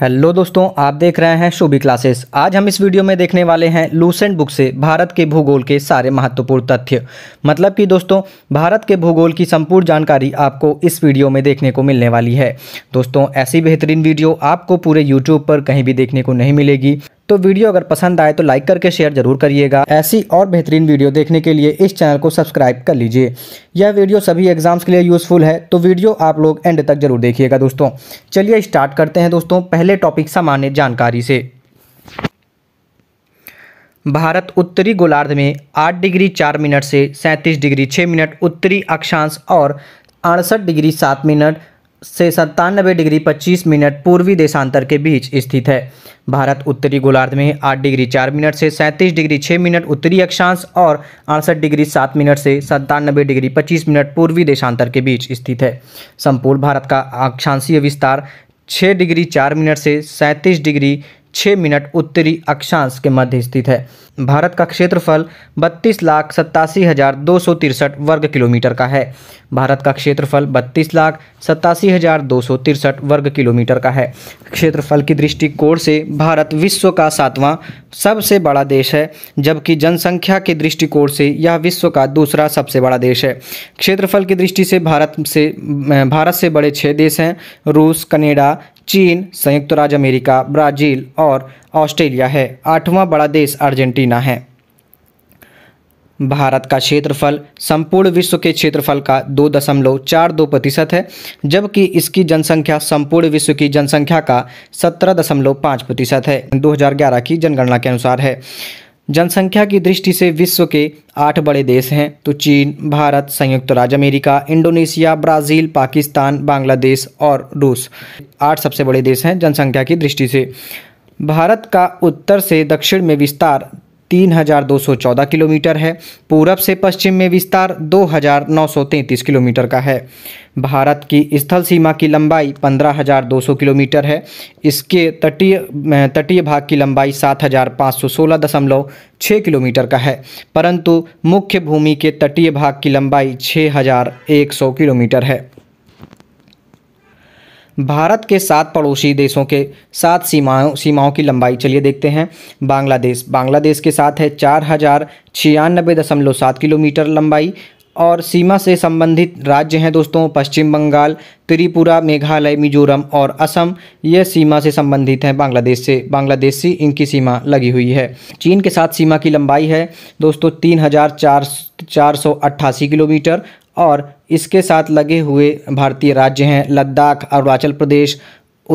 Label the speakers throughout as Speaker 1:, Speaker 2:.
Speaker 1: hello दोस्तों आप देख रहे हैं शोभी क्लासेस आज हम इस वीडियो में देखने वाले हैं लूसेंट बुक से भारत के भूगोल के सारे महत्वपूर्ण तथ्य मतलब कि दोस्तों भारत के भूगोल की संपूर्ण जानकारी आपको इस वीडियो में देखने को मिलने वाली है दोस्तों ऐसी बेहतरीन वीडियो आपको पूरे यूट्यूब पर कहीं भी देखने को नहीं मिलेगी तो वीडियो अगर पसंद आए तो लाइक करके शेयर जरूर करिएगा ऐसी और बेहतरीन वीडियो देखने के लिए इस चैनल को सब्सक्राइब कर लीजिए यह वीडियो सभी एग्जाम्स के लिए यूज़फुल है तो वीडियो आप लोग एंड तक जरूर देखिएगा दोस्तों चलिए स्टार्ट करते हैं दोस्तों पहले टॉपिक सामान्य जानकारी से भारत उत्तरी गोलार्ध में 8 डिग्री 4 मिनट से 37 डिग्री 6 मिनट उत्तरी अक्षांश और अड़सठ डिग्री 7 मिनट से सत्तानबे डिग्री 25 मिनट पूर्वी देशांतर के बीच स्थित है भारत उत्तरी गोलार्ध में 8 डिग्री 4 मिनट से 37 डिग्री 6 मिनट उत्तरी अक्षांश और अड़सठ डिग्री 7 मिनट से सत्तानबे डिग्री 25 मिनट पूर्वी देशांतर के बीच स्थित है संपूर्ण भारत का अक्षांशीय विस्तार 6 डिग्री 4 मिनट से सैंतीस डिग्री छः मिनट उत्तरी अक्षांश के मध्य स्थित है भारत का क्षेत्रफल बत्तीस लाख सत्तासी हज़ार दो सौ तिरसठ वर्ग किलोमीटर का है भारत का क्षेत्रफल बत्तीस लाख सत्तासी हज़ार दो सौ तिरसठ वर्ग किलोमीटर का है क्षेत्रफल की दृष्टिकोण से भारत विश्व का सातवां सबसे बड़ा देश है जबकि जनसंख्या के दृष्टिकोण से यह विश्व का दूसरा सबसे बड़ा देश है क्षेत्रफल की दृष्टि से भारत से भारत से बड़े छः देश हैं रूस कनेडा चीन संयुक्त राज्य अमेरिका ब्राज़ील और ऑस्ट्रेलिया है आठवां बड़ा देश अर्जेंटीना है भारत का क्षेत्रफल संपूर्ण विश्व के क्षेत्रफल का दो दशमलव चार दो प्रतिशत है जबकि इसकी जनसंख्या संपूर्ण विश्व की जनसंख्या का सत्रह दशमलव पाँच प्रतिशत है 2011 की जनगणना के अनुसार है जनसंख्या की दृष्टि से विश्व के आठ बड़े देश हैं तो चीन भारत संयुक्त राज्य America Indonesia Brazil Pakistan Bangladesh और रूस आठ सबसे बड़े देश हैं जनसंख्या की दृष्टि से भारत का उत्तर से दक्षिण में विस्तार 3,214 किलोमीटर है पूरब से पश्चिम में विस्तार 2,933 किलोमीटर का है भारत की स्थल सीमा की लंबाई 15,200 किलोमीटर है इसके तटीय तटीय भाग की लंबाई 7,516.6 किलोमीटर का है परंतु मुख्य भूमि के तटीय भाग की लंबाई 6,100 किलोमीटर है भारत के सात पड़ोसी देशों के सात सीमाओं सीमाओं की लंबाई चलिए देखते हैं बांग्लादेश बांग्लादेश के साथ है चार हज़ार छियानबे दशमलव सात किलोमीटर लंबाई और सीमा से संबंधित राज्य हैं दोस्तों पश्चिम बंगाल त्रिपुरा मेघालय मिजोरम और असम यह सीमा से संबंधित हैं बांग्लादेश से बांग्लादेश से इनकी सीमा लगी हुई है चीन के साथ सीमा की लंबाई है दोस्तों तीन हज़ार चार चार सौ अट्ठासी किलोमीटर और इसके साथ लगे हुए भारतीय राज्य हैं लद्दाख अरुणाचल प्रदेश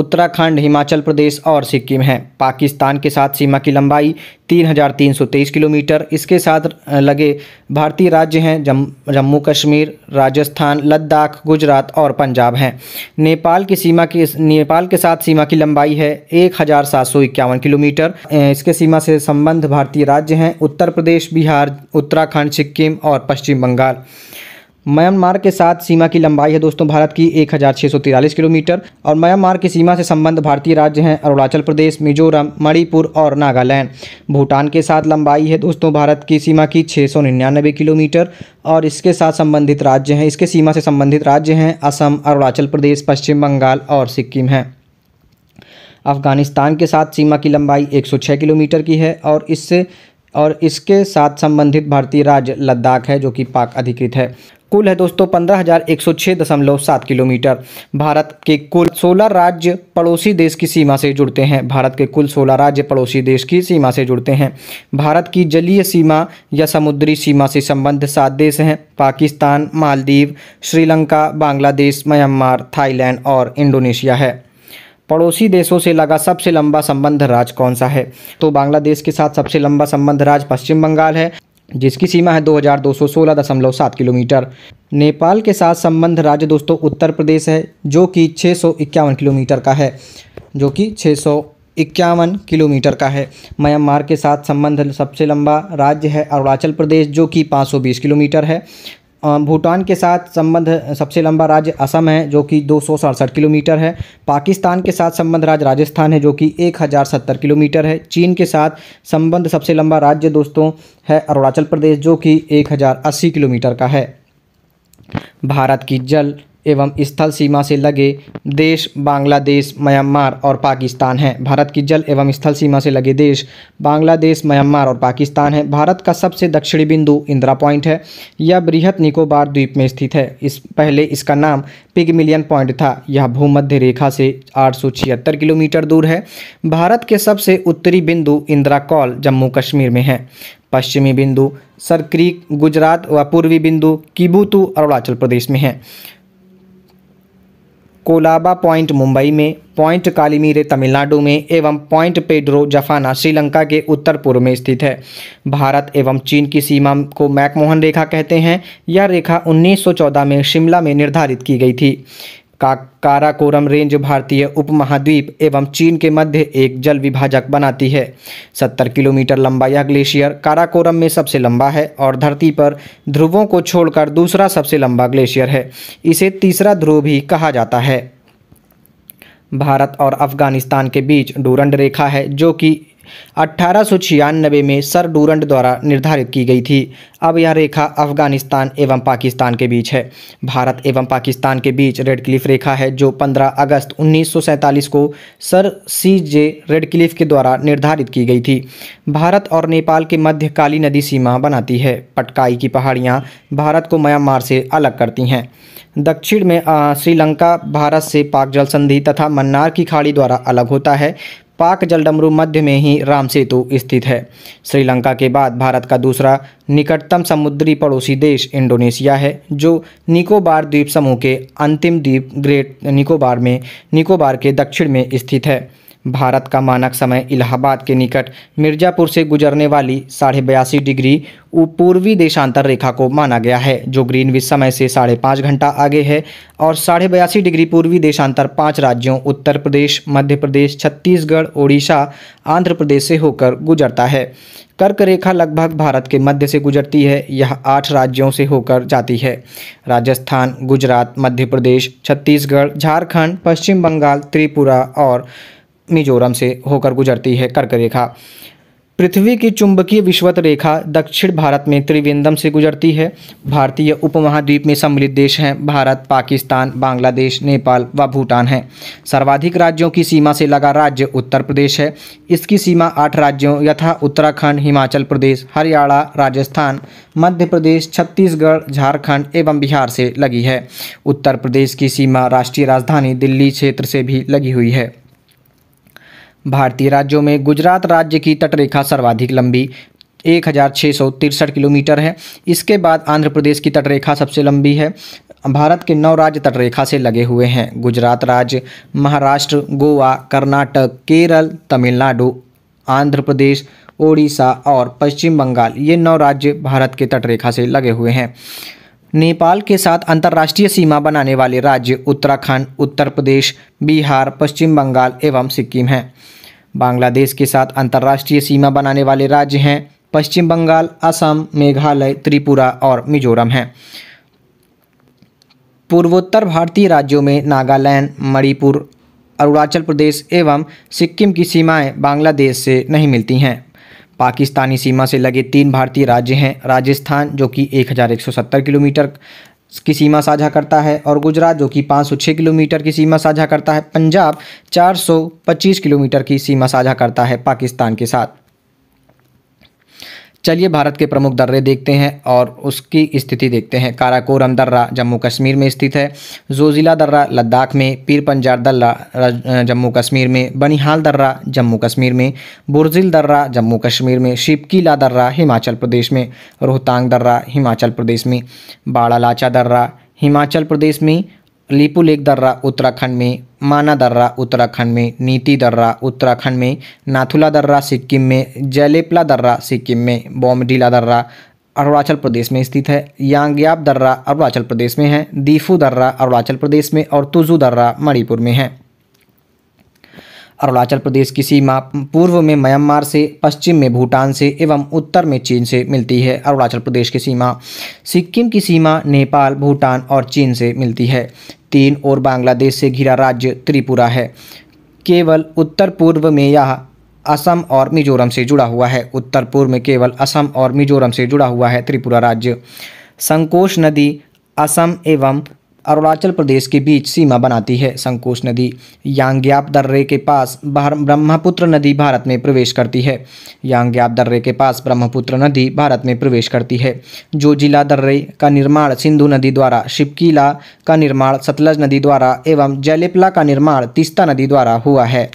Speaker 1: उत्तराखंड हिमाचल प्रदेश और सिक्किम हैं पाकिस्तान के साथ सीमा की लंबाई 3,323 किलोमीटर इसके साथ लगे भारतीय राज्य हैं जम, जम्मू कश्मीर राजस्थान लद्दाख गुजरात और पंजाब हैं नेपाल की सीमा की नेपाल के साथ सीमा की लंबाई है एक किलोमीटर इसके सीमा से संबंध भारतीय राज्य हैं उत्तर प्रदेश बिहार उत्तराखंड सिक्किम और पश्चिम बंगाल म्यांमार के साथ सीमा की लंबाई है दोस्तों भारत की एक किलोमीटर और म्यांमार की सीमा से संबंध भारतीय राज्य हैं अरुणाचल प्रदेश मिजोरम मणिपुर और नागालैंड भूटान के साथ लंबाई है दोस्तों भारत की सीमा की छः किलोमीटर और इसके साथ संबंधित राज्य हैं इसके सीमा से संबंधित राज्य हैं असम अरुणाचल प्रदेश पश्चिम बंगाल और सिक्किम हैं अफ़गानिस्तान के साथ सीमा की लंबाई 106 किलोमीटर की है और इससे और इसके साथ संबंधित भारतीय राज्य लद्दाख है जो कि पाक अधिकृत है कुल है दोस्तों पंद्रह हज़ार एक सौ छः दशमलव सात किलोमीटर भारत के कुल सोलह राज्य पड़ोसी देश की सीमा से जुड़ते हैं भारत के कुल सोलह राज्य पड़ोसी देश की सीमा से जुड़ते हैं भारत की जलीय सीमा या समुद्री सीमा से संबद्ध सात देश हैं पाकिस्तान मालदीव श्रीलंका बांग्लादेश म्यांमार थाईलैंड और इंडोनेशिया है पड़ोसी देशों से लगा सबसे लंबा संबंध राज्य कौन सा है तो बांग्लादेश के साथ सबसे लंबा संबंध राज पश्चिम बंगाल है जिसकी सीमा है 2216.7 किलोमीटर नेपाल के साथ संबंध राज्य दोस्तों उत्तर प्रदेश है जो कि छः किलोमीटर का है जो कि छः इक्यावन किलोमीटर का है म्यांमार के साथ संबंध सबसे लंबा राज्य है अरुणाचल प्रदेश जो कि 520 किलोमीटर है भूटान के साथ संबंध सबसे लंबा राज्य असम है जो कि दो किलोमीटर है पाकिस्तान के साथ संबंध राज्य राजस्थान है जो कि एक किलोमीटर है चीन के साथ संबंध सबसे लंबा राज्य दोस्तों है अरुणाचल प्रदेश जो कि 1080 किलोमीटर का है भारत की जल एवं स्थल सीमा से लगे देश बांग्लादेश म्यांमार और पाकिस्तान हैं भारत की जल एवं स्थल सीमा से लगे देश बांग्लादेश म्यांमार और पाकिस्तान हैं भारत का सबसे दक्षिणी बिंदु इंदिरा पॉइंट है यह बृहत निकोबार द्वीप में स्थित है इस पहले इसका नाम पिग मिलियन पॉइंट था यह भूमध्य रेखा से आठ किलोमीटर दूर है भारत के सबसे उत्तरी बिंदु इंदिरा कॉल जम्मू कश्मीर में है पश्चिमी बिंदु सरक्रीक गुजरात व पूर्वी बिंदु किबूतू अरुणाचल प्रदेश में है कोलाबा पॉइंट मुंबई में पॉइंट कालीमीरे तमिलनाडु में एवं पॉइंट पेड्रो जफाना श्रीलंका के उत्तर पूर्व में स्थित है भारत एवं चीन की सीमा को मैकमोहन रेखा कहते हैं यह रेखा 1914 में शिमला में निर्धारित की गई थी का काराकोरम रेंज भारतीय उपमहाद्वीप एवं चीन के मध्य एक जल विभाजक बनाती है 70 किलोमीटर लंबा यह ग्लेशियर काराकोरम में सबसे लंबा है और धरती पर ध्रुवों को छोड़कर दूसरा सबसे लंबा ग्लेशियर है इसे तीसरा ध्रुव भी कहा जाता है भारत और अफगानिस्तान के बीच डूरंड रेखा है जो कि अट्ठारह में सर डूरंट द्वारा निर्धारित की गई थी अब यह रेखा अफगानिस्तान एवं पाकिस्तान के बीच है भारत एवं पाकिस्तान के बीच रेड क्लिफ रेखा है जो 15 अगस्त उन्नीस को sir C J Radcliffe के द्वारा निर्धारित की गई थी भारत और नेपाल के मध्य काली नदी सीमा बनाती है पटकाई की पहाड़ियाँ भारत को म्यांमार से अलग करती हैं दक्षिण में श्रीलंका भारत से पाक जल संधि तथा मन्नार की खाड़ी द्वारा अलग होता है पाक जलडमरू मध्य में ही राम सेतु स्थित है श्रीलंका के बाद भारत का दूसरा निकटतम समुद्री पड़ोसी देश इंडोनेशिया है जो निकोबार द्वीप समूह के अंतिम द्वीप ग्रेट निकोबार में निकोबार के दक्षिण में स्थित है भारत का मानक समय इलाहाबाद के निकट मिर्जापुर से गुजरने वाली साढ़े बयासी डिग्री पूर्वी देशांतर रेखा को माना गया है जो ग्रीनविच समय से साढ़े पाँच घंटा आगे है और साढ़े बयासी डिग्री पूर्वी देशांतर पाँच राज्यों उत्तर प्रदेश मध्य प्रदेश छत्तीसगढ़ ओडिशा आंध्र प्रदेश से होकर गुजरता है कर्क रेखा लगभग भारत के मध्य से गुजरती है यह आठ राज्यों से होकर जाती है राजस्थान गुजरात मध्य प्रदेश छत्तीसगढ़ झारखंड पश्चिम बंगाल त्रिपुरा और मिजोरम से होकर गुजरती है कर्क रेखा पृथ्वी की चुंबकीय विश्वत रेखा दक्षिण भारत में त्रिवेंद्रम से गुजरती है भारतीय उपमहाद्वीप में सम्मिलित देश हैं भारत पाकिस्तान बांग्लादेश नेपाल व भूटान हैं सर्वाधिक राज्यों की सीमा से लगा राज्य उत्तर प्रदेश है इसकी सीमा आठ राज्यों यथा उत्तराखंड हिमाचल प्रदेश हरियाणा राजस्थान मध्य प्रदेश छत्तीसगढ़ झारखंड एवं बिहार से लगी है उत्तर प्रदेश की सीमा राष्ट्रीय राजधानी दिल्ली क्षेत्र से भी लगी हुई है भारतीय राज्यों में गुजरात राज्य की तटरेखा सर्वाधिक लंबी एक हज़ार छः सौ तिरसठ किलोमीटर है इसके बाद आंध्र प्रदेश की तटरेखा सबसे लंबी है भारत के नौ राज्य तटरेखा से लगे हुए हैं गुजरात राज्य महाराष्ट्र गोवा कर्नाटक केरल तमिलनाडु आंध्र प्रदेश ओडिशा और पश्चिम बंगाल ये नौ राज्य भारत के तटरेखा से लगे हुए हैं नेपाल के साथ अंतर्राष्ट्रीय सीमा बनाने वाले राज्य उत्तराखंड उत्तर प्रदेश बिहार पश्चिम बंगाल एवं सिक्किम हैं बांग्लादेश के साथ अंतर्राष्ट्रीय सीमा बनाने वाले राज्य हैं पश्चिम बंगाल असम मेघालय त्रिपुरा और मिजोरम हैं पूर्वोत्तर भारतीय राज्यों में नागालैंड मणिपुर अरुणाचल प्रदेश एवं सिक्किम की सीमाएं बांग्लादेश से नहीं मिलती हैं पाकिस्तानी सीमा से लगे तीन भारतीय राज्य हैं राजस्थान जो कि 1170 किलोमीटर की सीमा साझा करता है और गुजरात जो कि 506 किलोमीटर की सीमा साझा करता है पंजाब 425 किलोमीटर की सीमा साझा करता है पाकिस्तान के साथ चलिए भारत के प्रमुख दर्रे देखते हैं और उसकी स्थिति देखते हैं काराकोरम दर्रा जम्मू कश्मीर में स्थित है जोजिला दर्रा लद्दाख में पीर पंजार दर्रा जम्मू कश्मीर में बनिहाल दर्रा जम्मू कश्मीर में बुरजिल दर्रा जम्मू कश्मीर में शिपकीला दर्रा हिमाचल प्रदेश में रोहतांग दर्रा हिमाचल प्रदेश में बाड़ालाचा दर्रा हिमाचल प्रदेश में लीपू लेक दर्रा उत्तराखंड में माना दर्रा उत्तराखंड में नीति दर्रा उत्तराखंड में नाथुला दर्रा सिक्किम में जलेपला दर्रा सिक्किम में बॉमडीला दर्रा अरुणाचल प्रदेश में स्थित है यांग्याप दर्रा अरुणाचल प्रदेश में है दीफू दर्रा अरुणाचल प्रदेश में और तुजू दर्रा मणिपुर में है अरुणाचल प्रदेश की सीमा पूर्व में म्यांमार से पश्चिम में भूटान से एवं उत्तर में चीन से मिलती है अरुणाचल प्रदेश की सीमा सिक्किम की सीमा नेपाल भूटान और चीन से मिलती है तीन और बांग्लादेश से घिरा राज्य त्रिपुरा है केवल उत्तर पूर्व में यह असम और मिजोरम से जुड़ा हुआ है उत्तर पूर्व में केवल असम और मिजोरम से जुड़ा हुआ है त्रिपुरा राज्य संकोश नदी असम एवं अरुणाचल प्रदेश के बीच सीमा बनाती है संकोच नदी यांग्याप दर्रे के पास ब्रह्मपुत्र नदी भारत में प्रवेश करती है यांग्याप दर्रे के पास ब्रह्मपुत्र नदी भारत में प्रवेश करती है जो जिला दर्रे का निर्माण सिंधु नदी द्वारा शिपकीला का निर्माण सतलज नदी द्वारा एवं जैलेपला का निर्माण तिस्ता नदी द्वारा हुआ है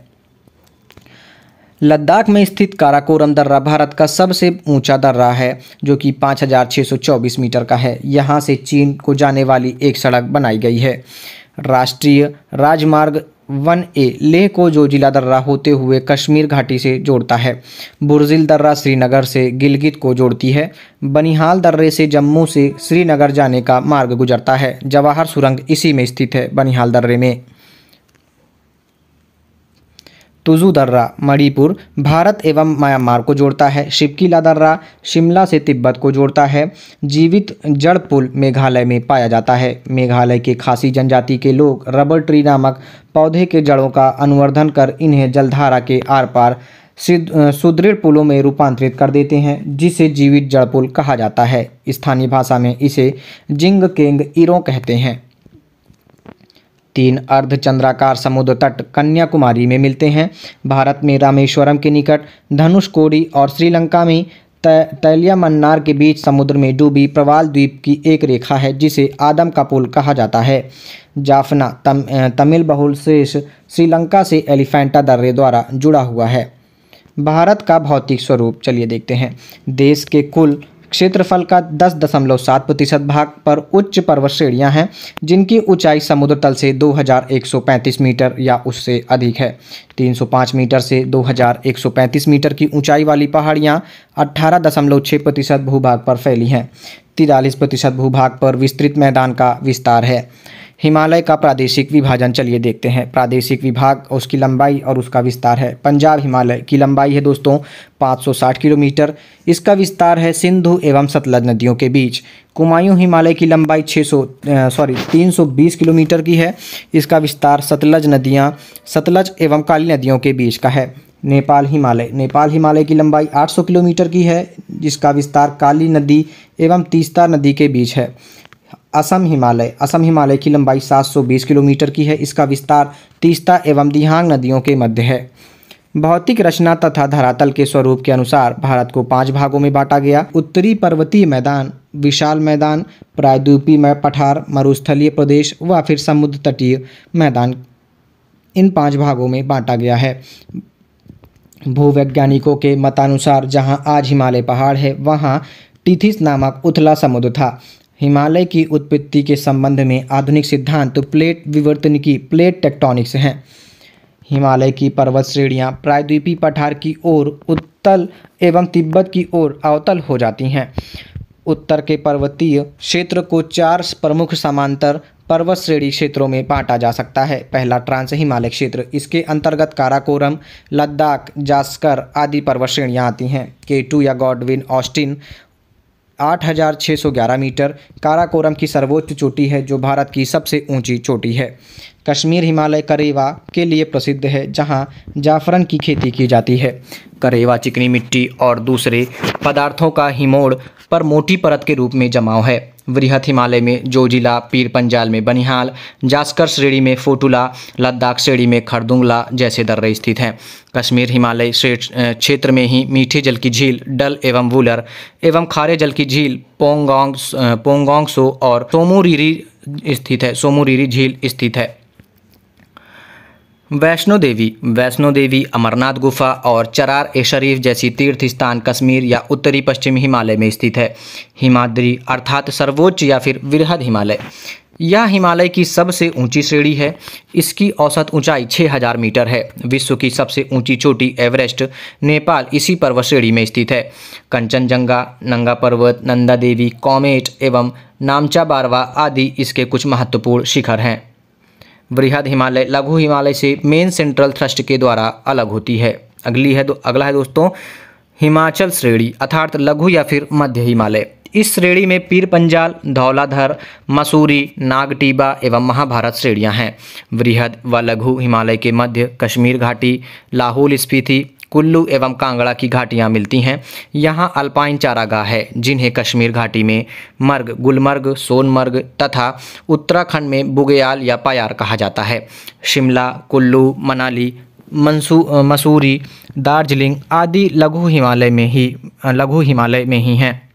Speaker 1: लद्दाख में स्थित काराकोरम दर्रा भारत का सबसे ऊंचा दर्रा है जो कि 5,624 मीटर का है यहाँ से चीन को जाने वाली एक सड़क बनाई गई है राष्ट्रीय राजमार्ग वन ए लेह को जो जिला दर्रा होते हुए कश्मीर घाटी से जोड़ता है बुरजिल दर्रा श्रीनगर से गिलगित को जोड़ती है बनिहाल दर्रे से जम्मू से श्रीनगर जाने का मार्ग गुजरता है जवाहर सुरंग इसी में स्थित है बनिहाल दर्रे में तुजू दर्रा मणिपुर भारत एवं म्यांमार को जोड़ता है शिपकीला दर्रा शिमला से तिब्बत को जोड़ता है जीवित जड़ पुल मेघालय में पाया जाता है मेघालय के खासी जनजाति के लोग रबर ट्री नामक पौधे के जड़ों का अनुवर्धन कर इन्हें जलधारा के आर पार सुदृढ़ पुलों में रूपांतरित कर देते हैं जिसे जीवित जड़ पुल कहा जाता है स्थानीय भाषा में इसे जिंग केंग इरों कहते हैं तीन अर्धचंद्राकार समुद्र तट कन्याकुमारी में मिलते हैं भारत में रामेश्वरम के निकट धनुषकोडी और श्रीलंका में तैलिया मन्नार के बीच समुद्र में डूबी प्रवाल द्वीप की एक रेखा है जिसे आदम का पुल कहा जाता है जाफना तम, तमिल बहुल शेष श्रीलंका से एलिफेंटा दर्रे द्वारा जुड़ा हुआ है भारत का भौतिक स्वरूप चलिए देखते हैं देश के कुल क्षेत्रफल का दस दशमलव सात प्रतिशत भाग पर उच्च पर्वत श्रेणियाँ हैं जिनकी ऊंचाई समुद्र तल से 2135 मीटर या उससे अधिक है 305 मीटर से 2135 मीटर की ऊंचाई वाली पहाड़ियाँ अट्ठारह दशमलव छः प्रतिशत भूभाग पर फैली हैं तिरालीस प्रतिशत भूभाग पर विस्तृत मैदान का विस्तार है हिमालय का प्रादेशिक विभाजन चलिए देखते हैं प्रादेशिक विभाग उसकी लंबाई और उसका विस्तार है पंजाब हिमालय की लंबाई है दोस्तों 560 किलोमीटर इसका विस्तार है सिंधु एवं सतलज नदियों के बीच कुमायूं हिमालय की लंबाई 600 सॉरी 320 किलोमीटर की है इसका विस्तार सतलज नदियाँ सतलज एवं काली नदियों के बीच का है नेपाल हिमालय नेपाल हिमालय की लंबाई 800 किलोमीटर की है जिसका विस्तार काली नदी एवं तीस्ता नदी के बीच है असम हिमालय असम हिमालय की लंबाई 720 किलोमीटर की है इसका विस्तार तीस्ता एवं दिहांग नदियों के मध्य है भौतिक रचना तथा धरातल के स्वरूप के अनुसार भारत को पांच भागों में बांटा गया उत्तरी पर्वतीय मैदान विशाल मैदान प्रायद्वीपी मै पठार मरुस्थलीय प्रदेश व फिर समुद्र तटीय मैदान इन पांच भागों में बांटा गया है भूवैज्ञानिकों के मतानुसार जहां आज हिमालय पहाड़ है वहां टिथिस नामक उथला समुद्र था हिमालय की उत्पत्ति के संबंध में आधुनिक सिद्धांत तो प्लेट विवर्तन की प्लेट टेक्टोनिक्स हैं हिमालय की पर्वत श्रेणियाँ प्रायद्वीपीय पठार की ओर उत्तल एवं तिब्बत की ओर अवतल हो जाती हैं उत्तर के पर्वतीय क्षेत्र को चार प्रमुख समांतर पर्वत श्रेणी क्षेत्रों में बांटा जा सकता है पहला ट्रांस हिमालय क्षेत्र इसके अंतर्गत काराकोरम लद्दाख जास्कर आदि पर्वत श्रेणियाँ आती हैं के टू या गॉडविन ऑस्टिन 8,611 मीटर काराकोरम की सर्वोच्च चोटी है जो भारत की सबसे ऊंची चोटी है कश्मीर हिमालय करेवा के लिए प्रसिद्ध है जहां जाफरन की खेती की जाती है करेवा चिकनी मिट्टी और दूसरे पदार्थों का हिमोड़ पर मोटी परत के रूप में जमाव है वृहत हिमालय में जोजिला पीर पंजाल में बनिहाल जास्कर श्रेणी में फोटुला लद्दाख श्रेणी में खरदुंगला जैसे दर्रे स्थित हैं कश्मीर हिमालय क्षेत्र में ही मीठे जल की झील डल एवं वुलर एवं खारे जल की झील पोंगोंग पोंगोंगसो और सोमोरीरी स्थित है सोमोरीरी झील स्थित है वैष्णो देवी वैष्णो देवी अमरनाथ गुफा और चरार ए शरीफ जैसी तीर्थ स्थान कश्मीर या उत्तरी पश्चिमी हिमालय में स्थित है हिमाद्री अर्थात सर्वोच्च या फिर वृहद हिमालय यह हिमालय की सबसे ऊंची श्रेणी है इसकी औसत ऊंचाई 6000 मीटर है विश्व की सबसे ऊंची चोटी एवरेस्ट नेपाल इसी पर्वत श्रेणी में स्थित है कंचनजंगा नंगा पर्वत नंदा देवी कॉमेट एवं नामचा बारवा आदि इसके कुछ महत्वपूर्ण शिखर हैं वृहद हिमालय लघु हिमालय से मेन सेंट्रल थ्रस्ट के द्वारा अलग होती है अगली है दो अगला है दोस्तों हिमाचल श्रेणी अर्थात लघु या फिर मध्य हिमालय इस श्रेणी में पीर पंजाल धौलाधर मसूरी नागटीबा एवं महाभारत श्रेणियां हैं वृहद व लघु हिमालय के मध्य कश्मीर घाटी लाहौल स्पीति कुल्लू एवं कांगड़ा की घाटियाँ मिलती हैं यहाँ अल्पाइन चारागाह है जिन्हें कश्मीर घाटी में मर्ग गुलमर्ग सोनमर्ग तथा उत्तराखंड में बुगयाल या पायार कहा जाता है शिमला कुल्लू मनाली मंसू मसूरी दार्जिलिंग आदि लघु हिमालय में ही लघु हिमालय में ही हैं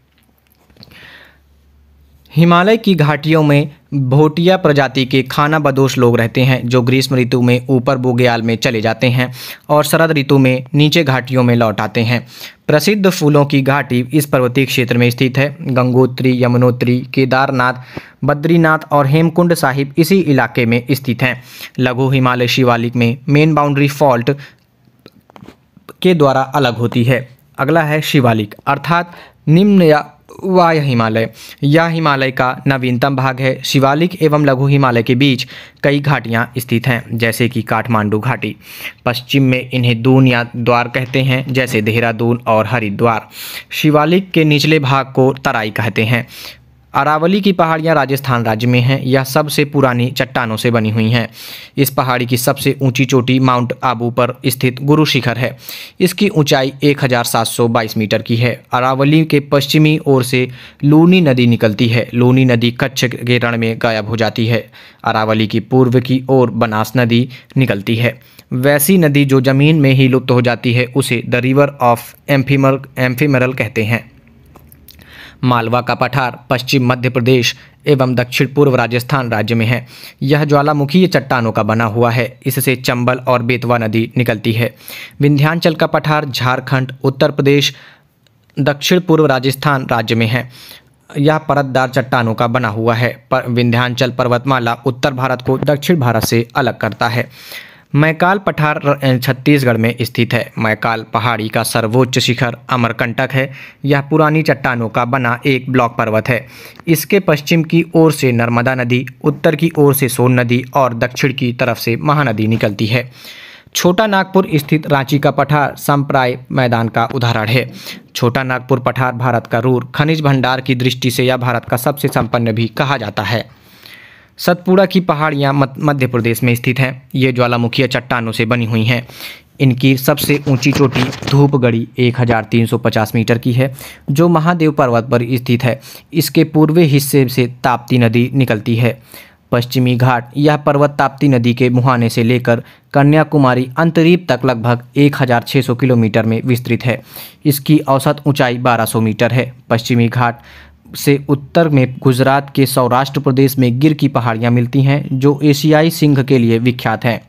Speaker 1: हिमालय की घाटियों में भोटिया प्रजाति के खाना बदोश लोग रहते हैं जो ग्रीष्म ऋतु में ऊपर बोगयाल में चले जाते हैं और शरद ऋतु में नीचे घाटियों में लौट आते हैं प्रसिद्ध फूलों की घाटी इस पर्वतीय क्षेत्र में स्थित है गंगोत्री यमुनोत्री केदारनाथ बद्रीनाथ और हेमकुंड साहिब इसी इलाके में स्थित हैं लघु हिमालय शिवालिक में मेन बाउंड्री फॉल्ट के द्वारा अलग होती है अगला है शिवालिक अर्थात निम्न या वाय हिमालय यह हिमालय का नवीनतम भाग है शिवालिक एवं लघु हिमालय के बीच कई घाटियाँ स्थित हैं जैसे कि काठमांडू घाटी पश्चिम में इन्हें दून या द्वार कहते हैं जैसे देहरादून और हरिद्वार शिवालिक के निचले भाग को तराई कहते हैं अरावली की पहाड़ियाँ राजस्थान राज्य में हैं यह सबसे पुरानी चट्टानों से बनी हुई हैं इस पहाड़ी की सबसे ऊंची चोटी माउंट आबू पर स्थित गुरु शिखर है इसकी ऊंचाई 1722 मीटर की है अरावली के पश्चिमी ओर से लूनी नदी निकलती है लूनी नदी कच्छ के रण में गायब हो जाती है अरावली की पूर्व की ओर बनास नदी निकलती है वैसी नदी जो जमीन में ही लुप्त हो जाती है उसे द रिवर ऑफ एम्फीमर एम्फीमरल कहते हैं मालवा का पठार पश्चिम मध्य प्रदेश एवं दक्षिण पूर्व राजस्थान राज्य में है यह ज्वालामुखीय चट्टानों का बना हुआ है इससे चंबल और बेतवा नदी निकलती है विंध्यांचल का पठार झारखंड उत्तर प्रदेश दक्षिण पूर्व राजस्थान राज्य में है यह परतदार चट्टानों का बना हुआ है पर विंध्यांचल पर्वतमाला उत्तर भारत को दक्षिण भारत से अलग करता है मैकाल पठार छत्तीसगढ़ में स्थित है मैकाल पहाड़ी का सर्वोच्च शिखर अमरकंटक है यह पुरानी चट्टानों का बना एक ब्लॉक पर्वत है इसके पश्चिम की ओर से नर्मदा नदी उत्तर की ओर से सोन नदी और दक्षिण की तरफ से महानदी निकलती है छोटा नागपुर स्थित रांची का पठार संप्राय मैदान का उदाहरण है छोटा नागपुर पठार भारत का रूर खनिज भंडार की दृष्टि से यह भारत का सबसे संपन्न भी कहा जाता है सतपुड़ा की पहाड़ियाँ मध्य प्रदेश में स्थित हैं ये ज्वालामुखीय चट्टानों से बनी हुई हैं इनकी सबसे ऊंची चोटी धूपगढ़ी 1350 मीटर की है जो महादेव पर्वत पर स्थित है इसके पूर्वी हिस्से से ताप्ती नदी निकलती है पश्चिमी घाट यह पर्वत ताप्ती नदी के मुहाने से लेकर कन्याकुमारी अंतरीप तक लगभग 1600 किलोमीटर में विस्तृत है इसकी औसत ऊंचाई 1200 मीटर है पश्चिमी घाट से उत्तर में गुजरात के सौराष्ट्र प्रदेश में गिर की पहाड़ियाँ मिलती हैं जो एशियाई सिंह के लिए विख्यात हैं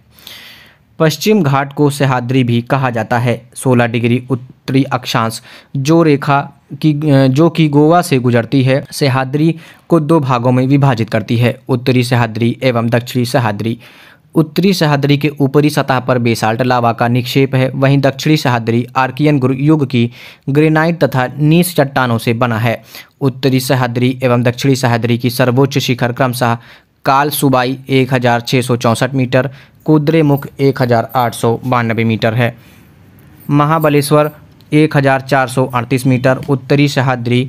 Speaker 1: पश्चिम घाट को सहाद्री भी कहा जाता है 16 डिग्री उत्तरी अक्षांश जो रेखा की जो कि गोवा से गुजरती है सहाद्री को दो भागों में विभाजित करती है उत्तरी सहाद्री एवं दक्षिणी सहाद्री उत्तरी सहाद्री के ऊपरी सतह पर बेसाल्ट लावा का निक्षेप है वहीं दक्षिणी सहाद्री आर्कियन युग की ग्रेनाइट तथा नीस चट्टानों से बना है उत्तरी सहाद्री एवं दक्षिणी सहाद्री की सर्वोच्च शिखर क्रमशः काल सुबाई एक हज़ार छः सौ चौंसठ मीटर कुद्रेमुख एक हज़ार आठ सौ बानबे मीटर है महाबलेश्वर एक हज़ार चार सौ अड़तीस मीटर उत्तरी सहाद्री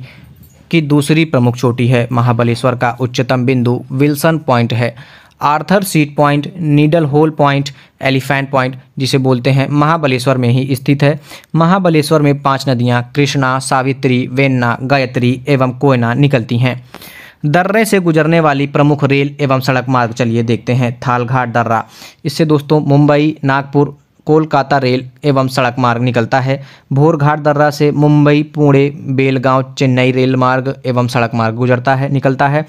Speaker 1: की दूसरी प्रमुख चोटी है महाबलेश्वर का उच्चतम बिंदु विल्सन पॉइंट है Arthur seat point needle hole point elephant point जिसे बोलते हैं महाबलेश्वर में ही स्थित है महाबलेश्वर में पांच नदियां कृष्णा सावित्री वेन्ना गायत्री एवं कोयना निकलती हैं दर्रे से गुजरने वाली प्रमुख रेल एवं सड़क मार्ग चलिए देखते हैं थालघाट दर्रा इससे दोस्तों मुंबई नागपुर कोलकाता रेल एवं सड़क मार्ग निकलता है भोरघाट दर्रा से मुंबई पुणे बेलगांव चेन्नई रेल मार्ग एवं सड़क मार्ग गुजरता है निकलता है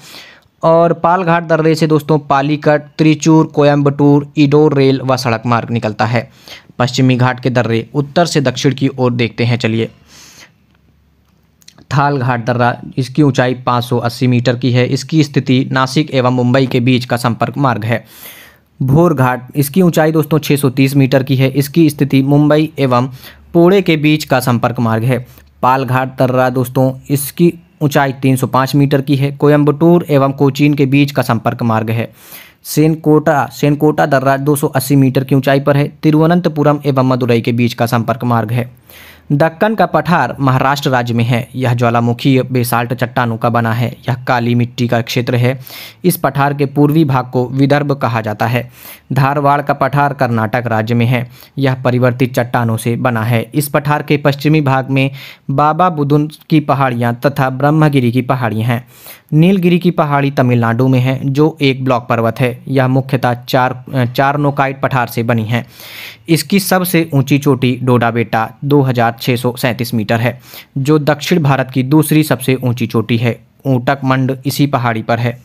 Speaker 1: और पालघाट दर्रे से दोस्तों पालीकट त्रिचूर कोयम्बटूर इडोर रेल व सड़क मार्ग निकलता है पश्चिमी घाट के दर्रे उत्तर से दक्षिण की ओर देखते हैं चलिए थाल घाट दर्रा इसकी ऊंचाई 580 मीटर की है इसकी स्थिति नासिक एवं मुंबई के बीच का संपर्क मार्ग है भोर घाट इसकी ऊंचाई दोस्तों 630 मीटर की है इसकी स्थिति मुंबई एवं पुणे के बीच का संपर्क मार्ग है पाल घाट दर्रा दोस्तों इसकी ऊंचाई 305 मीटर की है कोयम्बटूर एवं कोचीन के बीच का संपर्क मार्ग है सेनकोटा सेनकोटा दर्रा 280 मीटर की ऊंचाई पर है तिरुवनंतपुरम एवं मदुरई के बीच का संपर्क मार्ग है दक्कन का पठार महाराष्ट्र राज्य में है यह ज्वालामुखी बेसाल्ट चट्टानों का बना है यह काली मिट्टी का क्षेत्र है इस पठार के पूर्वी भाग को विदर्भ कहा जाता है धारवाड़ का पठार कर्नाटक राज्य में है यह परिवर्तित चट्टानों से बना है इस पठार के पश्चिमी भाग में बाबा बुदुन की पहाड़ियाँ तथा ब्रह्मगिरी की पहाड़ियाँ हैं नीलगिरी की पहाड़ी तमिलनाडु में है जो एक ब्लॉक पर्वत है यह मुख्यतः चार चार नोकाइट पठार से बनी है इसकी सबसे ऊंची चोटी डोडाबेटा 2637 मीटर है जो दक्षिण भारत की दूसरी सबसे ऊंची चोटी है ऊटक मंड इसी पहाड़ी पर है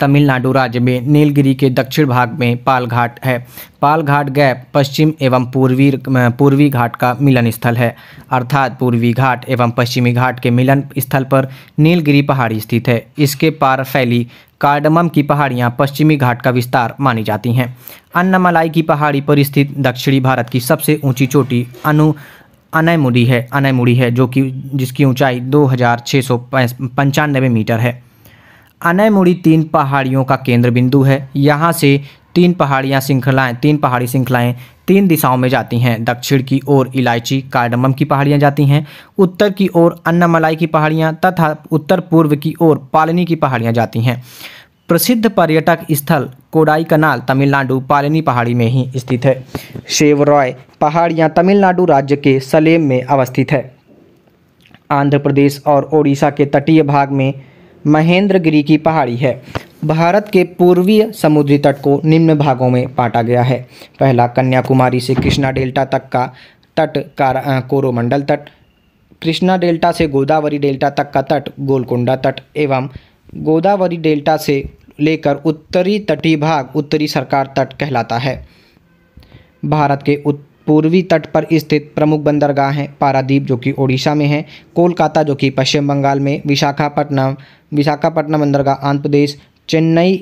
Speaker 1: तमिलनाडु राज्य में नीलगिरी के दक्षिण भाग में पालघाट है पालघाट गैप पश्चिम एवं पूर्वी पूर्वी घाट का मिलन स्थल है अर्थात पूर्वी घाट एवं पश्चिमी घाट के मिलन स्थल पर नीलगिरी पहाड़ी स्थित है इसके पार फैली कार्डमम की पहाड़ियाँ पश्चिमी घाट का विस्तार मानी जाती हैं अन्नामलाई की पहाड़ी पर स्थित दक्षिणी भारत की सबसे ऊंची चोटी अनु अनयमुड़ी है अनयमुड़ी है जो कि जिसकी ऊंचाई दो हज़ार छः सौ मीटर है अनयमुड़ी तीन पहाड़ियों का केंद्र बिंदु है यहाँ से तीन पहाड़ियाँ श्रृंखलाएँ तीन पहाड़ी श्रृंखलाएँ तीन दिशाओं में जाती हैं दक्षिण की ओर इलायची कार्डमम की पहाड़ियाँ जाती हैं उत्तर की ओर अन्नामलाई की पहाड़ियाँ तथा उत्तर पूर्व की ओर पालनी की पहाड़ियाँ जाती हैं प्रसिद्ध पर्यटक स्थल कोडाई कनाल तमिलनाडु पालनी पहाड़ी में ही स्थित है शेवरॉय पहाड़ियाँ तमिलनाडु राज्य के सलेम में अवस्थित है आंध्र प्रदेश और ओडिशा के तटीय भाग में महेंद्रगिरी की पहाड़ी है भारत के पूर्वीय समुद्री तट को निम्न भागों में बांटा गया है पहला कन्याकुमारी से कृष्णा डेल्टा तक का तट कोरोमंडल तट कृष्णा डेल्टा से गोदावरी डेल्टा तक का तट गोलकुंडा तट एवं गोदावरी डेल्टा से लेकर उत्तरी तटीय भाग उत्तरी सरकार तट कहलाता है भारत के उत पूर्वी तट पर स्थित प्रमुख बंदरगाह हैं पारादीप जो कि ओडिशा में है कोलकाता जो कि पश्चिम बंगाल में विशाखापट्टनम विशाखापट्टनम बंदरगाह आंध्र प्रदेश चेन्नई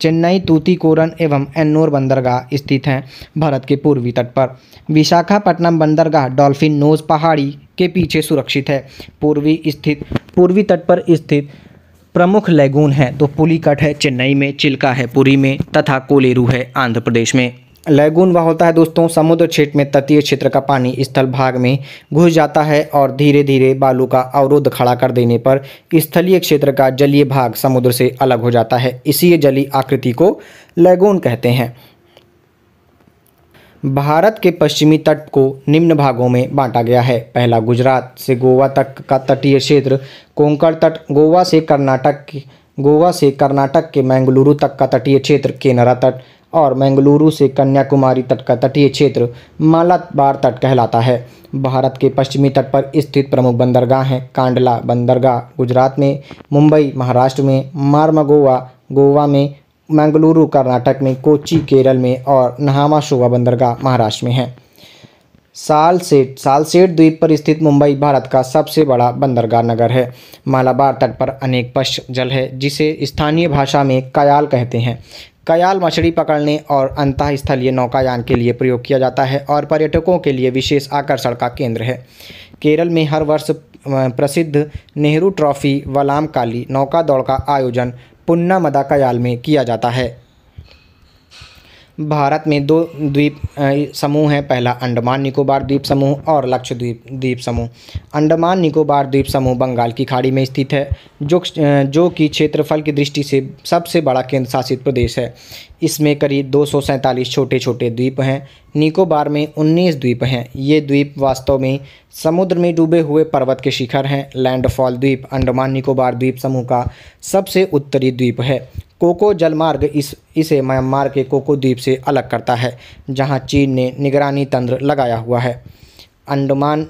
Speaker 1: चेन्नई तूतीकोरन एवं एन्नोर बंदरगाह स्थित हैं भारत के पूर्वी तट पर विशाखापट्टनम बंदरगाह डॉल्फिन नोज पहाड़ी के पीछे सुरक्षित है पूर्वी स्थित पूर्वी तट पर स्थित प्रमुख लैगून है तो पुलिकट है चेन्नई में चिल्का है पुरी में तथा कोलेरू है आंध्र प्रदेश में लैगून वह होता है दोस्तों समुद्र क्षेत्र में तटीय क्षेत्र का पानी स्थल भाग में घुस जाता है और धीरे धीरे बालू का अवरोध खड़ा कर देने पर स्थलीय क्षेत्र का जलीय भाग समुद्र से अलग हो जाता है इसी जलीय आकृति को लैगून कहते हैं भारत के पश्चिमी तट को निम्न भागों में बांटा गया है पहला गुजरात से गोवा तक का तटीय क्षेत्र कोंकण तट गोवा से कर्नाटक गोवा से कर्नाटक के मैंगलुरु तक का तटीय क्षेत्र केनरा तट और मंगलुरु से कन्याकुमारी तट का तटीय क्षेत्र मालाबार तट कहलाता है भारत के पश्चिमी तट पर स्थित प्रमुख बंदरगाह हैं कांडला बंदरगाह गुजरात में मुंबई महाराष्ट्र में मार्मगोवा गोवा में मंगलुरु कर्नाटक में कोची केरल में और नहामाशोवा बंदरगाह महाराष्ट्र में है सालसेट सालसेट द्वीप पर स्थित मुंबई भारत का सबसे बड़ा बंदरगाह नगर है मालाबार तट पर अनेक पश्च जल है जिसे स्थानीय भाषा में कयाल कहते हैं कयाल मछली पकड़ने और अंतःस्थलीय नौकायान के लिए प्रयोग किया जाता है और पर्यटकों के लिए विशेष आकर्षण का केंद्र है केरल में हर वर्ष प्रसिद्ध नेहरू ट्रॉफी वलाम काली नौका दौड़ का आयोजन पुन्नामदा कयाल में किया जाता है भारत में दो द्वीप समूह हैं पहला अंडमान निकोबार द्वीप समूह और लक्षद्वीप द्वीप समूह अंडमान निकोबार द्वीप समूह बंगाल की खाड़ी में स्थित है जो जो कि क्षेत्रफल की दृष्टि से सबसे बड़ा केंद्र शासित प्रदेश है इसमें करीब दो छोटे छोटे द्वीप हैं निकोबार में 19 द्वीप हैं ये द्वीप वास्तव में समुद्र में डूबे हुए पर्वत के शिखर हैं लैंडफॉल द्वीप अंडमान निकोबार द्वीप समूह का सबसे उत्तरी द्वीप है कोको जलमार्ग इस इसे म्यांमार के कोको द्वीप से अलग करता है जहां चीन ने निगरानी तंत्र लगाया हुआ है अंडमान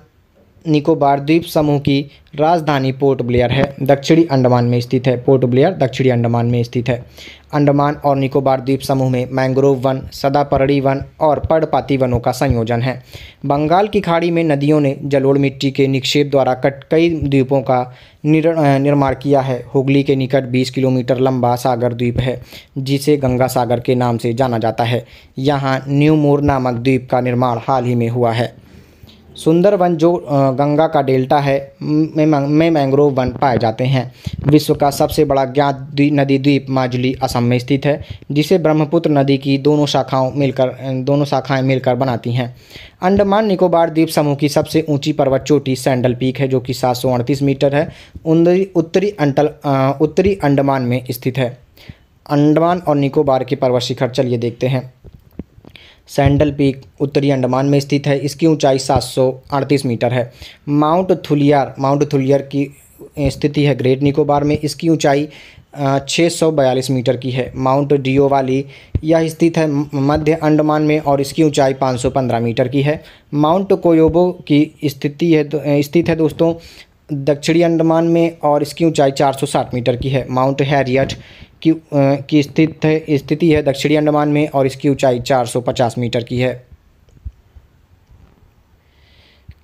Speaker 1: निकोबार द्वीप समूह की राजधानी पोर्ट ब्लेयर है दक्षिणी अंडमान में स्थित है पोर्ट ब्लेयर दक्षिणी अंडमान में स्थित है अंडमान और निकोबार द्वीप समूह में मैंग्रोव वन सदापरड़ी वन और पर्णपाती वनों का संयोजन है बंगाल की खाड़ी में नदियों ने जलोढ़ मिट्टी के निक्षेप द्वारा कट कई द्वीपों का निर्माण किया है हुगली के निकट 20 किलोमीटर लंबा सागर द्वीप है जिसे गंगा सागर के नाम से जाना जाता है यहाँ न्यू मोर नामक द्वीप का निर्माण हाल ही में हुआ है सुंदर वन जो गंगा का डेल्टा है में मैंग्रोव वन पाए जाते हैं विश्व का सबसे बड़ा ज्ञात नदी द्वीप माजुली असम में स्थित है जिसे ब्रह्मपुत्र नदी की दोनों शाखाओं मिलकर दोनों शाखाएं मिलकर बनाती हैं अंडमान निकोबार द्वीप समूह की सबसे ऊंची पर्वत चोटी सैंडल पीक है जो कि सात मीटर है उत्तरी अंटल उत्तरी अंडमान में स्थित है अंडमान और निकोबार के पर्वत शिखर चलिए देखते हैं सैंडल पीक उत्तरी अंडमान में स्थित है इसकी ऊंचाई 738 मीटर है माउंट थुलियार माउंट थुलियार की स्थिति है ग्रेट निकोबार में इसकी ऊंचाई 642 मीटर की है माउंट डियो वाली यह स्थित है मध्य अंडमान में और इसकी ऊंचाई 515 मीटर की है माउंट कोयोबो की स्थिति है तो, स्थित है दोस्तों दक्षिणी अंडमान में और इसकी ऊंचाई 460 मीटर की है माउंट हैरियट की की स्थित है स्थिति है दक्षिणी अंडमान में और इसकी ऊंचाई 450 मीटर की है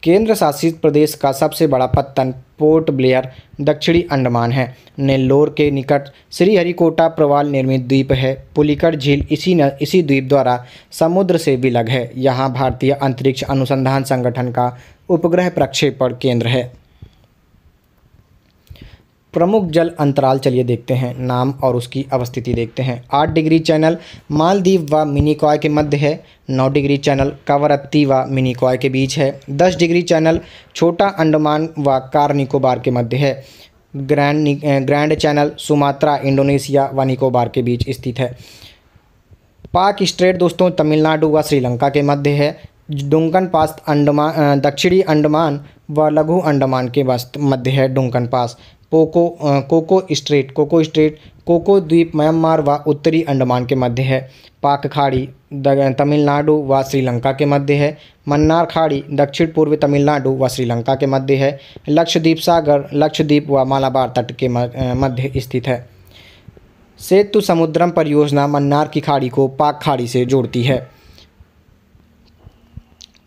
Speaker 1: केंद्र शासित प्रदेश का सबसे बड़ा पत्तन पोर्ट ब्लेयर दक्षिणी अंडमान है नेल्लोर के निकट श्रीहरिकोटा प्रवाल निर्मित द्वीप है पुलिकट झील इसी न, इसी द्वीप द्वारा समुद्र से विलग है यहाँ भारतीय अंतरिक्ष अनुसंधान संगठन का उपग्रह प्रक्षेपण केंद्र है प्रमुख जल अंतराल चलिए देखते हैं नाम और उसकी अवस्थिति देखते हैं आठ डिग्री चैनल मालदीव व मिनीकॉय के मध्य है नौ डिग्री चैनल कावरत्ती व मिनीकॉय के बीच है दस डिग्री चैनल छोटा अंडमान व कार निकोबार के मध्य है grand grand channel Sumatra Indonesia व निकोबार के बीच स्थित है पाक स्ट्रेट दोस्तों तमिलनाडु व श्रीलंका के मध्य है डुंकन पास अंडमान दक्षिणी अंडमान व लघु अंडमान के मध्य है डुंकन पास पोको Coco straight Coco straight Coco द्वीप म्यांमार व उत्तरी अंडमान के मध्य है पाक खाड़ी तमिलनाडु व श्रीलंका के मध्य है मन्नार खाड़ी दक्षिण पूर्व तमिलनाडु व श्रीलंका के मध्य है लक्षद्वीप सागर लक्षद्वीप व मालाबार तट के मध्य स्थित है सेतु समुद्रम परियोजना मन्नार की खाड़ी को पाक खाड़ी से जोड़ती है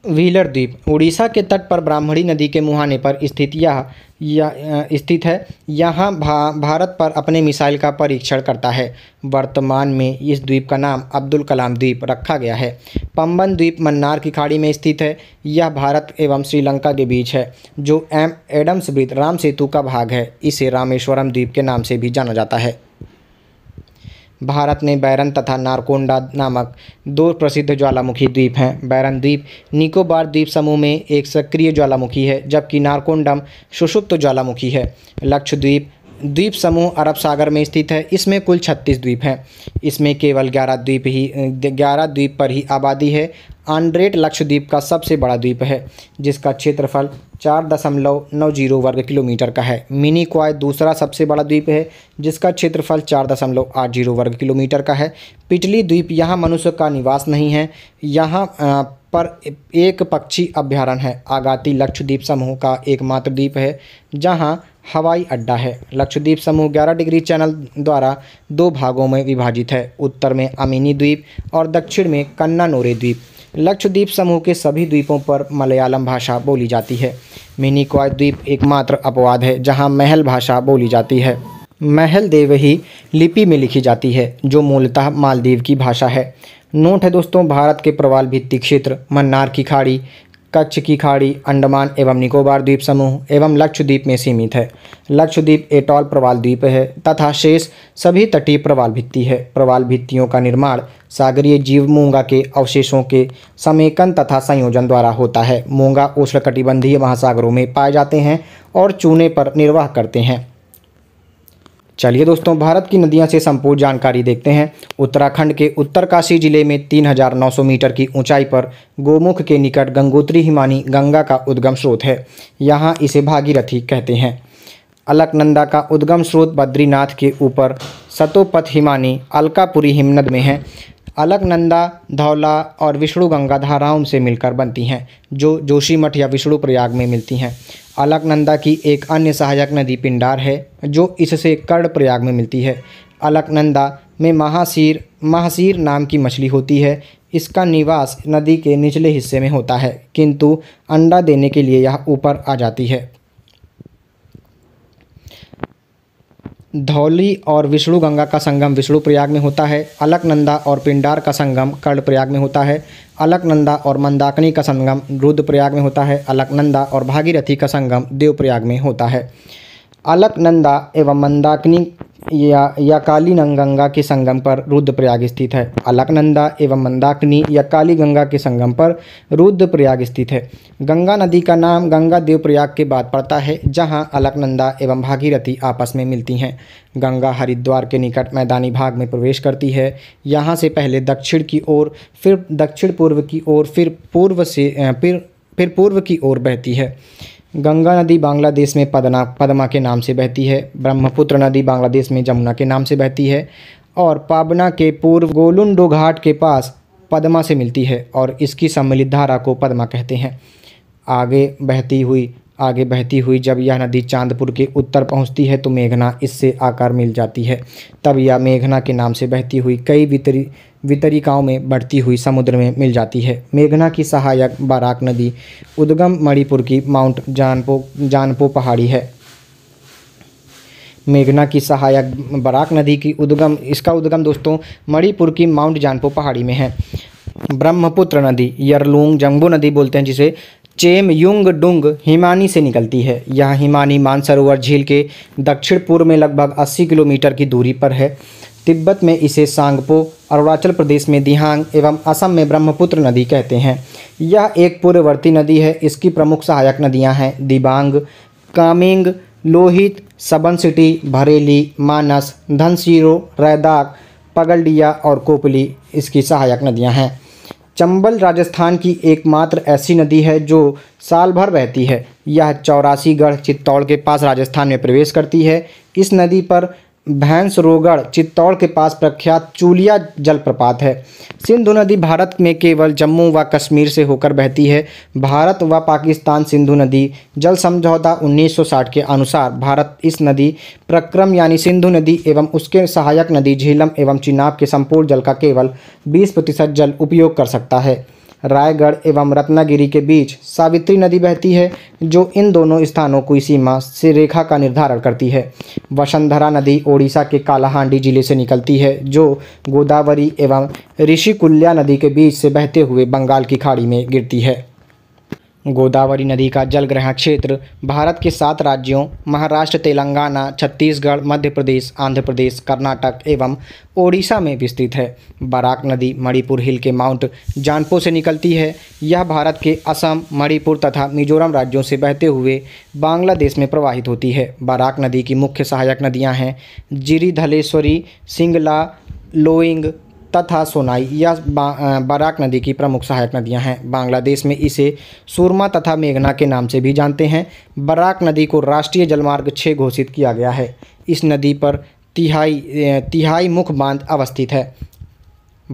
Speaker 1: व्हीलर द्वीप उड़ीसा के तट पर ब्राह्मणी नदी के मुहाने पर स्थित यह स्थित है यहाँ भा, भारत पर अपने मिसाइल का परीक्षण करता है वर्तमान में इस द्वीप का नाम अब्दुल कलाम द्वीप रखा गया है पम्बन द्वीप मन्नार की खाड़ी में स्थित है यह भारत एवं श्रीलंका के बीच है जो एम एडम्स वृत्त राम सेतु का भाग है इसे रामेश्वरम द्वीप के नाम से भी जाना जाता है भारत में बैरन तथा नारकोंडा नामक दो प्रसिद्ध ज्वालामुखी द्वीप हैं बैरन द्वीप निकोबार द्वीप समूह में एक सक्रिय ज्वालामुखी है जबकि नारकोंडम सुषुप्त ज्वालामुखी है लक्षद्वीप द्वीप समूह अरब सागर में स्थित है इसमें कुल छत्तीस द्वीप हैं इसमें केवल ग्यारह द्वीप ही ग्यारह द्वीप पर ही आबादी है आंड्रेट लक्षद्वीप का सबसे बड़ा द्वीप है जिसका क्षेत्रफल चार दशमलव नौ जीरो वर्ग किलोमीटर का है मिनी क्वाय दूसरा सबसे बड़ा द्वीप है जिसका क्षेत्रफल चार दशमलव आठ जीरो वर्ग किलोमीटर का है पिटली द्वीप यहाँ मनुष्य का निवास नहीं है यहाँ पर एक पक्षी अभ्यारण्य है आगाती लक्षद्वीप समूह का एकमात्र द्वीप है जहाँ हवाई अड्डा है लक्षद्वीप समूह 11 डिग्री चैनल द्वारा दो भागों में विभाजित है उत्तर में अमीनी द्वीप और दक्षिण में नोरे द्वीप लक्षद्वीप समूह के सभी द्वीपों पर मलयालम भाषा बोली जाती है मिनिकॉय द्वीप एकमात्र अपवाद है जहाँ महल भाषा बोली जाती है महल देव ही लिपि में लिखी जाती है जो मूलतः मालदीव की भाषा है नोट है दोस्तों भारत के प्रवाल भित्ति क्षेत्र मन्नार की खाड़ी कच्छ की खाड़ी अंडमान एवं निकोबार द्वीप समूह एवं लक्षद्वीप में सीमित है लक्षद्वीप एटॉल प्रवाल द्वीप है तथा शेष सभी तटीय प्रवाल भित्ति है प्रवाल भित्तियों का निर्माण सागरीय जीव मूंगा के अवशेषों के समेकन तथा संयोजन द्वारा होता है मूंगा उष्णकटिबंधीय महासागरों में पाए जाते हैं और चूने पर निर्वाह करते हैं चलिए दोस्तों भारत की नदियां से संपूर्ण जानकारी देखते हैं उत्तराखंड के उत्तरकाशी जिले में 3,900 मीटर की ऊंचाई पर गोमुख के निकट गंगोत्री हिमानी गंगा का उद्गम स्रोत है यहाँ इसे भागीरथी कहते हैं अलकनंदा का उद्गम स्रोत बद्रीनाथ के ऊपर सतोपथ हिमानी अलकापुरी हिमनद में है अलकनंदा धौला और विष्णु गंगा धाराओं से मिलकर बनती हैं जो जोशीमठ या विष्णु प्रयाग में मिलती हैं अलकनंदा की एक अन्य सहायक नदी पिंडार है जो इससे कर्ण प्रयाग में मिलती है अलकनंदा में महासीर महासीर नाम की मछली होती है इसका निवास नदी के निचले हिस्से में होता है किंतु अंडा देने के लिए यह ऊपर आ जाती है धौली और विष्णु गंगा का संगम विष्णु प्रयाग में होता है अलकनंदा और पिंडार का संगम कर्ण प्रयाग में होता है अलकनंदा और मंदाकिनी का संगम रुद्रप्रयाग में होता है अलकनंदा और भागीरथी का संगम देवप्रयाग में होता है अलकनंदा एवं मंदाकिनी या या काली गंगा के संगम पर रुद्रप्रयाग स्थित है अलकनंदा एवं मंदाकिनी या काली गंगा के संगम पर रुद्रप्रयाग स्थित है गंगा नदी का नाम गंगा देवप्रयाग के बाद पड़ता है जहां अलकनंदा एवं भागीरथी आपस में मिलती हैं गंगा हरिद्वार के निकट मैदानी भाग में प्रवेश करती है यहाँ से पहले दक्षिण की ओर फिर दक्षिण पूर्व की ओर फिर पूर्व से फिर फिर पूर्व की ओर बहती है गंगा नदी बांग्लादेश में पदना पदमा के नाम से बहती है ब्रह्मपुत्र नदी बांग्लादेश में जमुना के नाम से बहती है और पाबना के पूर्व गोलुंडो घाट के पास पदमा से मिलती है और इसकी सम्मिलित धारा को पदमा कहते हैं आगे बहती हुई आगे बहती हुई जब यह नदी चांदपुर के उत्तर पहुंचती है तो मेघना इससे आकार मिल जाती है तब यह मेघना के नाम से बहती हुई कई वितरी वितरिकाओं में बढ़ती हुई समुद्र में मिल जाती है मेघना की सहायक बाराक नदी उद्गम मणिपुर की माउंट जानपो जानपो पहाड़ी है मेघना की सहायक बराक नदी की उद्गम इसका उद्गम दोस्तों मणिपुर की माउंट जानपो पहाड़ी में है ब्रह्मपुत्र नदी यरलूंग जंगबो नदी बोलते हैं जिसे चेम युंग डुंग हिमानी से निकलती है यह हिमानी मानसरोवर झील के दक्षिण पूर्व में लगभग 80 किलोमीटर की दूरी पर है तिब्बत में इसे सांगपो अरुणाचल प्रदेश में दिहांग एवं असम में ब्रह्मपुत्र नदी कहते हैं यह एक पूर्ववर्ती नदी है इसकी प्रमुख सहायक नदियां हैं दिबांग कामेंग लोहित सबन सिटी भरेली मानस धनसीरो रैदाक पगलडिया और कोपली इसकी सहायक नदियाँ हैं चंबल राजस्थान की एकमात्र ऐसी नदी है जो साल भर बहती है यह चौरासी गढ़ चित्तौड़ के पास राजस्थान में प्रवेश करती है इस नदी पर भैंसरोगढ़ चित्तौड़ के पास प्रख्यात चूलिया जलप्रपात है सिंधु नदी भारत में केवल जम्मू व कश्मीर से होकर बहती है भारत व पाकिस्तान सिंधु नदी जल समझौता 1960 के अनुसार भारत इस नदी प्रक्रम यानी सिंधु नदी एवं उसके सहायक नदी झीलम एवं चिनाब के संपूर्ण जल का केवल 20 प्रतिशत जल उपयोग कर सकता है रायगढ़ एवं रत्नागिरी के बीच सावित्री नदी बहती है जो इन दोनों स्थानों की सीमा से रेखा का निर्धारण करती है वसंधरा नदी ओडिशा के कालाहांडी जिले से निकलती है जो गोदावरी एवं ऋषिकुल्या नदी के बीच से बहते हुए बंगाल की खाड़ी में गिरती है गोदावरी नदी का जलग्रहण क्षेत्र भारत के सात राज्यों महाराष्ट्र तेलंगाना छत्तीसगढ़ मध्य प्रदेश आंध्र प्रदेश कर्नाटक एवं ओडिशा में विस्तृत है बराक नदी मणिपुर हिल के माउंट जानपो से निकलती है यह भारत के असम मणिपुर तथा मिजोरम राज्यों से बहते हुए बांग्लादेश में प्रवाहित होती है बराक नदी की मुख्य सहायक नदियाँ हैं जिरी धलेश्वरी सिंगला लोइंग तथा सोनाई या बराक नदी की प्रमुख सहायक नदियां हैं बांग्लादेश में इसे सूरमा तथा मेघना के नाम से भी जानते हैं बराक नदी को राष्ट्रीय जलमार्ग छः घोषित किया गया है इस नदी पर तिहाई तिहाई मुख बांध अवस्थित है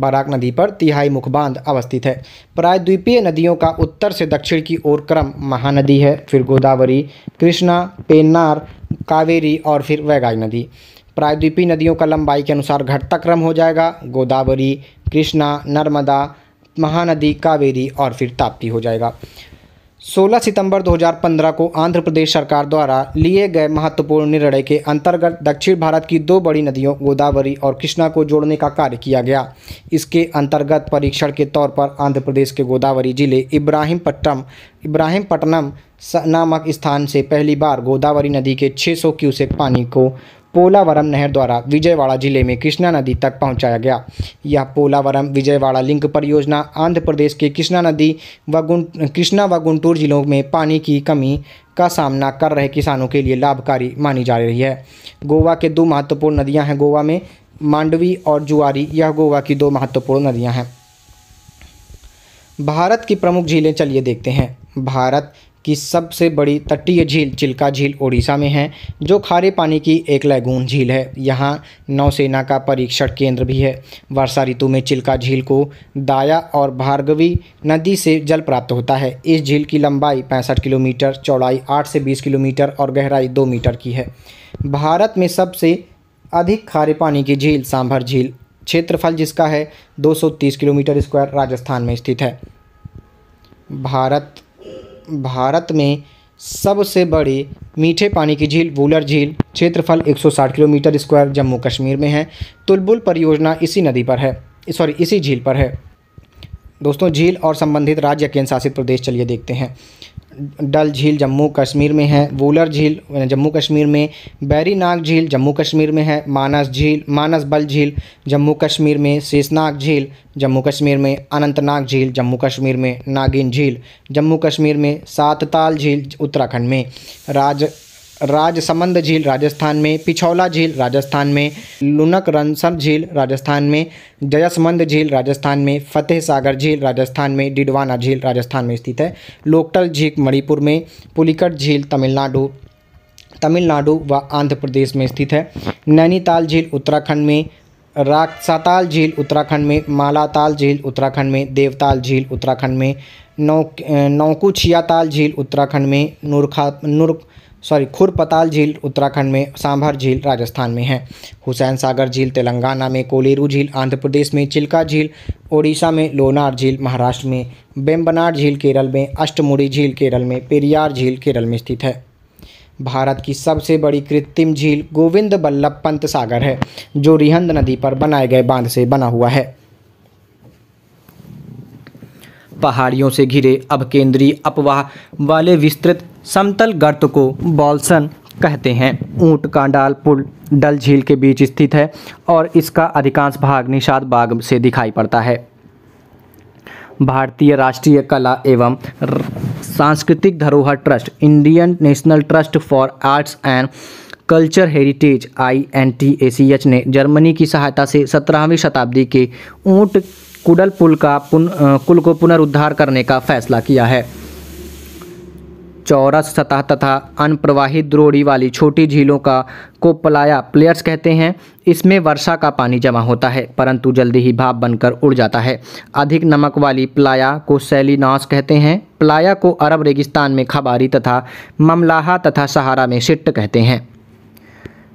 Speaker 1: बराक नदी पर तिहाई मुख बांध अवस्थित है प्रायद्वीपीय नदियों का उत्तर से दक्षिण की ओर क्रम महानदी है फिर गोदावरी कृष्णा पेन्नार कावेरी और फिर वैगाई नदी प्रायद्वीपीय नदियों का लंबाई के अनुसार घटता क्रम हो जाएगा गोदावरी कृष्णा नर्मदा महानदी कावेरी और फिर ताप्ती हो जाएगा 16 सितंबर 2015 को आंध्र प्रदेश सरकार द्वारा लिए गए महत्वपूर्ण निर्णय के अंतर्गत दक्षिण भारत की दो बड़ी नदियों गोदावरी और कृष्णा को जोड़ने का कार्य किया गया इसके अंतर्गत परीक्षण के तौर पर आंध्र प्रदेश के गोदावरी जिले इब्राहिमपट्टम इब्राहिमपट्टनम नामक स्थान से पहली बार गोदावरी नदी के छः क्यूसेक पानी को पोलावरम नहर द्वारा विजयवाड़ा जिले में कृष्णा नदी तक पहुंचाया गया यह पोलावरम विजयवाड़ा लिंक परियोजना आंध्र प्रदेश के कृष्णा नदी व कृष्णा व गुंटूर जिलों में पानी की कमी का सामना कर रहे किसानों के लिए लाभकारी मानी जा रही है गोवा के दो महत्वपूर्ण नदियाँ हैं गोवा में मांडवी और जुआरी यह गोवा की दो महत्वपूर्ण नदियाँ हैं भारत की प्रमुख झीलें चलिए देखते हैं भारत की सबसे बड़ी तटीय झील चिल्का झील ओडिशा में है जो खारे पानी की एक लैगून झील है यहाँ नौसेना का परीक्षण केंद्र भी है वर्षा ऋतु में चिल्का झील को दाया और भार्गवी नदी से जल प्राप्त होता है इस झील की लंबाई पैंसठ किलोमीटर चौड़ाई आठ से बीस किलोमीटर और गहराई दो मीटर की है भारत में सबसे अधिक खारे पानी की झील सांभर झील क्षेत्रफल जिसका है 230 किलोमीटर स्क्वायर राजस्थान में स्थित है भारत भारत में सबसे बड़ी मीठे पानी की झील वूलर झील क्षेत्रफल 160 किलोमीटर स्क्वायर जम्मू कश्मीर में है तुलबुल परियोजना इसी नदी पर है सॉरी इसी झील पर है दोस्तों झील और संबंधित राज्य केंद्र शासित प्रदेश चलिए देखते हैं डल झील जम्मू कश्मीर में है वूलर झील जम्मू कश्मीर में बैरीनाग झील जम्मू कश्मीर में है मानस झील मानस बल झील जम्मू कश्मीर में शेषनाग झील जम्मू कश्मीर में अनंतनाग झील जम्मू कश्मीर में नागिन झील जम्मू कश्मीर में सातताल झील उत्तराखंड में राज राजसमंद झील राजस्थान में पिछौला झील राजस्थान में लुनक रनसम झील राजस्थान में जयसमंद झील राजस्थान में फतेह सागर झील राजस्थान में डिडवाना झील राजस्थान में स्थित है लोकटल झील मणिपुर में पुलिकट झील तमिलनाडु तमिलनाडु व आंध्र प्रदेश में स्थित है नैनीताल झील उत्तराखंड में राक्षाताल झील उत्तराखंड में मालाताल झील उत्तराखंड में देवताल झील उत्तराखंड में नौ नौकुछियाताल झील उत्तराखंड में नूरखा नूर सॉरी खुरपताल झील उत्तराखंड में सांभर झील राजस्थान में है हुसैन सागर झील तेलंगाना में कोलेरू झील आंध्र प्रदेश में चिल्का झील ओडिशा में लोनार झील महाराष्ट्र में बेम्बनार झील केरल में अष्टमुड़ी झील केरल में पेरियार झील केरल में स्थित है भारत की सबसे बड़ी कृत्रिम झील गोविंद बल्लभ पंत सागर है जो रिहंद नदी पर बनाए गए बांध से बना हुआ है पहाड़ियों से घिरे अब केंद्रीय अपवाह वाले विस्तृत समतल गर्त को बॉल्सन कहते हैं ऊंट कांडाल पुल डल झील के बीच स्थित है और इसका अधिकांश भाग निषाद बाग से दिखाई पड़ता है भारतीय राष्ट्रीय कला एवं सांस्कृतिक धरोहर trust Indian national trust for arts and culture heritage I N T A C H ने जर्मनी की सहायता से सत्रहवीं शताब्दी के ऊँट कुडल पुल का पुन कुल को पुनरुद्धार करने का फैसला किया है चौरस सतह तथा अनप्रवाहित द्रोड़ी वाली छोटी झीलों का को पलाया प्लेयर्स कहते हैं इसमें वर्षा का पानी जमा होता है परंतु जल्दी ही भाप बनकर उड़ जाता है अधिक नमक वाली प्लाया को सैलिनास कहते हैं प्लाया को अरब रेगिस्तान में खबारी तथा ममलाहा तथा सहारा में सिट्ट कहते हैं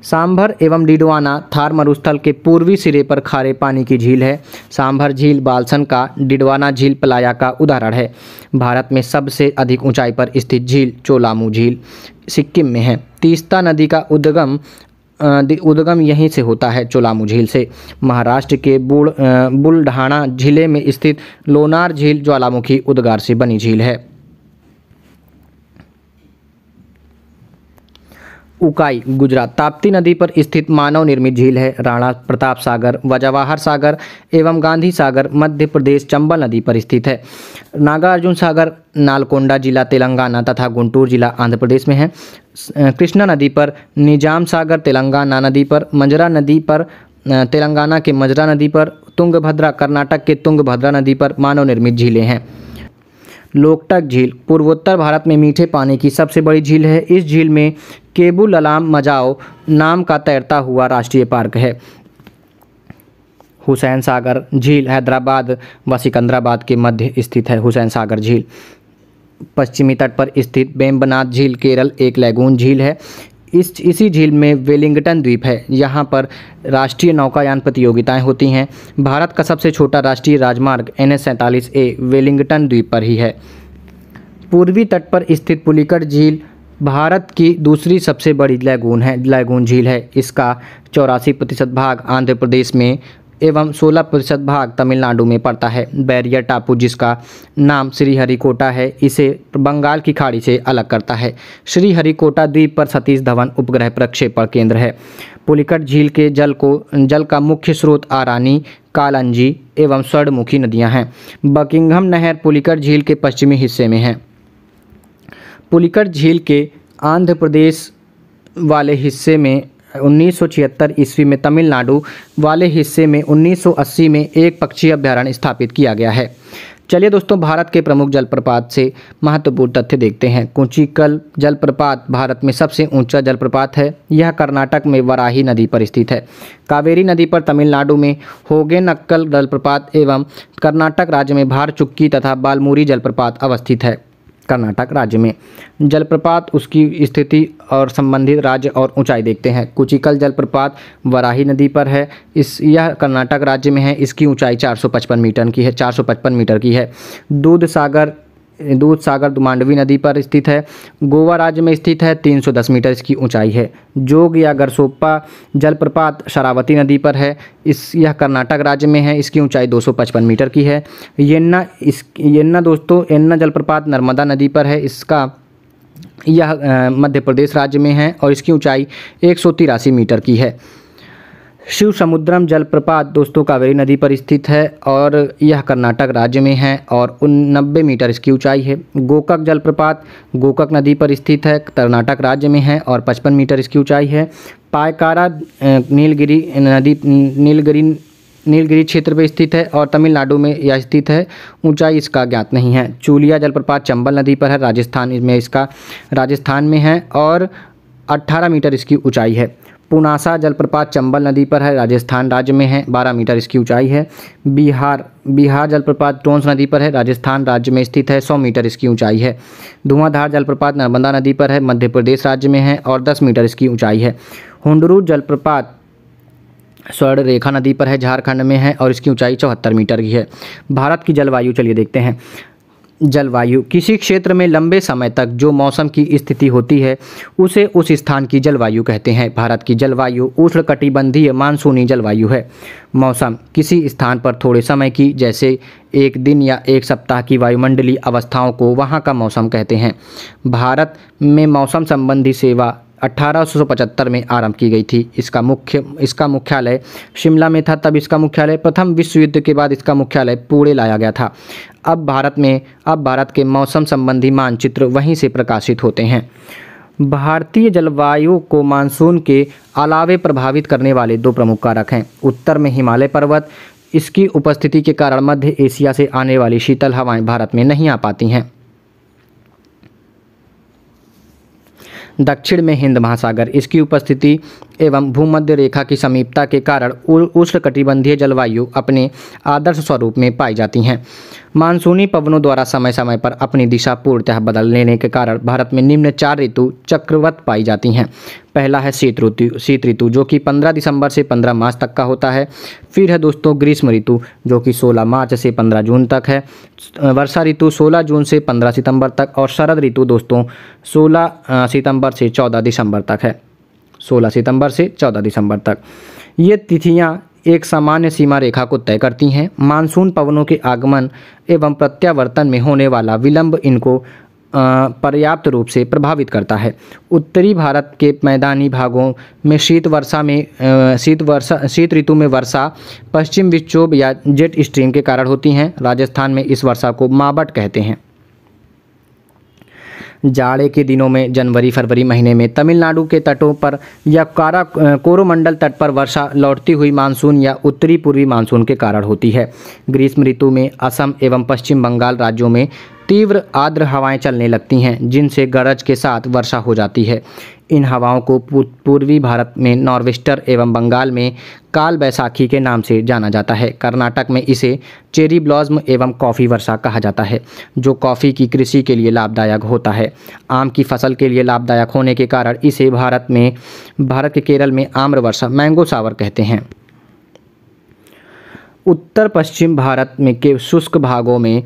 Speaker 1: सांभर एवं डिडवाना थार मरुस्थल के पूर्वी सिरे पर खारे पानी की झील है सांभर झील बालसन का डिडवाना झील पलाया का उदाहरण है भारत में सबसे अधिक ऊंचाई पर स्थित झील चोलामू झील सिक्किम में है तीस्ता नदी का उद्गम उद्गम यहीं से होता है चोलामू झील से महाराष्ट्र के बुल बुलढाणा जिले में स्थित लोनार झील ज्वालामुखी उद्गार से बनी झील है उकाई गुजरात ताप्ती नदी पर स्थित मानव निर्मित झील है राणा प्रताप सागर व जवाहर सागर एवं गांधी सागर मध्य प्रदेश चंबल नदी पर स्थित है नागार्जुन सागर नालकोंडा जिला तेलंगाना तथा गुंटूर जिला आंध्र प्रदेश में है कृष्णा नदी पर निजाम सागर तेलंगाना नदी पर मंजरा नदी पर तेलंगाना के मजरा नदी पर तुंगभद्रा कर्नाटक के तुंगभद्रा नदी पर मानव निर्मित झीलें हैं लोकटक झील पूर्वोत्तर भारत में मीठे पानी की सबसे बड़ी झील है इस झील में केबुललाम मजाओ नाम का तैरता हुआ राष्ट्रीय पार्क है हुसैन सागर झील हैदराबाद व सिकंदराबाद के मध्य स्थित है हुसैन सागर झील पश्चिमी तट पर स्थित बेम्बनाथ झील केरल एक लैगून झील है इस इसी झील में वेलिंगटन द्वीप है यहाँ पर राष्ट्रीय नौकायान प्रतियोगिताएं होती हैं भारत का सबसे छोटा राष्ट्रीय राजमार्ग एन एस ए वेलिंगटन द्वीप पर ही है पूर्वी तट पर स्थित पुलिकट झील भारत की दूसरी सबसे बड़ी लैगून है लैगून झील है इसका चौरासी प्रतिशत भाग आंध्र प्रदेश में एवं 16 प्रतिशत भाग तमिलनाडु में पड़ता है बैरियर टापू जिसका नाम श्रीहरिकोटा है इसे बंगाल की खाड़ी से अलग करता है श्रीहरिकोटा द्वीप पर सतीश धवन उपग्रह प्रक्षेपण केंद्र है पुलिकट झील के जल को जल का मुख्य स्रोत आरानी कालंजी एवं स्वर्णमुखी नदियां हैं बकिंगम नहर पुलिकट झील के पश्चिमी हिस्से में है पुलिकट झील के आंध्र प्रदेश वाले हिस्से में 1976 ईस्वी में तमिलनाडु वाले हिस्से में 1980 में एक पक्षी अभ्यारण्य स्थापित किया गया है चलिए दोस्तों भारत के प्रमुख जलप्रपात से महत्वपूर्ण तथ्य देखते हैं कुंचीकल जलप्रपात भारत में सबसे ऊंचा जलप्रपात है यह कर्नाटक में वराही नदी पर स्थित है कावेरी नदी पर तमिलनाडु में होगेनक्कल जलप्रपात एवं कर्नाटक राज्य में भारचुक्की तथा बालमुरी जलप्रपात अवस्थित है कर्नाटक राज्य में जलप्रपात उसकी स्थिति और संबंधित राज्य और ऊंचाई देखते हैं कुचिकल जलप्रपात वराही नदी पर है इस यह कर्नाटक राज्य में है इसकी ऊंचाई 455 मीटर की है 455 मीटर की है दूध सागर दूध सागर दुमांडवी नदी पर स्थित है गोवा राज्य में स्थित है 310 मीटर इसकी ऊंचाई है जोग या गरसोप्पा जलप्रपात शरावती नदी पर है इस यह कर्नाटक राज्य में है इसकी ऊंचाई 255 मीटर की है येन्ना इस येन्ना दोस्तों येन्ना जलप्रपात नर्मदा नदी पर है इसका यह मध्य प्रदेश राज्य में है और इसकी ऊँचाई एक मीटर की है शिव समुद्रम जलप्रपात दोस्तों कावेरी नदी पर स्थित है और यह कर्नाटक राज्य में है और उन नब्बे मीटर इसकी ऊंचाई है गोकक जलप्रपात गोकक नदी पर स्थित है कर्नाटक राज्य में है और पचपन मीटर इसकी ऊंचाई है पायकारा नीलगिरी नदी नीलगिरी नीलगिरी क्षेत्र पर स्थित है और तमिलनाडु में यह स्थित है ऊंचाई इसका ज्ञात नहीं है चूलिया जलप्रपात चंबल नदी पर है राजस्थान में इसका राजस्थान में है और 18 मीटर इसकी ऊंचाई है पुनासा जलप्रपात चंबल नदी पर है राजस्थान राज्य में है 12 मीटर इसकी ऊंचाई है बिहार बिहार जलप्रपात टोंस नदी पर है राजस्थान राज्य में स्थित है 100 मीटर इसकी ऊंचाई है धुआंधार जलप्रपात नर्मदा नदी पर है मध्य प्रदेश राज्य में है और 10 मीटर इसकी ऊंचाई है हुडरू जलप्रपात स्वर्ण रेखा नदी पर है झारखंड में है और इसकी ऊंचाई चौहत्तर मीटर की है भारत की जलवायु चलिए देखते हैं जलवायु किसी क्षेत्र में लंबे समय तक जो मौसम की स्थिति होती है उसे उस स्थान की जलवायु कहते हैं भारत की जलवायु उष्णकटिबंधीय मानसूनी जलवायु है मौसम किसी स्थान पर थोड़े समय की जैसे एक दिन या एक सप्ताह की वायुमंडलीय अवस्थाओं को वहाँ का मौसम कहते हैं भारत में मौसम संबंधी सेवा 1875 में आरंभ की गई थी इसका मुख्य इसका मुख्यालय शिमला में था तब इसका मुख्यालय प्रथम विश्व युद्ध के बाद इसका मुख्यालय पुणे लाया गया था अब भारत में अब भारत के मौसम संबंधी मानचित्र वहीं से प्रकाशित होते हैं भारतीय जलवायु को मानसून के अलावे प्रभावित करने वाले दो प्रमुख कारक हैं उत्तर में हिमालय पर्वत इसकी उपस्थिति के कारण मध्य एशिया से आने वाली शीतल हवाएं भारत में नहीं आ पाती हैं दक्षिण में हिंद महासागर इसकी उपस्थिति एवं भूमध्य रेखा की समीपता के कारण उष्ण कटिबंधीय जलवायु अपने आदर्श स्वरूप में पाई जाती हैं मानसूनी पवनों द्वारा समय समय पर अपनी दिशा पूर्णतः बदल लेने के कारण भारत में निम्न चार ऋतु चक्रवत पाई जाती हैं पहला है शीत ऋतु शीत ऋतु जो कि 15 दिसंबर से 15 मार्च तक का होता है फिर है दोस्तों ग्रीष्म ऋतु जो कि 16 मार्च से 15 जून तक है वर्षा ऋतु 16 जून से 15 सितंबर तक और शरद ऋतु दोस्तों 16 सितंबर से 14 दिसंबर तक है 16 सितंबर से 14 दिसंबर तक ये तिथियां एक सामान्य सीमा रेखा को तय करती हैं मानसून पवनों के आगमन एवं प्रत्यावर्तन में होने वाला विलंब इनको पर्याप्त रूप से प्रभावित करता है उत्तरी भारत के मैदानी भागों में शीत वर्षा में शीत वर्षा शीत ऋतु में वर्षा पश्चिम विक्षोभ या जेट स्ट्रीम के कारण होती हैं राजस्थान में इस वर्षा को माबट कहते हैं जाड़े के दिनों में जनवरी फरवरी महीने में तमिलनाडु के तटों पर या कारा कोरोमंडल तट पर वर्षा लौटती हुई मानसून या उत्तरी पूर्वी मानसून के कारण होती है ग्रीष्म ऋतु में असम एवं पश्चिम बंगाल राज्यों में तीव्र आर्द्र हवाएं चलने लगती हैं जिनसे गरज के साथ वर्षा हो जाती है इन हवाओं को पूर्वी भारत में नॉर्वेस्टर एवं बंगाल में काल बैसाखी के नाम से जाना जाता है कर्नाटक में इसे चेरी ब्लॉज्म एवं कॉफ़ी वर्षा कहा जाता है जो कॉफ़ी की कृषि के लिए लाभदायक होता है आम की फसल के लिए लाभदायक होने के कारण इसे भारत में भारत के केरल में आम्र वर्षा मैंगो सावर कहते हैं उत्तर पश्चिम भारत में के शुष्क भागों में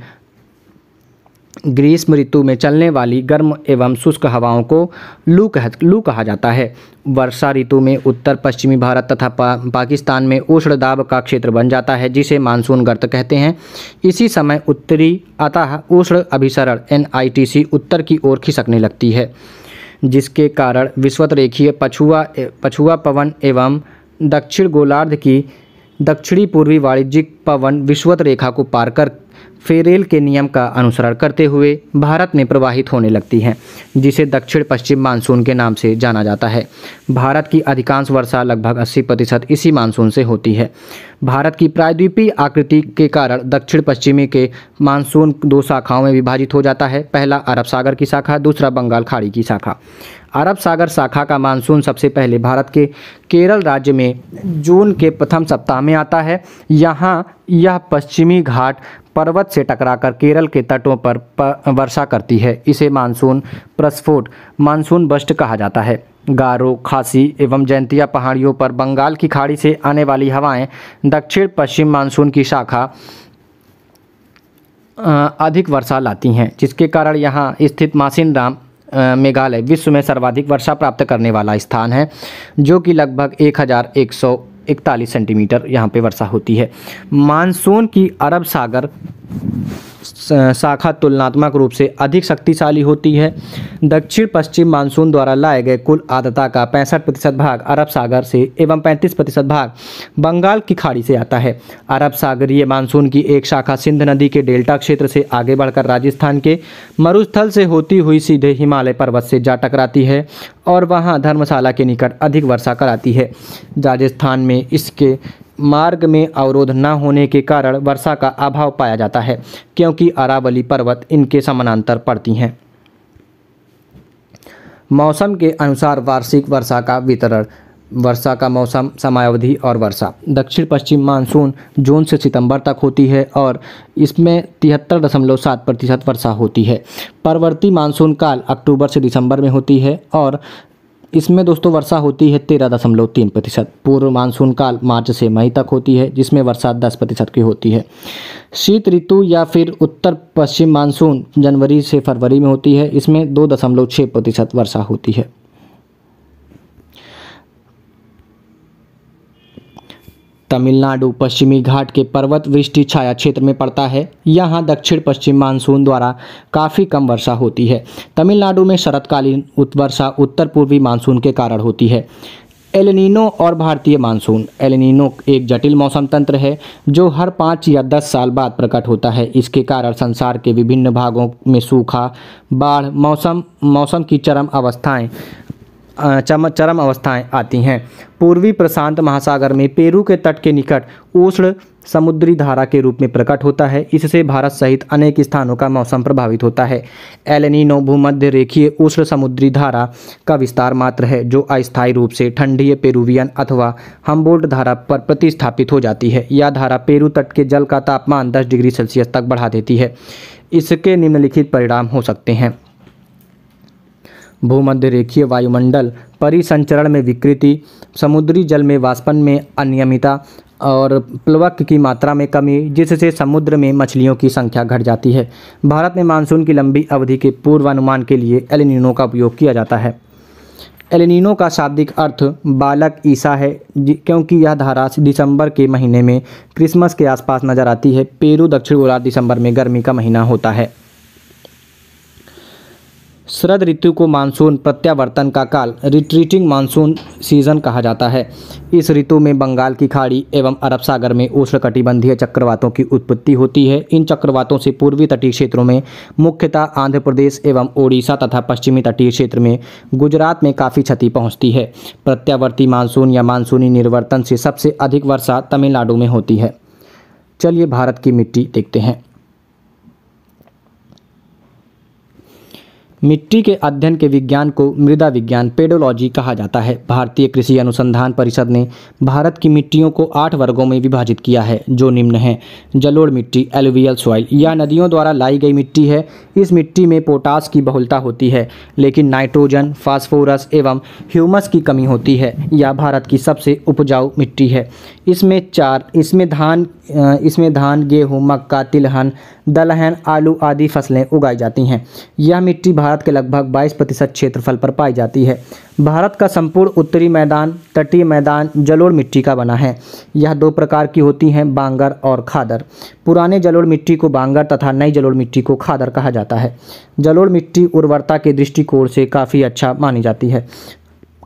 Speaker 1: ग्रीष्म ऋतु में चलने वाली गर्म एवं शुष्क हवाओं को लू कह लू कहा जाता है वर्षा ऋतु में उत्तर पश्चिमी भारत तथा पा, पाकिस्तान में उष्ण दाब का क्षेत्र बन जाता है जिसे मानसून गर्त कहते हैं इसी समय उत्तरी अतः उष्ण अभिसरण एन उत्तर की ओर खिसकने लगती है जिसके कारण विश्वत रेखीय पछुआ पछुआ पवन एवं दक्षिण गोलार्ध की दक्षिणी पूर्वी वाणिज्यिक पवन विश्वत रेखा को पार कर फेरेल के नियम का अनुसरण करते हुए भारत में प्रवाहित होने लगती हैं जिसे दक्षिण पश्चिम मानसून के नाम से जाना जाता है भारत की अधिकांश वर्षा लगभग 80 प्रतिशत इसी मानसून से होती है भारत की प्रायद्वीपीय आकृति के कारण दक्षिण पश्चिमी के मानसून दो शाखाओं में विभाजित हो जाता है पहला अरब सागर की शाखा दूसरा बंगाल खाड़ी की शाखा अरब सागर शाखा का मानसून सबसे पहले भारत के केरल राज्य में जून के प्रथम सप्ताह में आता है यहाँ यह पश्चिमी घाट पर्वत से टकराकर केरल के तटों पर वर्षा करती है इसे मानसून प्रस्फोट मानसून बस्ट कहा जाता है गारो खासी एवं जयंतिया पहाड़ियों पर बंगाल की खाड़ी से आने वाली हवाएं दक्षिण पश्चिम मानसून की शाखा अधिक वर्षा लाती हैं जिसके कारण यहाँ स्थित मासिनराम मेघालय विश्व में सर्वाधिक वर्षा प्राप्त करने वाला स्थान है जो कि लगभग एक हज़ार एक सौ इकतालीस सेंटीमीटर यहाँ पे वर्षा होती है मानसून की अरब सागर शाखा तुलनात्मक रूप से अधिक शक्तिशाली होती है दक्षिण पश्चिम मानसून द्वारा लाए गए कुल आद्रता का पैंसठ प्रतिशत भाग अरब सागर से एवं पैंतीस प्रतिशत भाग बंगाल की खाड़ी से आता है अरब सागरीय मानसून की एक शाखा सिंध नदी के डेल्टा क्षेत्र से आगे बढ़कर राजस्थान के मरुस्थल से होती हुई सीधे हिमालय पर्वत से जा टकराती है और वहाँ धर्मशाला के निकट अधिक वर्षा कराती है राजस्थान में इसके मार्ग में अवरोध न होने के कारण वर्षा का अभाव पाया जाता है क्योंकि अरावली पर्वत इनके समानांतर पड़ती हैं मौसम के अनुसार वार्षिक वर्षा का वितरण वर्षा का मौसम समयावधि और वर्षा दक्षिण पश्चिम मानसून जून से सितंबर तक होती है और इसमें तिहत्तर दशमलव सात प्रतिशत वर्षा होती है परवर्ती मानसून काल अक्टूबर से दिसंबर में होती है और इसमें दोस्तों वर्षा होती है तेरह दशमलव तीन प्रतिशत पूर्व मानसून काल मार्च से मई तक होती है जिसमें वर्षा दस प्रतिशत की होती है शीत ऋतु या फिर उत्तर पश्चिम मानसून जनवरी से फरवरी में होती है इसमें दो दशमलव छः प्रतिशत वर्षा होती है तमिलनाडु पश्चिमी घाट के पर्वत वृष्टि छाया क्षेत्र में पड़ता है यहाँ दक्षिण पश्चिम मानसून द्वारा काफ़ी कम वर्षा होती है तमिलनाडु में शरतकालीन वर्षा उत्तर पूर्वी मानसून के कारण होती है एलिनो और भारतीय मानसून एलिनो एक जटिल मौसम तंत्र है जो हर पाँच या दस साल बाद प्रकट होता है इसके कारण संसार के विभिन्न भागों में सूखा बाढ़ मौसम मौसम की चरम अवस्थाएं चम चरम अवस्थाएं आती हैं पूर्वी प्रशांत महासागर में पेरू के तट के निकट उष्ण समुद्री धारा के रूप में प्रकट होता है इससे भारत सहित अनेक स्थानों का मौसम प्रभावित होता है एलनीनो भूमध्य रेखीय उष्ण समुद्री धारा का विस्तार मात्र है जो अस्थायी रूप से ठंडीय पेरुवियन अथवा हम्बोल्ट धारा पर प्रतिस्थापित हो जाती है यह धारा पेरू तट के जल का तापमान दस डिग्री सेल्सियस तक बढ़ा देती है इसके निम्नलिखित परिणाम हो सकते हैं भूमध्य रेखीय वायुमंडल परिसंचरण में विकृति समुद्री जल में वाष्पन में अनियमितता और प्लवक की मात्रा में कमी जिससे समुद्र में मछलियों की संख्या घट जाती है भारत में मानसून की लंबी अवधि के पूर्वानुमान के लिए एलिनिनो का उपयोग किया जाता है एलिनिनो का शाब्दिक अर्थ बालक ईसा है क्योंकि यह धारा दिसंबर के महीने में क्रिसमस के आसपास नज़र आती है पेरू दक्षिण गोलार्ध दिसंबर में गर्मी का महीना होता है शरद ऋतु को मानसून प्रत्यावर्तन का काल रिट्रीटिंग मानसून सीजन कहा जाता है इस ऋतु में बंगाल की खाड़ी एवं अरब सागर में उष्णकटिबंधीय चक्रवातों की उत्पत्ति होती है इन चक्रवातों से पूर्वी तटीय क्षेत्रों में मुख्यतः आंध्र प्रदेश एवं ओडिशा तथा पश्चिमी तटीय क्षेत्र में गुजरात में काफ़ी क्षति पहुँचती है प्रत्यावर्ती मानसून या मानसूनी निर्वर्तन से सबसे अधिक वर्षा तमिलनाडु में होती है चलिए भारत की मिट्टी देखते हैं मिट्टी के अध्ययन के विज्ञान को मृदा विज्ञान पेडोलॉजी कहा जाता है भारतीय कृषि अनुसंधान परिषद ने भारत की मिट्टियों को आठ वर्गों में विभाजित किया है जो निम्न हैं जलोड़ मिट्टी एलुवियल सॉइल या नदियों द्वारा लाई गई मिट्टी है इस मिट्टी में पोटास की बहुलता होती है लेकिन नाइट्रोजन फास्फोरस एवं ह्यूमस की कमी होती है यह भारत की सबसे उपजाऊ मिट्टी है इसमें चार इसमें धान इसमें धान गेहूँ मक्का तिलहन दलहन आलू आदि फसलें उगाई जाती हैं यह मिट्टी भारत के लगभग 22 प्रतिशत क्षेत्रफल पर पाई जाती है भारत का संपूर्ण उत्तरी मैदान तटीय मैदान जलोढ़ मिट्टी का बना है यह दो प्रकार की होती हैं बांगर और खादर पुराने जलोढ़ मिट्टी को बांगर तथा नई जलोढ़ मिट्टी को खादर कहा जाता है जलोढ़ मिट्टी उर्वरता के दृष्टिकोण से काफ़ी अच्छा मानी जाती है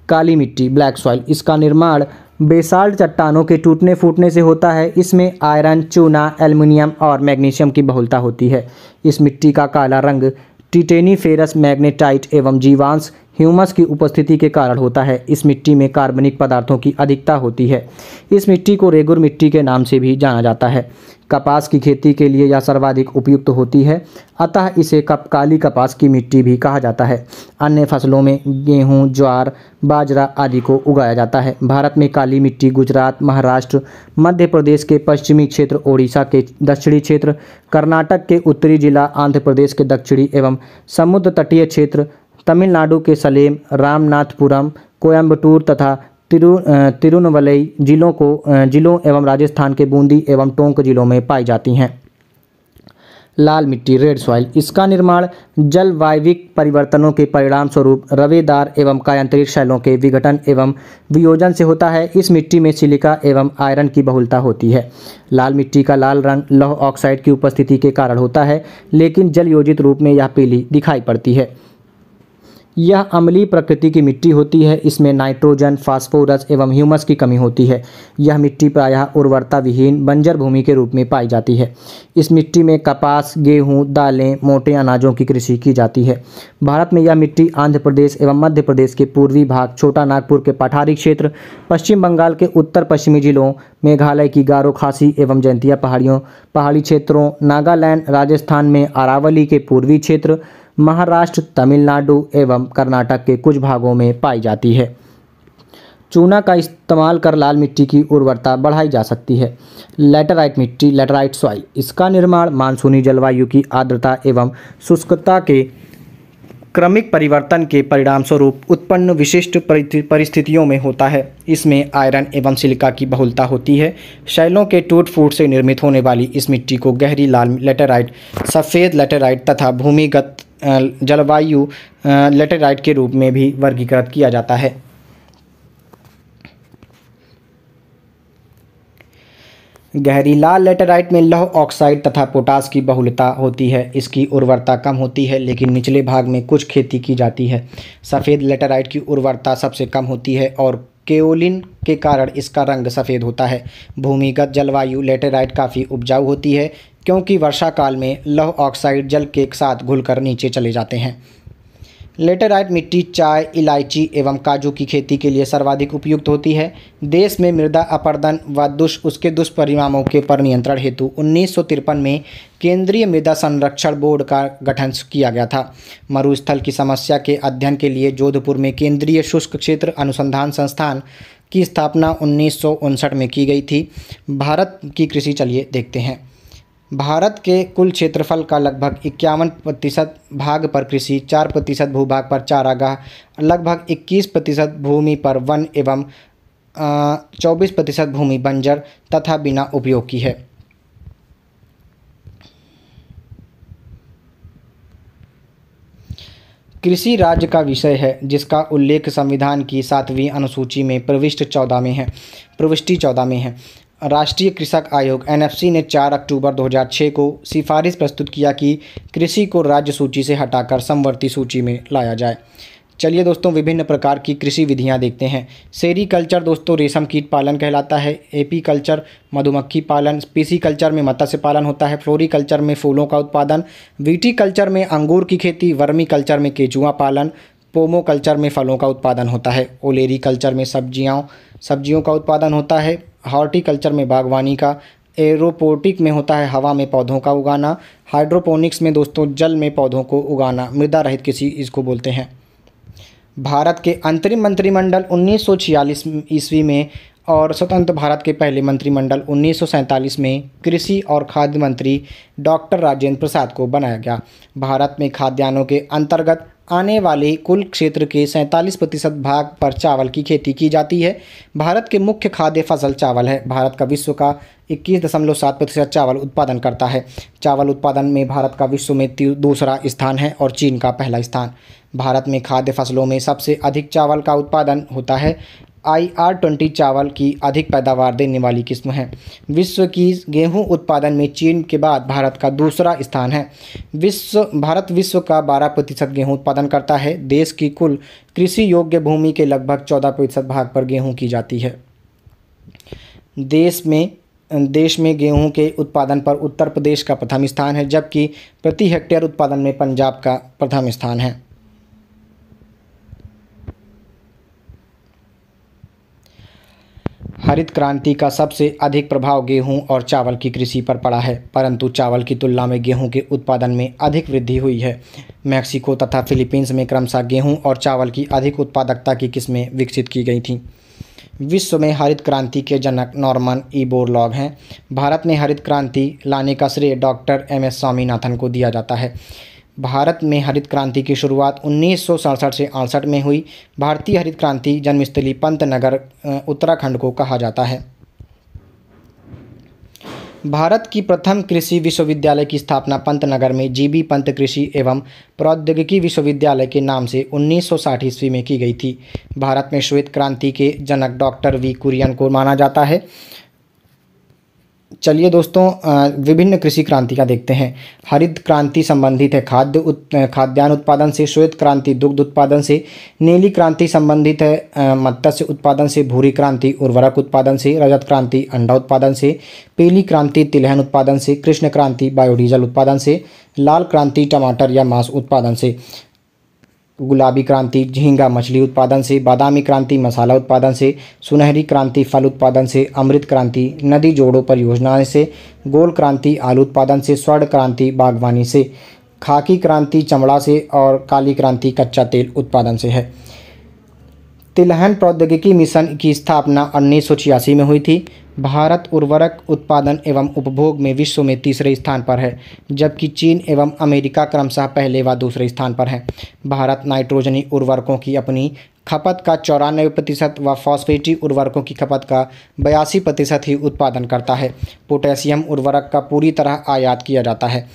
Speaker 1: काली मिट्टी ब्लैक सॉइल इसका निर्माण बेसाल्ट चट्टानों के टूटने फूटने से होता है इसमें आयरन चूना एल्युमिनियम और मैग्नीशियम की बहुलता होती है इस मिट्टी का काला रंग टिटेनी फेरस मैग्नेटाइट एवं जीवांश ह्यूमस की उपस्थिति के कारण होता है इस मिट्टी में कार्बनिक पदार्थों की अधिकता होती है इस मिट्टी को रेगुर मिट्टी के नाम से भी जाना जाता है कपास की खेती के लिए यह सर्वाधिक उपयुक्त होती है अतः इसे कप काली कपास की मिट्टी भी कहा जाता है अन्य फसलों में गेहूं, ज्वार बाजरा आदि को उगाया जाता है भारत में काली मिट्टी गुजरात महाराष्ट्र मध्य प्रदेश के पश्चिमी क्षेत्र ओडिशा के दक्षिणी क्षेत्र कर्नाटक के उत्तरी जिला आंध्र प्रदेश के दक्षिणी एवं समुद्र तटीय क्षेत्र तमिलनाडु के सलेम रामनाथपुरम कोयम्बटूर तथा तिरु तिरुनवलई जिलों को जिलों एवं राजस्थान के बूंदी एवं टोंक जिलों में पाई जाती हैं लाल मिट्टी रेड सॉइल इसका निर्माण जलवायविक परिवर्तनों के परिणाम स्वरूप रवेदार एवं कायांतरिक शैलों के विघटन एवं वियोजन से होता है इस मिट्टी में सिलिका एवं आयरन की बहुलता होती है लाल मिट्टी का लाल रंग लौह ऑक्साइड की उपस्थिति के कारण होता है लेकिन जल योजित रूप में यह पीली दिखाई पड़ती है यह अमली प्रकृति की मिट्टी होती है इसमें नाइट्रोजन फास्फोरस एवं ह्यूमस की कमी होती है यह मिट्टी प्रायः उर्वरता विहीन बंजर भूमि के रूप में पाई जाती है इस मिट्टी में कपास गेहूं दालें मोटे अनाजों की कृषि की जाती है भारत में यह मिट्टी आंध्र प्रदेश एवं मध्य प्रदेश के पूर्वी भाग छोटा नागपुर के पठारी क्षेत्र पश्चिम बंगाल के उत्तर पश्चिमी जिलों मेघालय की गारो खासी एवं जयंतिया पहाड़ियों पहाड़ी क्षेत्रों नागालैंड राजस्थान में अरावली के पूर्वी क्षेत्र महाराष्ट्र तमिलनाडु एवं कर्नाटक के कुछ भागों में पाई जाती है चूना का इस्तेमाल कर लाल मिट्टी की उर्वरता बढ़ाई जा सकती है लेटराइट मिट्टी लेटराइट सॉइल इसका निर्माण मानसूनी जलवायु की आर्द्रता एवं शुष्कता के क्रमिक परिवर्तन के परिणाम स्वरूप उत्पन्न विशिष्ट परिस्थितियों में होता है इसमें आयरन एवं सिलिका की बहुलता होती है शैलों के टूट फूट से निर्मित होने वाली इस मिट्टी को गहरी लाल लेटेराइट सफ़ेद लेटेराइट तथा भूमिगत जलवायु लेटेराइट के रूप में भी वर्गीकृत किया जाता है गहरीला लेटेराइट में लौह ऑक्साइड तथा पोटास की बहुलता होती है इसकी उर्वरता कम होती है लेकिन निचले भाग में कुछ खेती की जाती है सफ़ेद लेटेराइट की उर्वरता सबसे कम होती है और केओलिन के कारण इसका रंग सफ़ेद होता है भूमिगत जलवायु लेटेराइट काफ़ी उपजाऊ होती है क्योंकि वर्षा काल में लौह ऑक्साइड जल के साथ घुलकर नीचे चले जाते हैं लेटेराइट मिट्टी चाय इलायची एवं काजू की खेती के लिए सर्वाधिक उपयुक्त होती है देश में मृदा अपर्दन व दुष उसके दुष्परिणामों के पर नियंत्रण हेतु उन्नीस में केंद्रीय मृदा संरक्षण बोर्ड का गठन किया गया था मरुस्थल की समस्या के अध्ययन के लिए जोधपुर में केंद्रीय शुष्क क्षेत्र अनुसंधान संस्थान की स्थापना उन्नीस में की गई थी भारत की कृषि चलिए देखते हैं भारत के कुल क्षेत्रफल का लगभग इक्यावन प्रतिशत भाग पर कृषि चार प्रतिशत भूभाग पर चारागाह लगभग इक्कीस प्रतिशत भूमि पर वन एवं चौबीस प्रतिशत भूमि बंजर तथा बिना उपयोग की है कृषि राज्य का विषय है जिसका उल्लेख संविधान की सातवीं अनुसूची में प्रविष्ट चौदह में है प्रविष्टि चौदह में है राष्ट्रीय कृषक आयोग एनएफसी ने 4 अक्टूबर 2006 को सिफारिश प्रस्तुत किया कि कृषि को राज्य सूची से हटाकर समवर्ती सूची में लाया जाए चलिए दोस्तों विभिन्न प्रकार की कृषि विधियां देखते हैं सेरी कल्चर दोस्तों रेशम कीट पालन कहलाता है एपी कल्चर मधुमक्खी पालन पीसी कल्चर में मत्स्य पालन होता है फ्लोरी कल्चर में फूलों का उत्पादन वीटी कल्चर में अंगूर की खेती वर्मी कल्चर में केचुआ पालन पोमो कल्चर में फलों का उत्पादन होता है ओलेरी कल्चर में सब्जियों सब्जियों का उत्पादन होता है हॉर्टिकल्चर में बागवानी का एरोपोटिक में होता है हवा में पौधों का उगाना हाइड्रोपोनिक्स में दोस्तों जल में पौधों को उगाना मृदा रहित कृषि इसको बोलते हैं भारत के अंतरिम मंत्रिमंडल 1946 ईस्वी में और स्वतंत्र भारत के पहले मंत्रिमंडल उन्नीस में कृषि और खाद्य मंत्री डॉक्टर राजेंद्र प्रसाद को बनाया गया भारत में खाद्यान्नों के अंतर्गत आने वाले कुल क्षेत्र के सैंतालीस प्रतिशत भाग पर चावल की खेती की जाती है भारत के मुख्य खाद्य फसल चावल है भारत का विश्व का इक्कीस दशमलव सात प्रतिशत चावल उत्पादन करता है चावल उत्पादन में भारत का विश्व में दूसरा स्थान है और चीन का पहला स्थान भारत में खाद्य फसलों में सबसे अधिक चावल का उत्पादन होता है आई आर ट्वेंटी चावल की अधिक पैदावार देने वाली किस्म है विश्व की गेहूं उत्पादन में चीन के बाद भारत का दूसरा स्थान है विश्व भारत विश्व का बारह प्रतिशत गेहूँ उत्पादन करता है देश की कुल कृषि योग्य भूमि के लगभग चौदह प्रतिशत भाग पर गेहूँ की जाती है देश में देश में गेहूं के उत्पादन पर उत्तर प्रदेश का प्रथम स्थान है जबकि प्रति हेक्टेयर उत्पादन में पंजाब का प्रथम स्थान है हरित क्रांति का सबसे अधिक प्रभाव गेहूं और चावल की कृषि पर पड़ा है परंतु चावल की तुलना में गेहूं के उत्पादन में अधिक वृद्धि हुई है मैक्सिको तथा फिलीपींस में क्रमशः गेहूं और चावल की अधिक उत्पादकता की किस्में विकसित की गई थीं विश्व में हरित क्रांति के जनक नॉर्मन ई बोरलॉग हैं भारत में हरित क्रांति लाने का श्रेय डॉक्टर एम एस स्वामीनाथन को दिया जाता है भारत में हरित क्रांति की शुरुआत उन्नीस से अड़सठ में हुई भारतीय हरित क्रांति जन्मस्थली पंतनगर उत्तराखंड को कहा जाता है भारत की प्रथम कृषि विश्वविद्यालय की स्थापना पंतनगर में जीबी पंत कृषि एवं प्रौद्योगिकी विश्वविद्यालय के नाम से उन्नीस ईस्वी में की गई थी भारत में श्वेत क्रांति के जनक डॉक्टर वी कुरियन को माना जाता है चलिए दोस्तों विभिन्न कृषि क्रांति का देखते हैं हरित क्रांति संबंधित है खाद्य उत, खाद्यान्न उत्पादन से श्वेत क्रांति दुग्ध उत्पादन से नीली क्रांति संबंधित है मत्स्य उत्पादन से भूरी क्रांति उर्वरक उत्पादन से रजत क्रांति अंडा उत्पादन से पीली क्रांति तिलहन उत्पादन से कृष्ण क्रांति बायोडीजल उत्पादन से लाल क्रांति टमाटर या मांस उत्पादन से गुलाबी क्रांति झींगा मछली उत्पादन से बादामी क्रांति मसाला उत्पादन से सुनहरी क्रांति फल उत्पादन से अमृत क्रांति नदी जोड़ों पर योजनाएं से गोल क्रांति आलू उत्पादन से स्वर्ण क्रांति बागवानी से खाकी क्रांति चमड़ा से और काली क्रांति कच्चा तेल उत्पादन से है तिलहन प्रौद्योगिकी मिशन की स्थापना उन्नीस में हुई थी भारत उर्वरक उत्पादन एवं उपभोग में विश्व में तीसरे स्थान पर है जबकि चीन एवं अमेरिका क्रमशः पहले व दूसरे स्थान पर है भारत नाइट्रोजनी उर्वरकों की अपनी खपत का चौरानवे प्रतिशत व फॉस्फेटी उर्वरकों की खपत का बयासी प्रतिशत ही उत्पादन करता है पोटेशियम उर्वरक का पूरी तरह आयात किया जाता है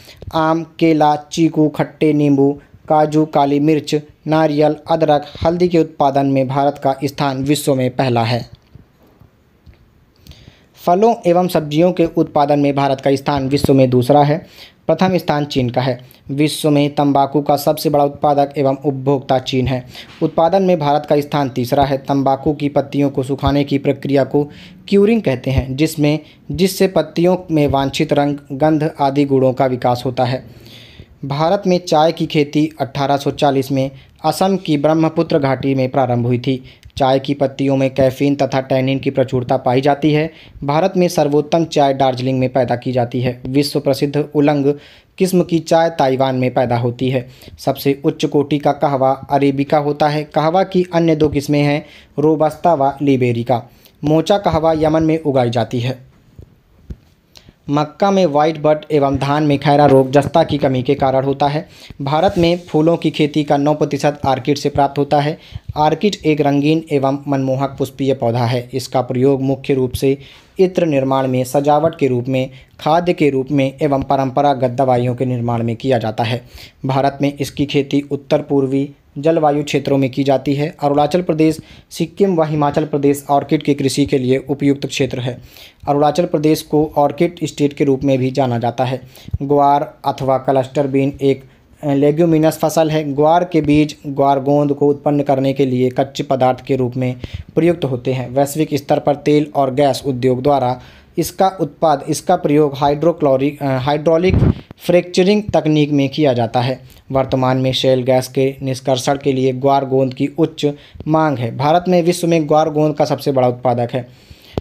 Speaker 1: आम केला चीकू खट्टे नींबू काजू काली मिर्च नारियल अदरक हल्दी के उत्पादन में भारत का स्थान विश्व में पहला है फलों एवं सब्जियों के उत्पादन में भारत का स्थान विश्व में दूसरा है प्रथम स्थान चीन का है विश्व में तंबाकू का सबसे बड़ा उत्पादक एवं उपभोक्ता चीन है उत्पादन में भारत का स्थान तीसरा है तंबाकू की पत्तियों को सुखाने की प्रक्रिया को क्यूरिंग कहते हैं जिसमें जिससे पत्तियों में वांछित रंग गंध आदि गुणों का विकास होता है भारत में चाय की खेती 1840 में असम की ब्रह्मपुत्र घाटी में प्रारंभ हुई थी चाय की पत्तियों में कैफीन तथा टैनिन की प्रचुरता पाई जाती है भारत में सर्वोत्तम चाय दार्जिलिंग में पैदा की जाती है विश्व प्रसिद्ध उलंग किस्म की चाय ताइवान में पैदा होती है सबसे उच्च कोटि का कहवा अरेबिका होता है कहवा की अन्य दो किस्में हैं रोबस्ता व लिबेरिका मोचा कहवा यमन में उगाई जाती है मक्का में वाइट बट एवं धान में खैरा रोग जस्ता की कमी के कारण होता है भारत में फूलों की खेती का 9 प्रतिशत आर्किड से प्राप्त होता है आर्किड एक रंगीन एवं मनमोहक पुष्पीय पौधा है इसका प्रयोग मुख्य रूप से इत्र निर्माण में सजावट के रूप में खाद्य के रूप में एवं परंपरागत दवाइयों के निर्माण में किया जाता है भारत में इसकी खेती उत्तर पूर्वी जलवायु क्षेत्रों में की जाती है अरुणाचल प्रदेश सिक्किम व हिमाचल प्रदेश ऑर्किड की कृषि के लिए उपयुक्त क्षेत्र है अरुणाचल प्रदेश को ऑर्किड स्टेट के रूप में भी जाना जाता है ग्वार अथवा क्लस्टर बीन एक लेग्यूमिनस फसल है ग्वार के बीज ग्वार गोंद को उत्पन्न करने के लिए कच्चे पदार्थ के रूप में प्रयुक्त होते हैं वैश्विक स्तर पर तेल और गैस उद्योग द्वारा इसका उत्पाद इसका प्रयोग हाइड्रोक्लोरिक हाइड्रोलिक फ्रैक्चरिंग तकनीक में किया जाता है वर्तमान में शेल गैस के निष्कर्षण के लिए ग्वार गोंद की उच्च मांग है भारत में विश्व में ग्वार गोंद का सबसे बड़ा उत्पादक है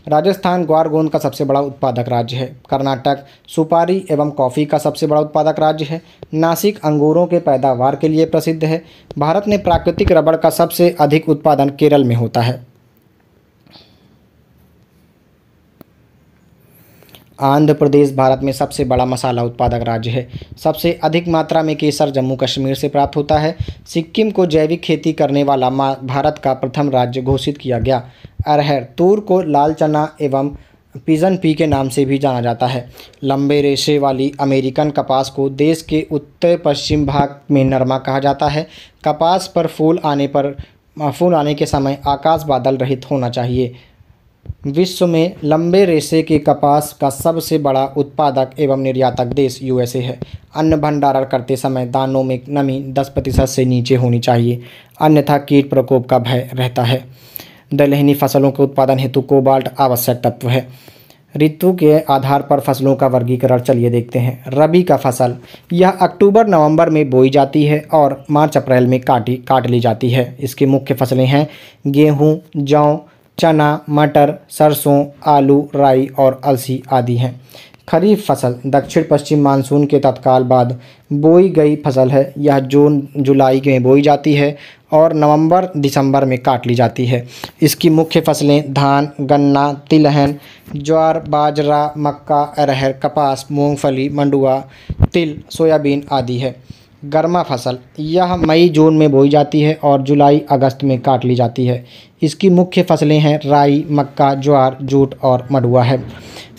Speaker 1: राजस्थान ग्वार गोंद का सबसे बड़ा उत्पादक राज्य है कर्नाटक सुपारी एवं कॉफ़ी का सबसे बड़ा उत्पादक राज्य है नासिक अंगूरों के पैदावार के लिए प्रसिद्ध है भारत में प्राकृतिक रबड़ का सबसे अधिक उत्पादन केरल में होता है आंध्र प्रदेश भारत में सबसे बड़ा मसाला उत्पादक राज्य है सबसे अधिक मात्रा में केसर जम्मू कश्मीर से प्राप्त होता है सिक्किम को जैविक खेती करने वाला भारत का प्रथम राज्य घोषित किया गया अरहर तूर को लाल चना एवं पिजन पी के नाम से भी जाना जाता है लंबे रेशे वाली अमेरिकन कपास को देश के उत्तर पश्चिम भाग में नरमा कहा जाता है कपास पर फूल आने पर फूल आने के समय आकाश बादल रहित होना चाहिए विश्व में लंबे रेशे के कपास का सबसे बड़ा उत्पादक एवं निर्यातक देश यूएसए है अन्न भंडारण करते समय दानों में नमी 10 प्रतिशत से नीचे होनी चाहिए अन्यथा कीट प्रकोप का भय रहता है दलहनी फसलों के उत्पादन हेतु कोबाल्ट आवश्यक तत्व है ऋतु के आधार पर फसलों का वर्गीकरण चलिए देखते हैं रबी का फसल यह अक्टूबर नवंबर में बोई जाती है और मार्च अप्रैल में काटी काट ली जाती है इसकी मुख्य फसलें हैं गेहूँ जौ चना मटर सरसों आलू राई और अलसी आदि हैं खरीफ फसल दक्षिण पश्चिम मानसून के तत्काल बाद बोई गई फसल है यह जून जुलाई में बोई जाती है और नवंबर दिसंबर में काट ली जाती है इसकी मुख्य फसलें धान गन्ना तिलहन ज्वार बाजरा मक्का अरहर कपास मूंगफली मंडुआ तिल सोयाबीन आदि है गर्मा फसल यह मई जून में बोई जाती है और जुलाई अगस्त में काट ली जाती है इसकी मुख्य फसलें हैं राई मक्का ज्वार जूट और मडुआ है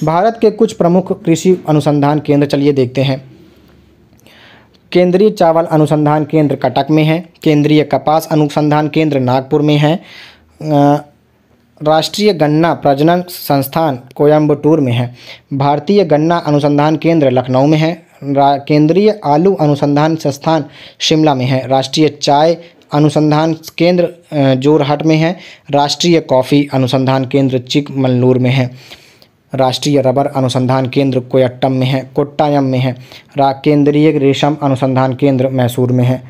Speaker 1: भारत के कुछ प्रमुख कृषि अनुसंधान केंद्र चलिए देखते हैं केंद्रीय चावल अनुसंधान केंद्र कटक में है केंद्रीय कपास अनुसंधान केंद्र नागपुर में है राष्ट्रीय गन्ना प्रजनन संस्थान कोयम्बटूर में है भारतीय गन्ना अनुसंधान केंद्र लखनऊ में है केंद्रीय आलू अनुसंधान संस्थान शिमला में है राष्ट्रीय चाय अनुसंधान केंद्र जोरहाट में है राष्ट्रीय कॉफ़ी अनुसंधान केंद्र चिकमल्लूर में है राष्ट्रीय रबर अनुसंधान केंद्र कोयट्टम में है कोट्टायम में है रा केंद्रीय रेशम अनुसंधान केंद्र मैसूर में है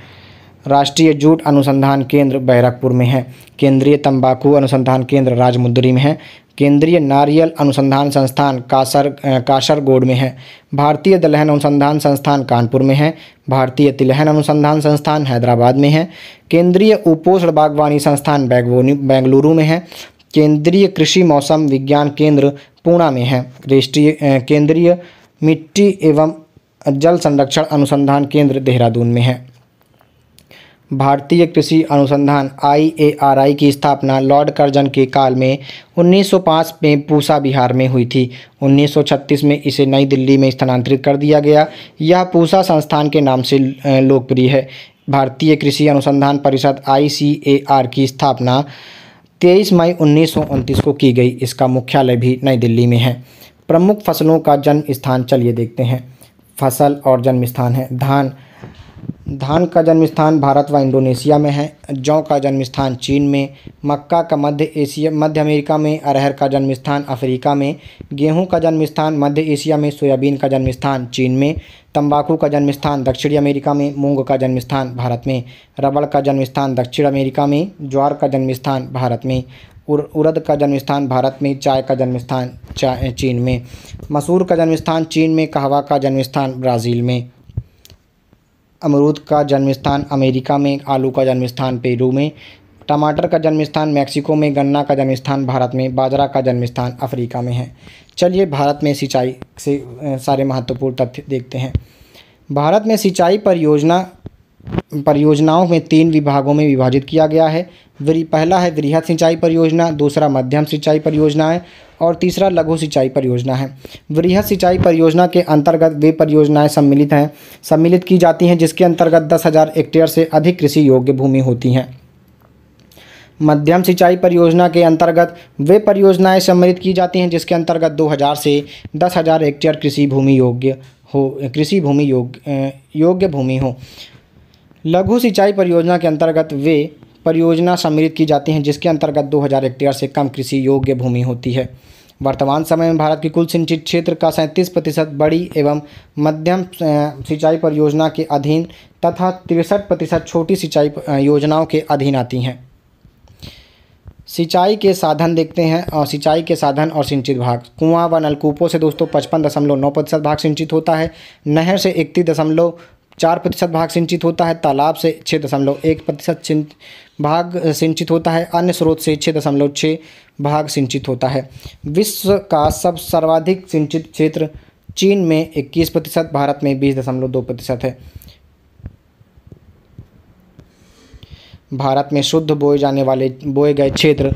Speaker 1: राष्ट्रीय जूट अनुसंधान केंद्र बैरकपुर में है केंद्रीय तंबाकू अनुसंधान केंद्र राजमुंदरी में है केंद्रीय नारियल अनुसंधान संस्थान कासर कासरगोड में है भारतीय दलहन अनुसंधान संस्थान कानपुर में है भारतीय तिलहन अनुसंधान संस्थान हैदराबाद में है केंद्रीय उपोषण बागवानी संस्थान बेंगलुरु में है केंद्रीय कृषि मौसम विज्ञान केंद्र पूना में है राष्ट्रीय केंद्रीय मिट्टी एवं जल संरक्षण अनुसंधान केंद्र देहरादून में है भारतीय कृषि अनुसंधान आईएआरआई की स्थापना लॉर्ड कर्जन के काल में 1905 में पूसा बिहार में हुई थी 1936 में इसे नई दिल्ली में स्थानांतरित कर दिया गया यह पूसा संस्थान के नाम से लोकप्रिय है भारतीय कृषि अनुसंधान परिषद आईसीएआर की स्थापना 23 मई उन्नीस को की गई इसका मुख्यालय भी नई दिल्ली में है प्रमुख फसलों का जन्म स्थान चलिए देखते हैं फसल और जन्म स्थान है धान धान का जन्म स्थान भारत व इंडोनेशिया में है जौ का जन्म स्थान चीन में मक्का का मध्य एशिया मध्य अमेरिका में अरहर का जन्म स्थान अफ्रीका में गेहूं का जन्म स्थान मध्य एशिया में सोयाबीन का जन्म स्थान चीन में तंबाकू का जन्म स्थान दक्षिणी अमेरिका में मूंग का जन्म स्थान भारत में रबड़ का जन्म स्थान दक्षिण अमेरिका में ज्वार का जन्म स्थान भारत में उर्द का जन्म स्थान भारत में चाय का जन्म स्थान चीन में मसूर का जन्म स्थान चीन में कहवा का जन्म स्थान ब्राज़ील में अमरूद का जन्म स्थान अमेरिका में आलू का जन्म स्थान पेरू में टमाटर का जन्म स्थान मैक्सिको में गन्ना का जन्म स्थान भारत में बाजरा का जन्म स्थान अफ्रीका में है चलिए भारत में सिंचाई से सारे महत्वपूर्ण तथ्य देखते हैं भारत में सिंचाई परियोजना परियोजनाओं में तीन विभागों में विभाजित किया गया है पहला है वृहत सिंचाई परियोजना दूसरा मध्यम सिंचाई परियोजना है और तीसरा लघु सिंचाई परियोजना है वृहत सिंचाई परियोजना के अंतर्गत वे परियोजनाएं सम्मिलित हैं सम्मिलित की जाती हैं जिसके अंतर्गत दस हज़ार हेक्टेयर से अधिक कृषि योग्य भूमि होती हैं मध्यम सिंचाई परियोजना के अंतर्गत वे परियोजनाएँ सम्मिलित की जाती हैं जिसके अंतर्गत दो से दस हेक्टेयर कृषि भूमि योग्य हो कृषि भूमि योग्य योग्य भूमि हो लघु सिंचाई परियोजना के अंतर्गत वे परियोजना सम्मिलित की जाती हैं जिसके अंतर्गत 2000 हेक्टेयर से कम कृषि योग्य भूमि होती है वर्तमान समय में भारत की कुल सिंचित क्षेत्र का सैंतीस प्रतिशत बड़ी एवं मध्यम सिंचाई परियोजना के अधीन तथा तिरसठ प्रतिशत छोटी सिंचाई योजनाओं के अधीन आती हैं सिंचाई के साधन देखते हैं और सिंचाई के साधन और सिंचित भाग कुआं व नलकूपों से दोस्तों पचपन दशमलव नौ प्रतिशत भाग सिंचित होता है नहर से इकतीस दशमलव चार प्रतिशत भाग सिंचित होता है तालाब से छः दशमलव एक प्रतिशत भाग सिंचित होता है अन्य स्रोत से छः दशमलव छः भाग सिंचित होता है विश्व का सब सर्वाधिक सिंचित क्षेत्र चीन में इक्कीस प्रतिशत भारत में बीस दशमलव दो प्रतिशत है भारत में शुद्ध बोए जाने वाले बोए गए क्षेत्र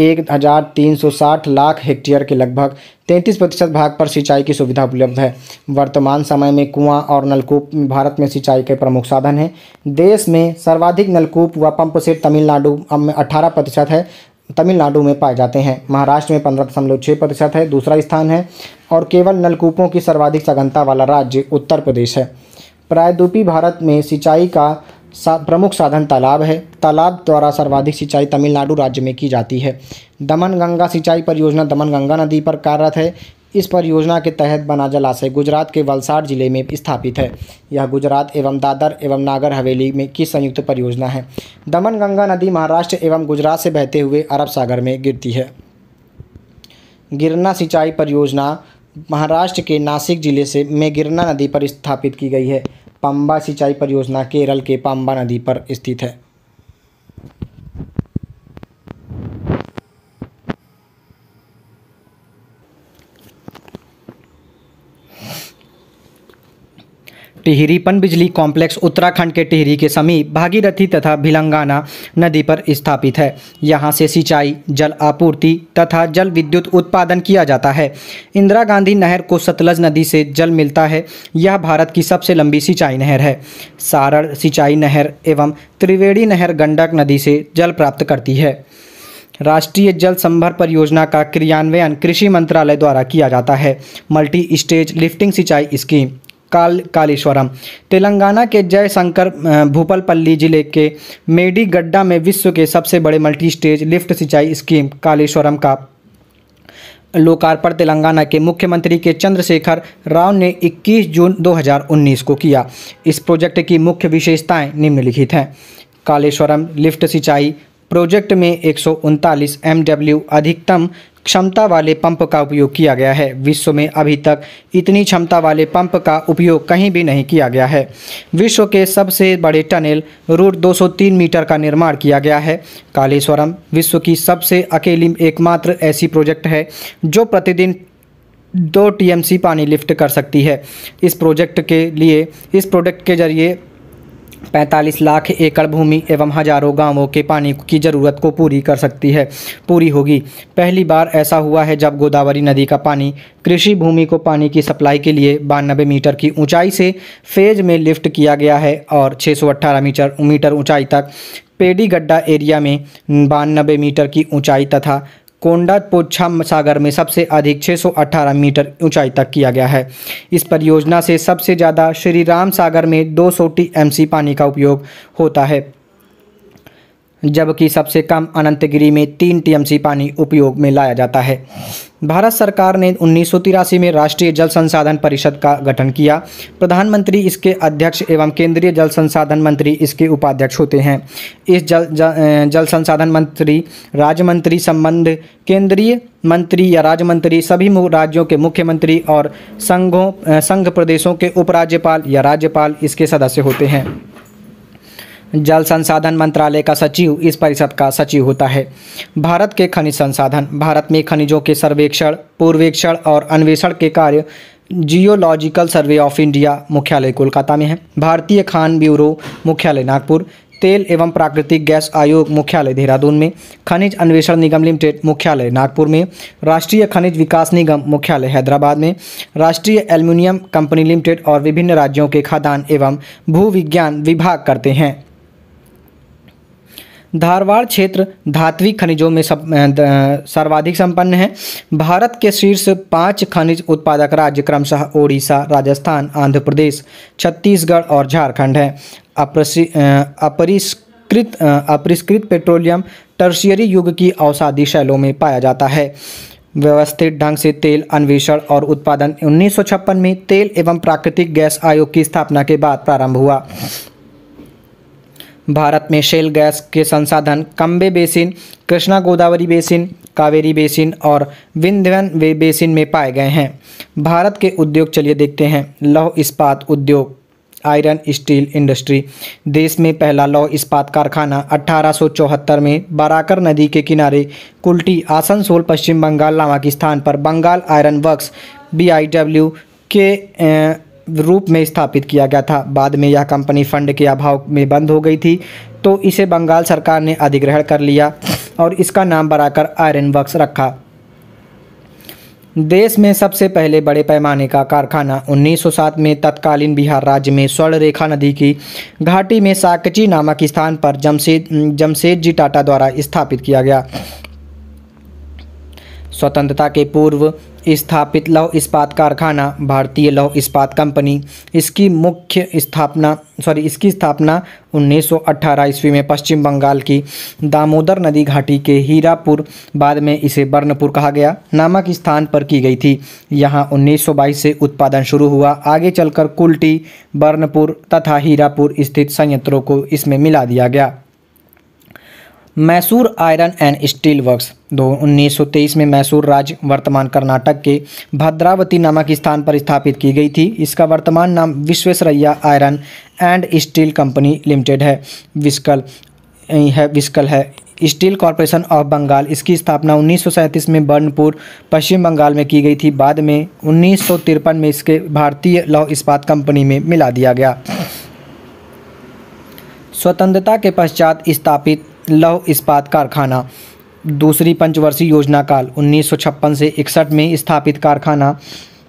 Speaker 1: 1360 लाख हेक्टेयर के लगभग 33 प्रतिशत भाग पर सिंचाई की सुविधा उपलब्ध है वर्तमान समय में कुआं और नलकूप भारत में सिंचाई के प्रमुख साधन हैं देश में सर्वाधिक नलकूप व पंप सेट तमिलनाडु में अठारह प्रतिशत है तमिलनाडु में पाए जाते हैं महाराष्ट्र में पंद्रह दशमलव छः प्रतिशत है दूसरा स्थान है और केवल नलकूपों की सर्वाधिक सघनता वाला राज्य उत्तर प्रदेश है प्रायद्वीपी भारत में सिंचाई का प्रमुख साधन तालाब है तालाब द्वारा सर्वाधिक सिंचाई तमिलनाडु राज्य में की जाती है दमन गंगा सिंचाई परियोजना दमन गंगा नदी पर कार्यरत है इस परियोजना के तहत बना जलाशय गुजरात के वलसाड जिले में स्थापित है यह गुजरात एवं दादर एवं नागर हवेली में की संयुक्त परियोजना है दमन गंगा नदी महाराष्ट्र एवं गुजरात से बहते हुए अरब सागर में गिरती है गिरना सिंचाई परियोजना महाराष्ट्र के नासिक जिले से में गिरना नदी पर स्थापित की गई है पाम्बा सिंचाई परियोजना केरल के पाम्बा नदी पर स्थित है टिहरी पन बिजली कॉम्प्लेक्स उत्तराखंड के टिहरी के समीप भागीरथी तथा भिलंगाना नदी पर स्थापित है यहाँ से सिंचाई जल आपूर्ति तथा जल विद्युत उत्पादन किया जाता है इंदिरा गांधी नहर को सतलज नदी से जल मिलता है यह भारत की सबसे लंबी सिंचाई नहर है सारण सिंचाई नहर एवं त्रिवेणी नहर गंडक नदी से जल प्राप्त करती है राष्ट्रीय जल संभर परियोजना का क्रियान्वयन कृषि मंत्रालय द्वारा किया जाता है मल्टी स्टेज लिफ्टिंग सिंचाई स्कीम काल कालेश्वरम तेलंगाना के जयशंकर भूपलपल्ली जिले के मेडीगड्डा में विश्व के सबसे बड़े मल्टी स्टेज लिफ्ट सिंचाई स्कीम कालेश्वरम का लोकार्पण तेलंगाना के मुख्यमंत्री के चंद्रशेखर राव ने 21 जून 2019 को किया इस प्रोजेक्ट की मुख्य विशेषताएं निम्नलिखित हैं कालेश्वरम लिफ्ट सिंचाई प्रोजेक्ट में एक सौ अधिकतम क्षमता वाले पंप का उपयोग किया गया है विश्व में अभी तक इतनी क्षमता वाले पंप का उपयोग कहीं भी नहीं किया गया है विश्व के सबसे बड़े टनल रूट 203 मीटर का निर्माण किया गया है कालेश्वरम विश्व की सबसे अकेली एकमात्र ऐसी प्रोजेक्ट है जो प्रतिदिन दो टीएमसी पानी लिफ्ट कर सकती है इस प्रोजेक्ट के लिए इस प्रोजेक्ट के जरिए पैंतालीस लाख एकड़ भूमि एवं हजारों गांवों के पानी की ज़रूरत को पूरी कर सकती है पूरी होगी पहली बार ऐसा हुआ है जब गोदावरी नदी का पानी कृषि भूमि को पानी की सप्लाई के लिए बानबे मीटर की ऊंचाई से फेज में लिफ्ट किया गया है और 618 मीटर मीटर ऊंचाई तक पेडी गड्ढा एरिया में बानबे मीटर की ऊंचाई तथा कोंडा पोछा सागर में सबसे अधिक 618 मीटर ऊंचाई तक किया गया है इस परियोजना से सबसे ज़्यादा श्री राम सागर में दो सौ टी पानी का उपयोग होता है जबकि सबसे कम अनंतगिरी में तीन टीएमसी पानी उपयोग में लाया जाता है भारत सरकार ने उन्नीस में राष्ट्रीय जल संसाधन परिषद का गठन किया प्रधानमंत्री इसके अध्यक्ष एवं केंद्रीय जल संसाधन मंत्री इसके उपाध्यक्ष होते हैं इस जल जल संसाधन मंत्री राज्य मंत्री संबंध केंद्रीय मंत्री या राज्य मंत्री सभी राज्यों के मुख्यमंत्री और संघों संघ प्रदेशों के उपराज्यपाल या राज्यपाल इसके सदस्य होते हैं जल संसाधन मंत्रालय का सचिव इस परिषद का सचिव होता है भारत के खनिज संसाधन भारत में खनिजों के सर्वेक्षण पूर्वेक्षण और अन्वेषण के कार्य जियोलॉजिकल सर्वे ऑफ इंडिया मुख्यालय कोलकाता में है भारतीय खान ब्यूरो मुख्यालय नागपुर तेल एवं प्राकृतिक गैस आयोग मुख्यालय देहरादून में खनिज अन्वेषण निगम लिमिटेड मुख्यालय नागपुर में राष्ट्रीय खनिज विकास निगम मुख्यालय हैदराबाद में राष्ट्रीय एल्यूमिनियम कंपनी लिमिटेड और विभिन्न राज्यों के खादान एवं भूविज्ञान विभाग करते हैं धारवाड़ क्षेत्र धात्विक खनिजों में सब सर्वाधिक संपन्न है भारत के शीर्ष पाँच खनिज उत्पादक राज्य क्रमशः ओडिशा राजस्थान आंध्र प्रदेश छत्तीसगढ़ और झारखंड है अपरिष्कृत अपरिष्कृत पेट्रोलियम टर्शियरी युग की औषाधि शैलों में पाया जाता है व्यवस्थित ढंग से तेल अन्वेषण और उत्पादन उन्नीस में तेल एवं प्राकृतिक गैस आयोग की स्थापना के बाद प्रारंभ हुआ भारत में शेल गैस के संसाधन Cambay basin Krishna Godavari basin Kaveri basin और विंध्यन वे बेसिन में पाए गए हैं भारत के उद्योग चलिए देखते हैं लौह इस्पात उद्योग आयरन स्टील इंडस्ट्री देश में पहला लौह इस्पात कारखाना अठारह में बराकर नदी के किनारे कुल्टी आसनसोल पश्चिम बंगाल नामक स्थान पर बंगाल आयरन वर्क्स बी के रूप में स्थापित किया गया था बाद में यह कंपनी फंड के अभाव में बंद हो गई थी तो इसे बंगाल सरकार ने अधिग्रहण कर लिया और इसका नाम बढ़ाकर आयरन वर्क्स रखा देश में सबसे पहले बड़े पैमाने का कारखाना 1907 में तत्कालीन बिहार राज्य में स्वर्ण रेखा नदी की घाटी में साकची नामक स्थान पर जमशेद जमशेद जी टाटा द्वारा स्थापित किया गया स्वतंत्रता के पूर्व स्थापित लौह इस्पात कारखाना भारतीय लौह इस्पात कंपनी इसकी मुख्य स्थापना सॉरी इसकी स्थापना 1918 ईस्वी में पश्चिम बंगाल की दामोदर नदी घाटी के हीरापुर बाद में इसे बर्नपुर कहा गया नामक स्थान पर की गई थी यहाँ 1922 से उत्पादन शुरू हुआ आगे चलकर कुल्टी बर्नपुर तथा हीरापुर स्थित संयंत्रों को इसमें मिला दिया गया Mysore iron and steel works दो तेईस में मैसूर राज्य वर्तमान कर्नाटक के भद्रावती नामक स्थान पर स्थापित की गई थी इसका वर्तमान नाम Visvesvaraya iron and steel company limited है विस्कल है विस्कल है स्टील कॉरपोरेशन ऑफ बंगाल इसकी स्थापना उन्नीस में बर्नपुर पश्चिम बंगाल में की गई थी बाद में उन्नीस में इसके भारतीय लौह इस्पात कंपनी में मिला दिया गया स्वतंत्रता के पश्चात स्थापित लौह इस्पात कारखाना दूसरी पंचवर्षीय योजना काल उन्नीस से इकसठ में स्थापित कारखाना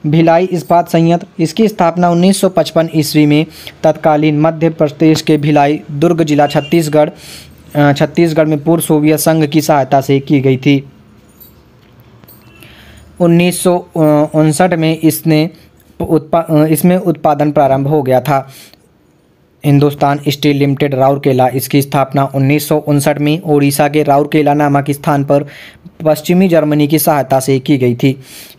Speaker 1: भिलाई इस्पात संयंत्र इसकी स्थापना 1955 ईस्वी में तत्कालीन मध्य प्रदेश के भिलाई दुर्ग जिला छत्तीसगढ़ छत्तीसगढ़ में पूर्व सोवियत संघ की सहायता से की गई थी उन्नीस में इसने उत्पा इसमें उत्पादन प्रारंभ हो गया था हिंदुस्तान स्टील लिमिटेड राउरकेला इसकी स्थापना उन्नीस में ओडिशा के राउरकेला नामक स्थान पर पश्चिमी जर्मनी की सहायता से की गई थी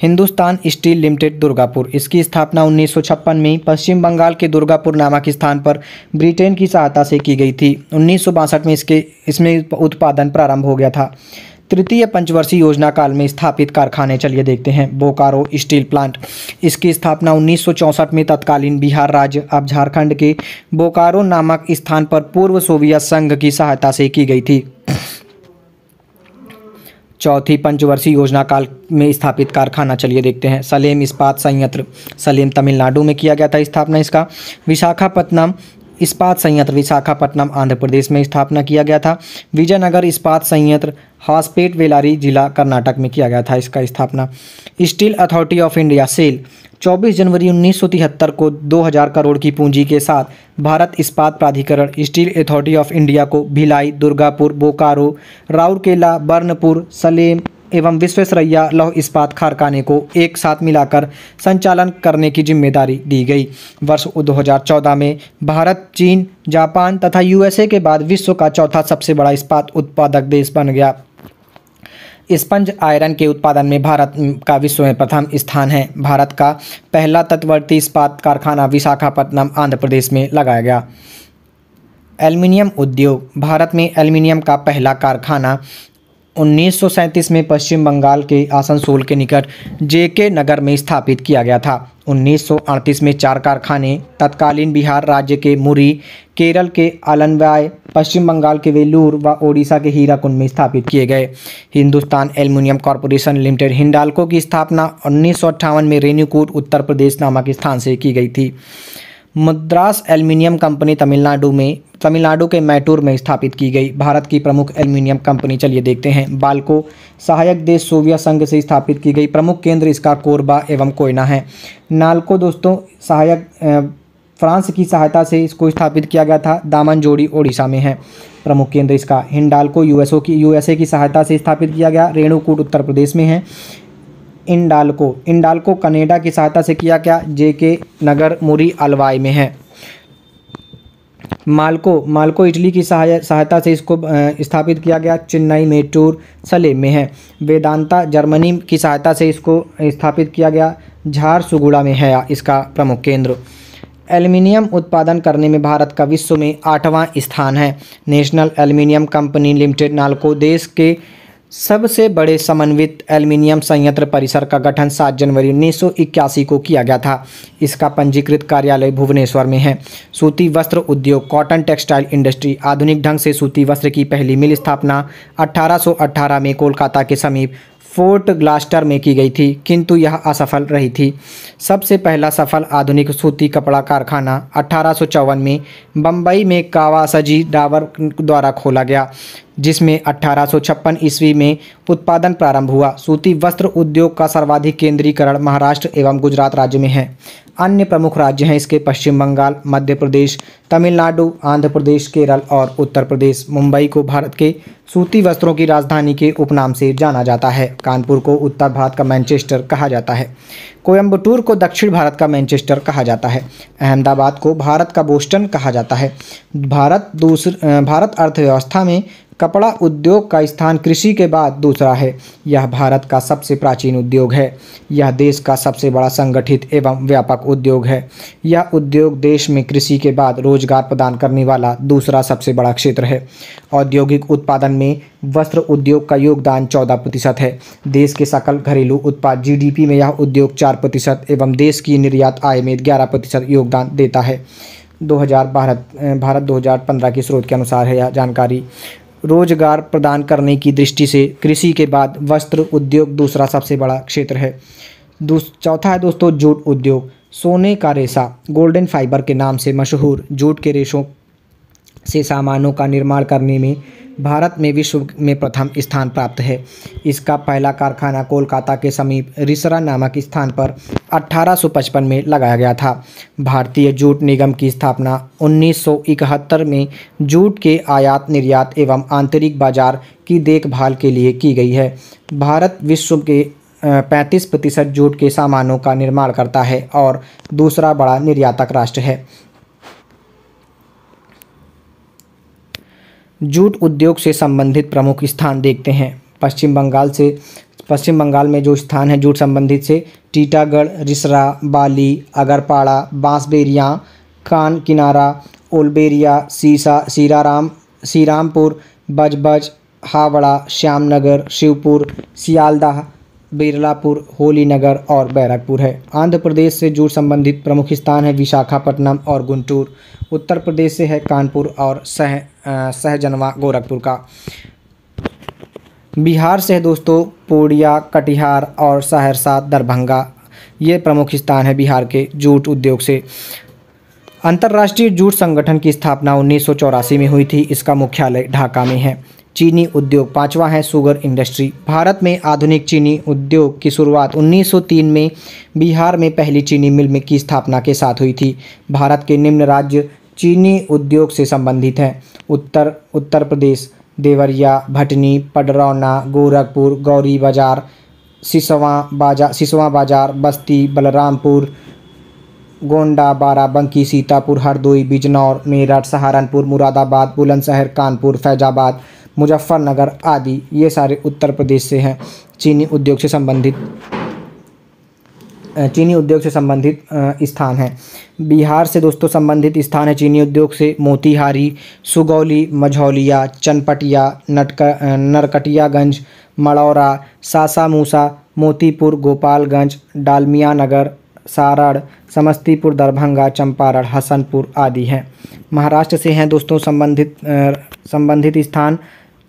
Speaker 1: हिंदुस्तान स्टील लिमिटेड दुर्गापुर इसकी स्थापना उन्नीस में पश्चिम बंगाल के दुर्गापुर नामक स्थान पर ब्रिटेन की सहायता से की गई थी उन्नीस में इसके इसमें उत्पादन प्रारंभ हो गया था तृतीय पंचवर्षीय योजना काल में स्थापित कारखाने चलिए देखते हैं बोकारो स्टील प्लांट इसकी स्थापना उन्नीस में तत्कालीन बिहार राज्य अब झारखंड के बोकारो नामक स्थान पर पूर्व सोवियत संघ की सहायता से की गई थी चौथी पंचवर्षीय योजना काल में स्थापित कारखाना चलिए देखते हैं सलेम इस्पात संयंत्र सलेम तमिलनाडु में किया गया था स्थापना इसका विशाखापट्टनम इस्पात संयंत्र विशाखापट्टनम आंध्र प्रदेश में स्थापना किया गया था विजयनगर इस्पात संयंत्र हासपेट वेलारी जिला कर्नाटक में किया गया था इसका स्थापना steel authority of India SAIL 24 जनवरी उन्नीस को 2000 करोड़ की पूंजी के साथ भारत इस्पात प्राधिकरण स्टील अथॉरिटी ऑफ इंडिया को भिलाई दुर्गापुर बोकारो राउरकेला बर्नपुर सलेम एवं विश्वेश्वरैया लौह इस्पात कारखाने को एक साथ मिलाकर संचालन करने की जिम्मेदारी दी गई वर्ष 2014 में भारत चीन जापान तथा यूएसए के बाद विश्व का चौथा सबसे बड़ा इस्पात उत्पादक देश बन गया स्पंज आयरन के उत्पादन में भारत का विश्व में प्रथम स्थान है भारत का पहला तत्वर्ती इस्पात कारखाना विशाखापट्टनम आंध्र प्रदेश में लगाया गया एल्युमिनियम उद्योग भारत में एल्युमिनियम का पहला कारखाना उन्नीस में पश्चिम बंगाल के आसनसोल के निकट जेके नगर में स्थापित किया गया था उन्नीस में चार कारखाने तत्कालीन बिहार राज्य के मुरी केरल के आलनवाय पश्चिम बंगाल के वेलूर व ओडिशा के हीराकुंड में स्थापित किए गए Hindustan aluminium corporation limited Hindalco की स्थापना उन्नीस में रेणुकूट उत्तर प्रदेश नामक स्थान से की गई थी मद्रास एल्युमिनियम कंपनी तमिलनाडु में तमिलनाडु के मैटूर में स्थापित की गई भारत की प्रमुख एल्यूमिनियम कंपनी चलिए देखते हैं बाल्को सहायक देश सोवियत संघ से स्थापित की गई प्रमुख केंद्र इसका कोरबा एवं कोयना है नालको दोस्तों सहायक फ्रांस की सहायता से इसको स्थापित किया गया था दामन जोड़ी ओडिशा में है प्रमुख केंद्र इसका हिंडालको यूएसओ की यूएसए की सहायता से स्थापित किया गया रेणुकूट उत्तर प्रदेश में है इंडालको इंडालको कनेडा की सहायता से किया गया जेके नगर मुरी अलवाई में है मालको मालको इटली की सहायता से इसको स्थापित किया गया चेन्नई मेटूर सले में है वेदांता जर्मनी की सहायता से इसको स्थापित किया गया झारसुगुड़ा में है इसका प्रमुख केंद्र एल्युमिनियम उत्पादन करने में भारत का विश्व में आठवां स्थान है national aluminium company limited NALCO देश के सबसे बड़े समन्वित एल्युमिनियम संयंत्र परिसर का गठन 7 जनवरी 1981 को किया गया था इसका पंजीकृत कार्यालय भुवनेश्वर में है सूती वस्त्र उद्योग कॉटन टेक्सटाइल इंडस्ट्री आधुनिक ढंग से सूती वस्त्र की पहली मिल स्थापना 1818 में कोलकाता के समीप फोर्ट ग्लास्टर में की गई थी किंतु यह असफल रही थी सबसे पहला सफल आधुनिक सूती कपड़ा कारखाना अठारह में बम्बई में कावासजी डावर द्वारा खोला गया जिसमें अठारह ईस्वी में उत्पादन प्रारंभ हुआ सूती वस्त्र उद्योग का सर्वाधिक केंद्रीकरण महाराष्ट्र एवं गुजरात राज्य में है अन्य प्रमुख राज्य हैं इसके पश्चिम बंगाल मध्य प्रदेश तमिलनाडु आंध्र प्रदेश केरल और उत्तर प्रदेश मुंबई को भारत के सूती वस्त्रों की राजधानी के उपनाम से जाना जाता है कानपुर को उत्तर भारत का मैनचेस्टर कहा जाता है कोयम्बटूर को दक्षिण भारत का मैनचेस्टर कहा जाता है अहमदाबाद को भारत का बोस्टन कहा जाता है भारत दूसर भारत अर्थव्यवस्था में कपड़ा उद्योग का स्थान कृषि के बाद दूसरा है यह भारत का सबसे प्राचीन उद्योग है यह देश का सबसे बड़ा संगठित एवं व्यापक उद्योग है यह उद्योग देश में कृषि के बाद रोजगार प्रदान करने वाला दूसरा सबसे बड़ा क्षेत्र है औद्योगिक उत्पादन में वस्त्र उद्योग का योगदान चौदह प्रतिशत है देश के सकल घरेलू उत्पाद जीडीपी में यह उद्योग चार प्रतिशत एवं देश की निर्यात आय में ग्यारह प्रतिशत योगदान देता है 2000 भारत भारत 2015 के स्रोत के अनुसार है यह जानकारी रोजगार प्रदान करने की दृष्टि से कृषि के बाद वस्त्र उद्योग दूसरा सबसे बड़ा क्षेत्र है चौथा है दोस्तों जूट उद्योग सोने का रेशा गोल्डन फाइबर के नाम से मशहूर जूट के रेशों से सामानों का निर्माण करने में भारत में विश्व में प्रथम स्थान प्राप्त है इसका पहला कारखाना कोलकाता के समीप रिसरा नामक स्थान पर 1855 में लगाया गया था भारतीय जूट निगम की स्थापना 1971 में जूट के आयात निर्यात एवं आंतरिक बाजार की देखभाल के लिए की गई है भारत विश्व के पैंतीस प्रतिशत जूट के सामानों का निर्माण करता है और दूसरा बड़ा निर्यातक राष्ट्र है जूट उद्योग से संबंधित प्रमुख स्थान देखते हैं पश्चिम बंगाल से पश्चिम बंगाल में जो स्थान है जूट संबंधित से टीटागढ़ रिसरा बाली अगरपाड़ा बांसबेरिया कान किनारा ओलबेरिया सीसा सीराराम सीरामपुर बजबज हावड़ा श्यामनगर शिवपुर सियालदाह बिरलापुर होली नगर और बैरकपुर है आंध्र प्रदेश से जुड़ संबंधित प्रमुख स्थान है विशाखापट्टनम और गुंटूर उत्तर प्रदेश से है कानपुर और सह सहजनवा गोरखपुर का बिहार से है दोस्तों पूर्णिया कटिहार और सहरसा दरभंगा ये प्रमुख स्थान है बिहार के जूट उद्योग से अंतर्राष्ट्रीय जूट संगठन की स्थापना उन्नीस में हुई थी इसका मुख्यालय ढाका में है चीनी उद्योग पांचवा है सुगर इंडस्ट्री भारत में आधुनिक चीनी उद्योग की शुरुआत 1903 में बिहार में पहली चीनी मिल में की स्थापना के साथ हुई थी भारत के निम्न राज्य चीनी उद्योग से संबंधित हैं उत्तर उत्तर प्रदेश देवरिया भटनी पडरौना गोरखपुर गौरी बाजार सिसवा बाजार सिसवा बाजार बस्ती बलरामपुर गोंडा बाराबंकी सीतापुर हरदोई बिजनौर मेरठ सहारनपुर मुरादाबाद बुलंदशहर कानपुर फैजाबाद मुजफ्फरनगर आदि ये सारे उत्तर प्रदेश से हैं चीनी उद्योग से संबंधित चीनी उद्योग से संबंधित स्थान है बिहार से दोस्तों संबंधित स्थान है चीनी उद्योग से मोतिहारी सुगौली मझौलिया चनपटिया नटक नरकटियागंज मड़ौरा सासामूसा मोतीपुर गोपालगंज डालमिया नगर सारण समस्तीपुर दरभंगा चंपारण हसनपुर आदि हैं महाराष्ट्र से हैं दोस्तों संबंधित संबंधित स्थान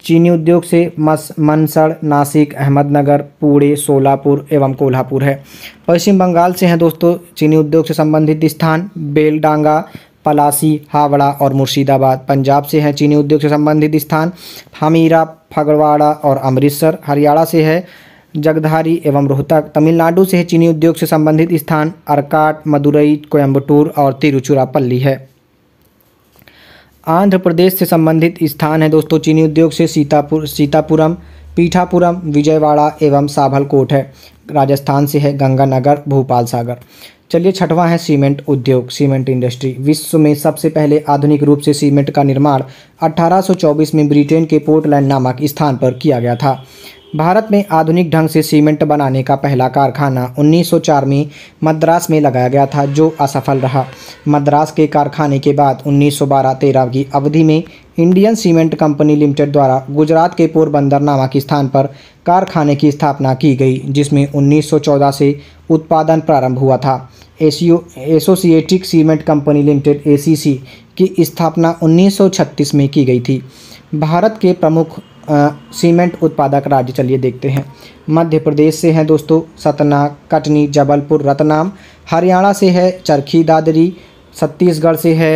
Speaker 1: चीनी उद्योग से मस मनसड़ नासिक अहमदनगर पुणे सोलापुर एवं कोल्हापुर है पश्चिम बंगाल से हैं दोस्तों चीनी उद्योग से संबंधित स्थान बेलडांगा पलासी हावड़ा और मुर्शिदाबाद पंजाब से हैं चीनी उद्योग से संबंधित स्थान हमीरा फगड़वाड़ा और अमृतसर हरियाणा से है जगधारी एवं रोहतक तमिलनाडु से है चीनी उद्योग से संबंधित स्थान अरकाट मदुरई कोयम्बटूर और तिरुचुरापल्ली है आंध्र प्रदेश से संबंधित स्थान है दोस्तों चीनी उद्योग से सीतापुर सीतापुरम पीठापुरम विजयवाड़ा एवं साभलकोट है राजस्थान से है गंगानगर भोपाल सागर चलिए छठवां है सीमेंट उद्योग सीमेंट इंडस्ट्री विश्व में सबसे पहले आधुनिक रूप से सीमेंट का निर्माण 1824 में ब्रिटेन के पोर्टलैंड नामक स्थान पर किया गया था भारत में आधुनिक ढंग से सीमेंट बनाने का पहला कारखाना 1904 में मद्रास में लगाया गया था जो असफल रहा मद्रास के कारखाने के बाद 1912-13 की अवधि में इंडियन सीमेंट कंपनी लिमिटेड द्वारा गुजरात के पोरबंदर नामक स्थान पर कारखाने की स्थापना की गई जिसमें 1914 से उत्पादन प्रारंभ हुआ था एसियो एसोसिएटिक सीमेंट कंपनी लिमिटेड ए की स्थापना उन्नीस में की गई थी भारत के प्रमुख सीमेंट उत्पादक राज्य चलिए देखते हैं मध्य प्रदेश से हैं दोस्तों सतना कटनी जबलपुर रतनाम हरियाणा से है चरखी दादरी छत्तीसगढ़ से है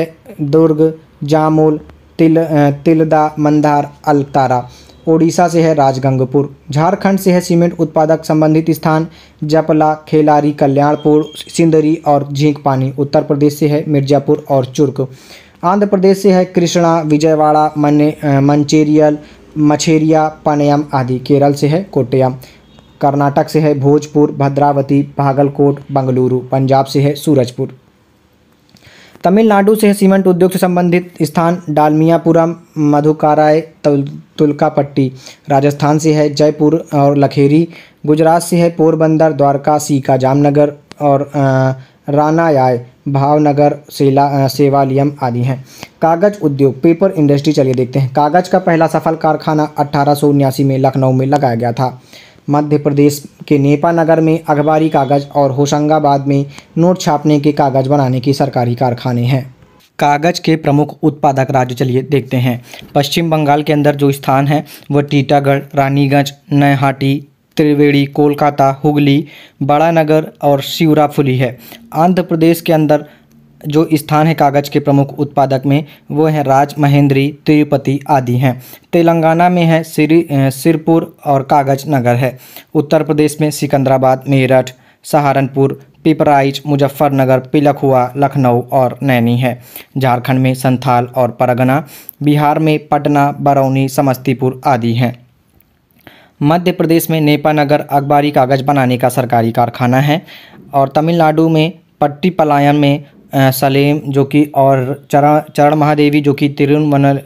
Speaker 1: दुर्ग जामुल तिल तिलदा मंदार अलतारा ओडिशा से है राजगंगपुर झारखंड से है सीमेंट उत्पादक संबंधित स्थान जपला खेलारी कल्याणपुर सिंदरी और झींक पानी उत्तर प्रदेश से है मिर्जापुर और चुर्क आंध्र प्रदेश से है कृष्णा विजयवाड़ा मन मंचेरियल मछेरिया पनयम आदि केरल से है कोटयम कर्नाटक से है भोजपुर भद्रावती भागलकोट बंगलुरु पंजाब से है सूरजपुर तमिलनाडु से है सीमेंट उद्योग से संबंधित स्थान डालमियापुरम मधुकाराय तुल, तुलकापट्टी राजस्थान से है जयपुर और लखेरी गुजरात से है पोरबंदर द्वारका सीका जामनगर और रानायाय भावनगर सेला सेवालियम आदि हैं कागज उद्योग पेपर इंडस्ट्री चलिए देखते हैं कागज का पहला सफल कारखाना अट्ठारह में लखनऊ में लगाया गया था मध्य प्रदेश के नेपा नगर में अखबारी कागज और होशंगाबाद में नोट छापने के कागज बनाने के सरकारी कारखाने हैं कागज के प्रमुख उत्पादक राज्य चलिए देखते हैं पश्चिम बंगाल के अंदर जो स्थान है वह टीटागढ़ रानीगंज नयहाटी त्रिवेणी कोलकाता हुगली बड़ानगर और शिवराफुली है आंध्र प्रदेश के अंदर जो स्थान है कागज़ के प्रमुख उत्पादक में वो है राज महेंद्री तिरुपति आदि हैं तेलंगाना में है सिरी सिरपुर और कागज नगर है उत्तर प्रदेश में सिकंदराबाद मेरठ सहारनपुर पिपराइच मुजफ्फरनगर पिलखुआ लखनऊ और नैनी है झारखंड में संथाल और परगना बिहार में पटना बरौनी समस्तीपुर आदि हैं मध्य प्रदेश में नेपानगर अखबारी कागज़ बनाने का सरकारी कारखाना है और तमिलनाडु में पट्टी पलायन में सलेम जो कि और चरा चरण महादेवी जो कि तिरुवनल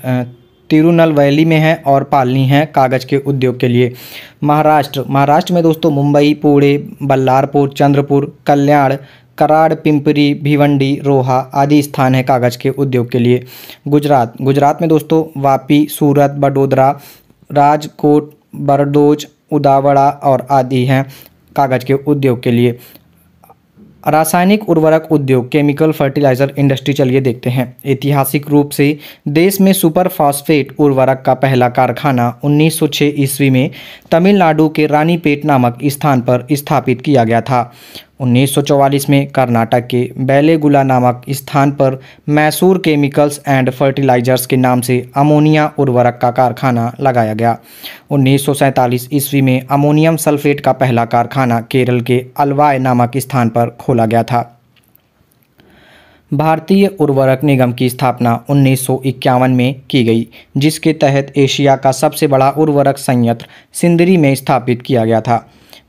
Speaker 1: तिरुनल वैली में है और पालनी है कागज़ के उद्योग के लिए महाराष्ट्र महाराष्ट्र में दोस्तों मुंबई पुणे बल्लारपुर चंद्रपुर कल्याण कराड़ पिंपरी भिवंडी रोहा आदि स्थान है कागज़ के उद्योग के लिए गुजरात गुजरात में दोस्तों वापी सूरत बडोदरा राजकोट बरदोज उदावड़ा और आदि हैं कागज़ के उद्योग के लिए रासायनिक उर्वरक उद्योग केमिकल फर्टिलाइजर इंडस्ट्री चलिए देखते हैं ऐतिहासिक रूप से देश में सुपर फास्फेट उर्वरक का पहला कारखाना 1906 ईस्वी में तमिलनाडु के रानीपेट नामक स्थान पर स्थापित किया गया था 1944 में कर्नाटक के बेलेगुला नामक स्थान पर मैसूर केमिकल्स एंड फर्टिलाइजर्स के नाम से अमोनिया उर्वरक का कारखाना लगाया गया 1947 ईस्वी में अमोनियम सल्फेट का पहला कारखाना केरल के अलवाय नामक स्थान पर खोला गया था भारतीय उर्वरक निगम की स्थापना 1951 में की गई जिसके तहत एशिया का सबसे बड़ा उर्वरक संयंत्र सिंदरी में स्थापित किया गया था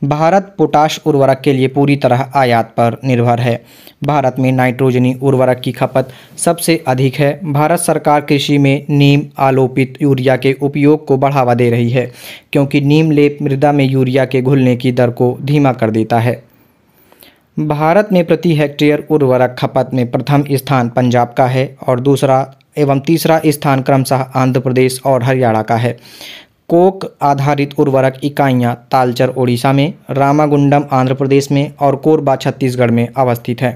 Speaker 1: भारत पोटाश उर्वरक के लिए पूरी तरह आयात पर निर्भर है भारत में नाइट्रोजनी उर्वरक की खपत सबसे अधिक है भारत सरकार कृषि में नीम आलोपित यूरिया के उपयोग को बढ़ावा दे रही है क्योंकि नीम लेप मृदा में यूरिया के घुलने की दर को धीमा कर देता है भारत में प्रति हेक्टेयर उर्वरक खपत में प्रथम स्थान पंजाब का है और दूसरा एवं तीसरा स्थान क्रमशः आंध्र प्रदेश और हरियाणा का है कोक आधारित उर्वरक इकाइयाँ तालचर ओडिशा में रामागुंडम आंध्र प्रदेश में और कोरबा छत्तीसगढ़ में अवस्थित है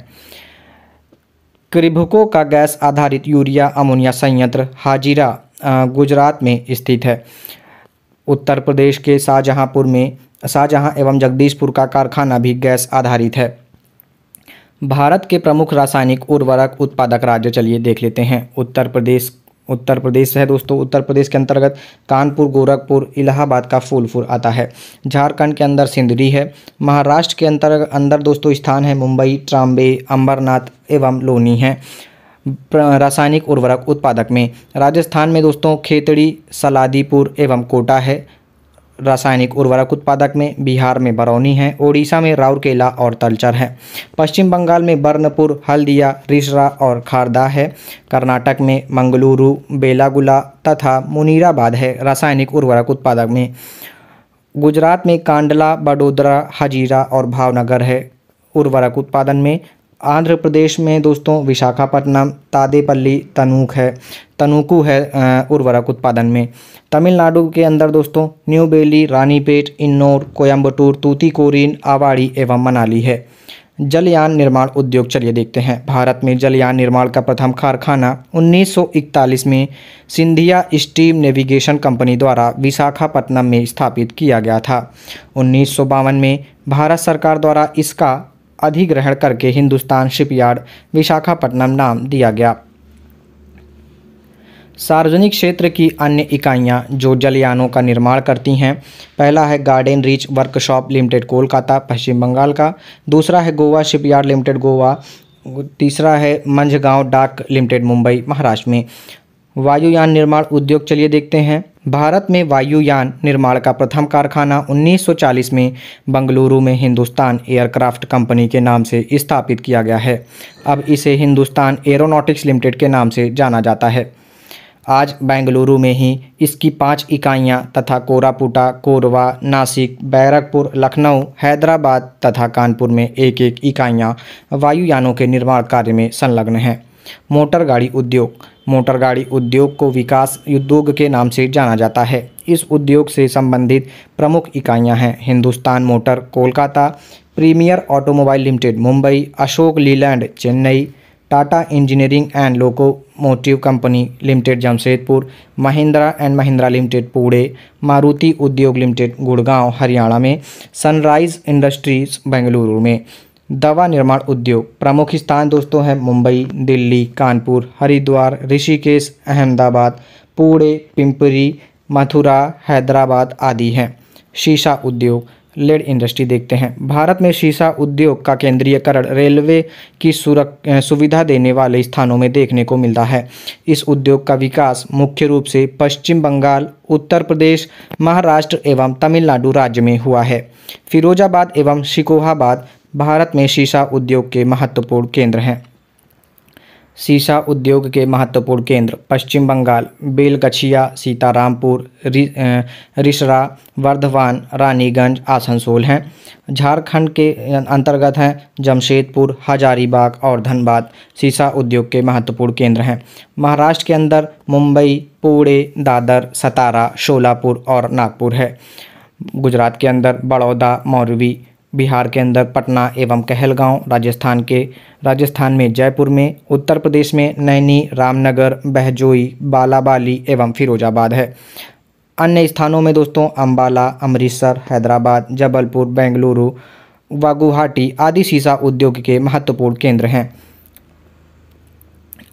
Speaker 1: क्रिभुको का गैस आधारित यूरिया अमोनिया संयंत्र हाजीरा गुजरात में स्थित है उत्तर प्रदेश के शाहजहाँपुर में शाहजहाँ एवं जगदीशपुर का कारखाना भी गैस आधारित है भारत के प्रमुख रासायनिक उर्वरक उत्पादक राज्य चलिए देख लेते हैं उत्तर प्रदेश उत्तर प्रदेश है दोस्तों उत्तर प्रदेश के अंतर्गत कानपुर गोरखपुर इलाहाबाद का फूलपुर आता है झारखंड के अंदर सिंदरी है महाराष्ट्र के अंतर अंदर दोस्तों स्थान है मुंबई ट्राम्बे अंबरनाथ एवं लोनी है रासायनिक उर्वरक उत्पादक में राजस्थान में दोस्तों खेतड़ी सलादीपुर एवं कोटा है रासायनिक उर्वरक उत्पादक में बिहार में बरौनी है ओडिशा में राउरकेला और तलचर है पश्चिम बंगाल में बर्नपुर हल्दिया रिसरा और खारदा है कर्नाटक में मंगलुरु बेलागुला तथा मुनीराबाद है रासायनिक उर्वरक उत्पादक में गुजरात में कांडला बडोदरा हजीरा और भावनगर है उर्वरक उत्पादन में आंध्र प्रदेश में दोस्तों विशाखापट्टनम तादेपल्ली तनूक है तनुकू है उर्वरक उत्पादन में तमिलनाडु के अंदर दोस्तों न्यू बेली रानीपेट इन्नौर कोयम्बटूर तूतीकोरिन आवाड़ी एवं मनाली है जलयान निर्माण उद्योग चलिए देखते हैं भारत में जलयान निर्माण का प्रथम कारखाना 1941 में सिंधिया स्टीम नेविगेशन कंपनी द्वारा विशाखापट्टनम में स्थापित किया गया था उन्नीस में भारत सरकार द्वारा इसका अधिग्रहण करके हिंदुस्तान शिपयार्ड विशाखापट्टनम नाम दिया गया सार्वजनिक क्षेत्र की अन्य इकाइयां जो जलयानों का निर्माण करती हैं पहला है garden reach workshop limited Kolkata Paschim Bengal का दूसरा है गोवा शिपयार्ड लिमिटेड गोवा तीसरा है मंझगांव डाक लिमिटेड मुंबई महाराष्ट्र में वायुयान निर्माण उद्योग चलिए देखते हैं भारत में वायुयान निर्माण का प्रथम कारखाना 1940 में बंगलुरु में हिंदुस्तान एयरक्राफ्ट कंपनी के नाम से स्थापित किया गया है अब इसे हिंदुस्तान एरोनॉटिक्स लिमिटेड के नाम से जाना जाता है आज बेंगलुरु में ही इसकी पाँच इकाइयाँ तथा कोरापुटा कोरवा नासिक बैरकपुर लखनऊ हैदराबाद तथा कानपुर में एक एक इकाइयाँ वायुयानों के निर्माण कार्य में संलग्न हैं मोटर गाड़ी उद्योग मोटर गाड़ी उद्योग को विकास उद्योग के नाम से जाना जाता है इस उद्योग से संबंधित प्रमुख इकाइयां हैं Hindustan motor Kolkata premier automobile limited Mumbai Ashok Leyland Chennai Tata engineering and locomotive company limited Jamshedpur Mahindra and Mahindra limited Pune Maruti Udyog limited Gurgaon Haryana में सनराइज इंडस्ट्रीज बेंगलुरु में दवा निर्माण उद्योग प्रमुख स्थान दोस्तों हैं मुंबई दिल्ली कानपुर हरिद्वार ऋषिकेश अहमदाबाद पुणे पिंपरी मथुरा हैदराबाद आदि हैं शीशा उद्योग लेड इंडस्ट्री देखते हैं भारत में शीशा उद्योग का केंद्रीयकरण रेलवे की सुविधा देने वाले स्थानों में देखने को मिलता है इस उद्योग का विकास मुख्य रूप से पश्चिम बंगाल उत्तर प्रदेश महाराष्ट्र एवं तमिलनाडु राज्य में हुआ है फिरोजाबाद एवं शिकोहाबाद भारत में शीशा उद्योग के महत्वपूर्ण केंद्र हैं शीशा उद्योग के महत्वपूर्ण केंद्र पश्चिम बंगाल बेलगछिया सीतारामपुर रिसरा वर्धवान रानीगंज आसनसोल हैं झारखंड के अंतर्गत हैं जमशेदपुर हजारीबाग और धनबाद शीशा उद्योग के महत्वपूर्ण केंद्र हैं महाराष्ट्र के अंदर मुंबई पुणे दादर सतारा शोलापुर और नागपुर है गुजरात के अंदर बड़ौदा मौरवी बिहार के अंदर पटना एवं कहलगांव राजस्थान के राजस्थान में जयपुर में उत्तर प्रदेश में नैनी रामनगर बहजोई बालाबाली एवं फिरोजाबाद है अन्य स्थानों में दोस्तों अंबाला अमृतसर हैदराबाद जबलपुर बेंगलुरु व गुवाहाटी आदि सीसा उद्योग के महत्वपूर्ण केंद्र हैं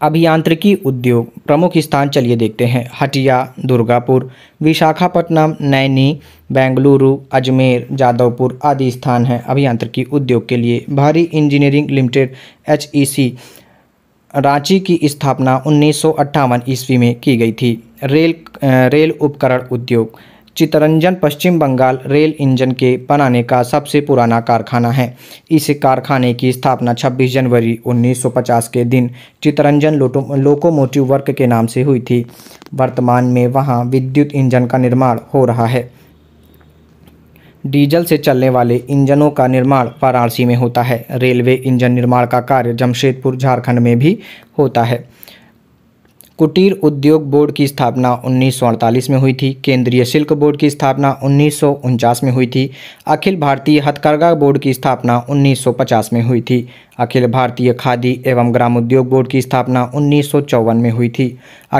Speaker 1: अभियांत्रिकी उद्योग प्रमुख स्थान चलिए देखते हैं हटिया दुर्गापुर विशाखापट्टनम नैनी बेंगलुरु अजमेर जादवपुर आदि स्थान हैं अभियांत्रिकी उद्योग के लिए भारी इंजीनियरिंग लिमिटेड एच रांची की स्थापना उन्नीस ईस्वी में की गई थी रेल रेल उपकरण उद्योग चितरंजन पश्चिम बंगाल रेल इंजन के बनाने का सबसे पुराना कारखाना है इस कारखाने की स्थापना 26 जनवरी 1950 के दिन चितरंजन लोकोमोटिव वर्क के नाम से हुई थी वर्तमान में वहां विद्युत इंजन का निर्माण हो रहा है डीजल से चलने वाले इंजनों का निर्माण वाराणसी में होता है रेलवे इंजन निर्माण का कार्य जमशेदपुर झारखंड में भी होता है कुटीर उद्योग बोर्ड की स्थापना उन्नीस में हुई थी केंद्रीय शिल्क बोर्ड की स्थापना उन्नीस में हुई थी अखिल भारतीय हथकरघा बोर्ड की स्थापना 1950 में हुई थी अखिल भारतीय खादी एवं ग्राम उद्योग बोर्ड की स्थापना उन्नीस में हुई थी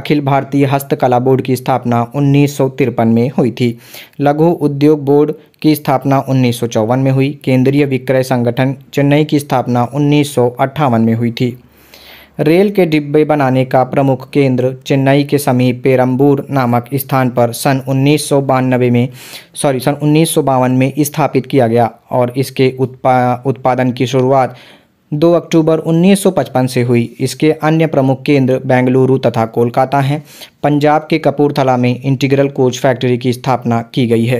Speaker 1: अखिल भारतीय हस्तकला बोर्ड की स्थापना उन्नीस में हुई थी लघु उद्योग बोर्ड की स्थापना उन्नीस में हुई केंद्रीय विक्रय संगठन चेन्नई की स्थापना उन्नीस में हुई थी रेल के डिब्बे बनाने का प्रमुख केंद्र चेन्नई के समीप पेरम्बूर नामक स्थान पर सन उन्नीस में सॉरी सन उन्नीस में स्थापित किया गया और इसके उत्पा उत्पादन की शुरुआत 2 अक्टूबर 1955 से हुई इसके अन्य प्रमुख केंद्र बेंगलुरु तथा कोलकाता हैं पंजाब के कपूरथला में इंटीग्रल कोच फैक्ट्री की स्थापना की गई है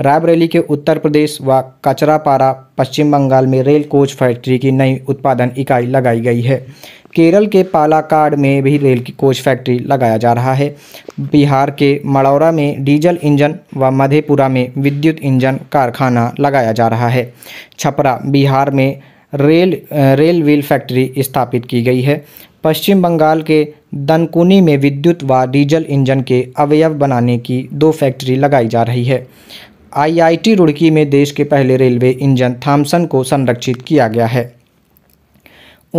Speaker 1: रायबरेली के उत्तर प्रदेश व कचरापारा पश्चिम बंगाल में रेल कोच फैक्ट्री की नई उत्पादन इकाई लगाई गई है केरल के पालाकाड में भी रेल की कोच फैक्ट्री लगाया जा रहा है बिहार के मड़ौरा में डीजल इंजन व मधेपुरा में विद्युत इंजन कारखाना लगाया जा रहा है छपरा बिहार में रेल रेल व्हील फैक्ट्री स्थापित की गई है पश्चिम बंगाल के दनकुनी में विद्युत व डीजल इंजन के अवयव बनाने की दो फैक्ट्री लगाई जा रही है आईआईटी रुड़की में देश के पहले रेलवे इंजन थामसन को संरक्षित किया गया है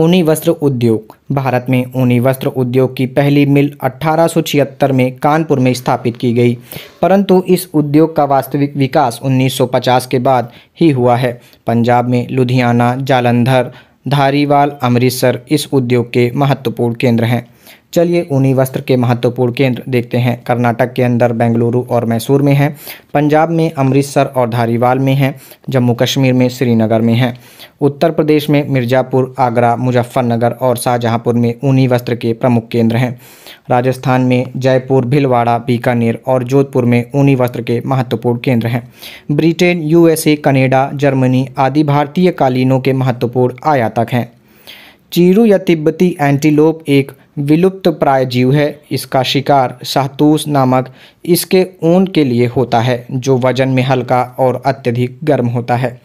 Speaker 1: ऊनी वस्त्र उद्योग भारत में ऊनी वस्त्र उद्योग की पहली मिल 1876 में कानपुर में स्थापित की गई परंतु इस उद्योग का वास्तविक विकास 1950 के बाद ही हुआ है पंजाब में लुधियाना जालंधर धारीवाल अमृतसर इस उद्योग के महत्वपूर्ण केंद्र हैं चलिए ऊनी वस्त्र के महत्वपूर्ण केंद्र देखते हैं कर्नाटक के अंदर बेंगलुरु और मैसूर में है पंजाब में अमृतसर और धारीवाल में है जम्मू कश्मीर में श्रीनगर में है उत्तर प्रदेश में मिर्ज़ापुर आगरा मुजफ्फरनगर और शाहजहाँपुर में ऊनी वस्त्र के प्रमुख केंद्र हैं राजस्थान में जयपुर भिलवाड़ा बीकानेर और जोधपुर में ऊनी वस्त्र के महत्वपूर्ण केंद्र हैं ब्रिटेन यूएसए कनेडा जर्मनी आदि भारतीय कालीनों के महत्वपूर्ण आयातक हैं चीरू या तिब्बती एंटीलोप एक विलुप्त प्राय जीव है इसका शिकार शाहतूस नामक इसके ऊन के लिए होता है जो वजन में हल्का और अत्यधिक गर्म होता है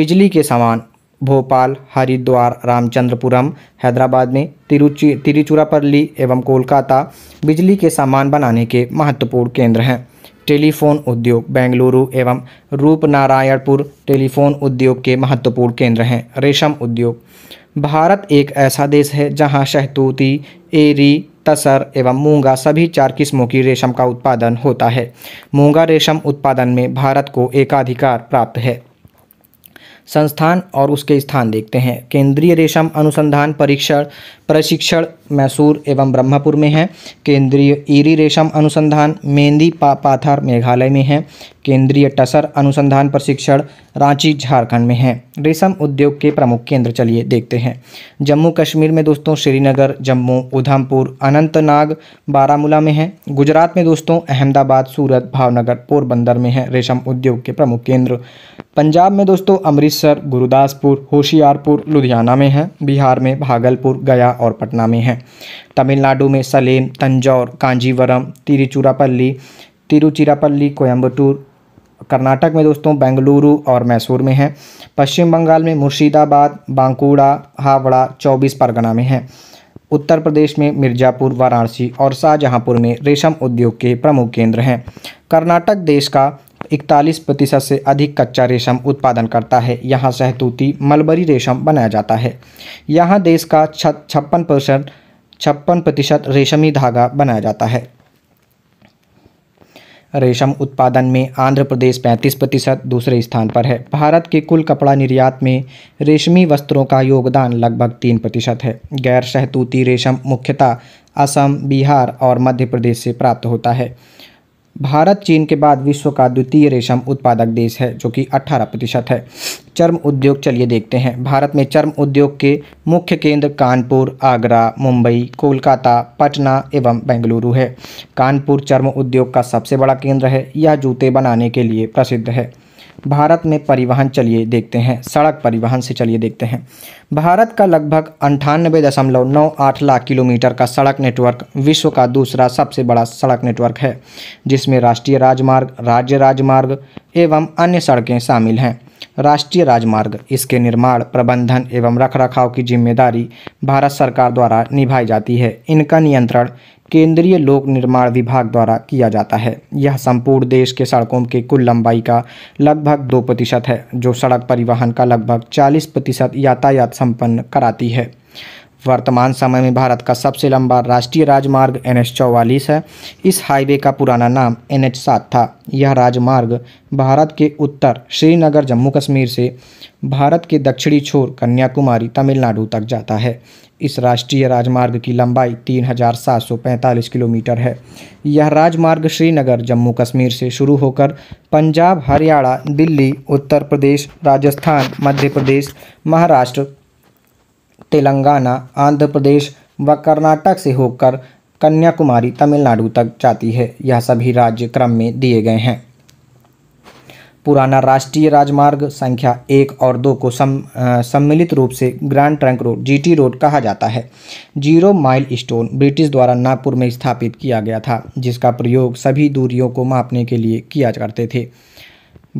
Speaker 1: बिजली के सामान भोपाल हरिद्वार रामचंद्रपुरम हैदराबाद में तिरुचि तिरुचुरापल्ली एवं कोलकाता बिजली के सामान बनाने के महत्वपूर्ण केंद्र हैं टेलीफोन उद्योग बेंगलुरु एवं रूपनारायणपुर टेलीफोन उद्योग के महत्वपूर्ण केंद्र हैं रेशम उद्योग भारत एक ऐसा देश है जहाँ शहतूती एरी तसर एवं मूंगा सभी चार किस्मों की रेशम का उत्पादन होता है मूंगा रेशम उत्पादन में भारत को एकाधिकार प्राप्त है संस्थान और उसके स्थान देखते हैं केंद्रीय रेशम अनुसंधान परीक्षण प्रशिक्षण मैसूर एवं ब्रह्मपुर में है केंद्रीय ईरी रेशम अनुसंधान मेहंदी पा, पाथर मेघालय में है केंद्रीय टसर अनुसंधान प्रशिक्षण रांची झारखंड में है रेशम उद्योग के प्रमुख केंद्र चलिए देखते हैं जम्मू कश्मीर में दोस्तों श्रीनगर जम्मू उधमपुर अनंतनाग बारामूला में है गुजरात में दोस्तों अहमदाबाद सूरत भावनगर पोरबंदर में है रेशम उद्योग के प्रमुख केंद्र पंजाब में दोस्तों अमृतसर गुरुदासपुर होशियारपुर लुधियाना में है बिहार में भागलपुर गया और पटना में है तमिलनाडु में सलेम तंजौर कांजीवरम तिरुचिरापल्ली तिरुचिरापल्ली कोयम्बटूर कर्नाटक में दोस्तों बेंगलुरु और मैसूर में है पश्चिम बंगाल में मुर्शिदाबाद बांकुड़ा हावड़ा चौबीस परगना में है उत्तर प्रदेश में मिर्ज़ापुर वाराणसी और शाहजहाँपुर में रेशम उद्योग के प्रमुख केंद्र हैं कर्नाटक देश का इकतालीस प्रतिशत से अधिक कच्चा रेशम उत्पादन करता है यहाँ सहतूती मलबरी रेशम बनाया जाता है यहाँ देश का छप्पन परसेंट छप्पन प्रतिशत रेशमी धागा बनाया जाता है रेशम उत्पादन में आंध्र प्रदेश 35 प्रतिशत दूसरे स्थान पर है भारत के कुल कपड़ा निर्यात में रेशमी वस्त्रों का योगदान लगभग तीन प्रतिशत है गैर सहतूती रेशम मुख्यतः असम बिहार और मध्य प्रदेश से प्राप्त होता है भारत चीन के बाद विश्व का द्वितीय रेशम उत्पादक देश है जो कि 18 प्रतिशत है चर्म उद्योग चलिए देखते हैं भारत में चर्म उद्योग के मुख्य केंद्र कानपुर आगरा मुंबई कोलकाता पटना एवं बेंगलुरु है कानपुर चर्म उद्योग का सबसे बड़ा केंद्र है यह जूते बनाने के लिए प्रसिद्ध है भारत में परिवहन चलिए देखते हैं सड़क परिवहन से चलिए देखते हैं भारत का लगभग अंठानबे दशमलव नौ आठ लाख किलोमीटर का सड़क नेटवर्क विश्व का दूसरा सबसे बड़ा सड़क नेटवर्क है जिसमें राष्ट्रीय राजमार्ग राज्य राजमार्ग एवं अन्य सड़कें शामिल हैं राष्ट्रीय राजमार्ग इसके निर्माण प्रबंधन एवं रखरखाव की जिम्मेदारी भारत सरकार द्वारा निभाई जाती है इनका नियंत्रण केंद्रीय लोक निर्माण विभाग द्वारा किया जाता है यह संपूर्ण देश के सड़कों के कुल लंबाई का लगभग दो प्रतिशत है जो सड़क परिवहन का लगभग चालीस प्रतिशत यातायात संपन्न कराती है वर्तमान समय में भारत का सबसे लंबा राष्ट्रीय राजमार्ग एन एच चौवालीस है इस हाईवे का पुराना नाम एन एच सात था यह राजमार्ग भारत के उत्तर श्रीनगर जम्मू कश्मीर से भारत के दक्षिणी छोर कन्याकुमारी तमिलनाडु तक जाता है इस राष्ट्रीय राजमार्ग की लंबाई 3,745 किलोमीटर है यह राजमार्ग श्रीनगर जम्मू कश्मीर से शुरू होकर पंजाब हरियाणा दिल्ली उत्तर प्रदेश राजस्थान मध्य प्रदेश महाराष्ट्र तेलंगाना आंध्र प्रदेश व कर्नाटक से होकर कन्याकुमारी तमिलनाडु तक जाती है यह सभी राज्य क्रम में दिए गए हैं पुराना राष्ट्रीय राजमार्ग संख्या एक और दो को सम सम्मिलित रूप से grand trunk road GT road कहा जाता है जीरो माइल स्टोन ब्रिटिश द्वारा नागपुर में स्थापित किया गया था जिसका प्रयोग सभी दूरियों को मापने के लिए किया करते थे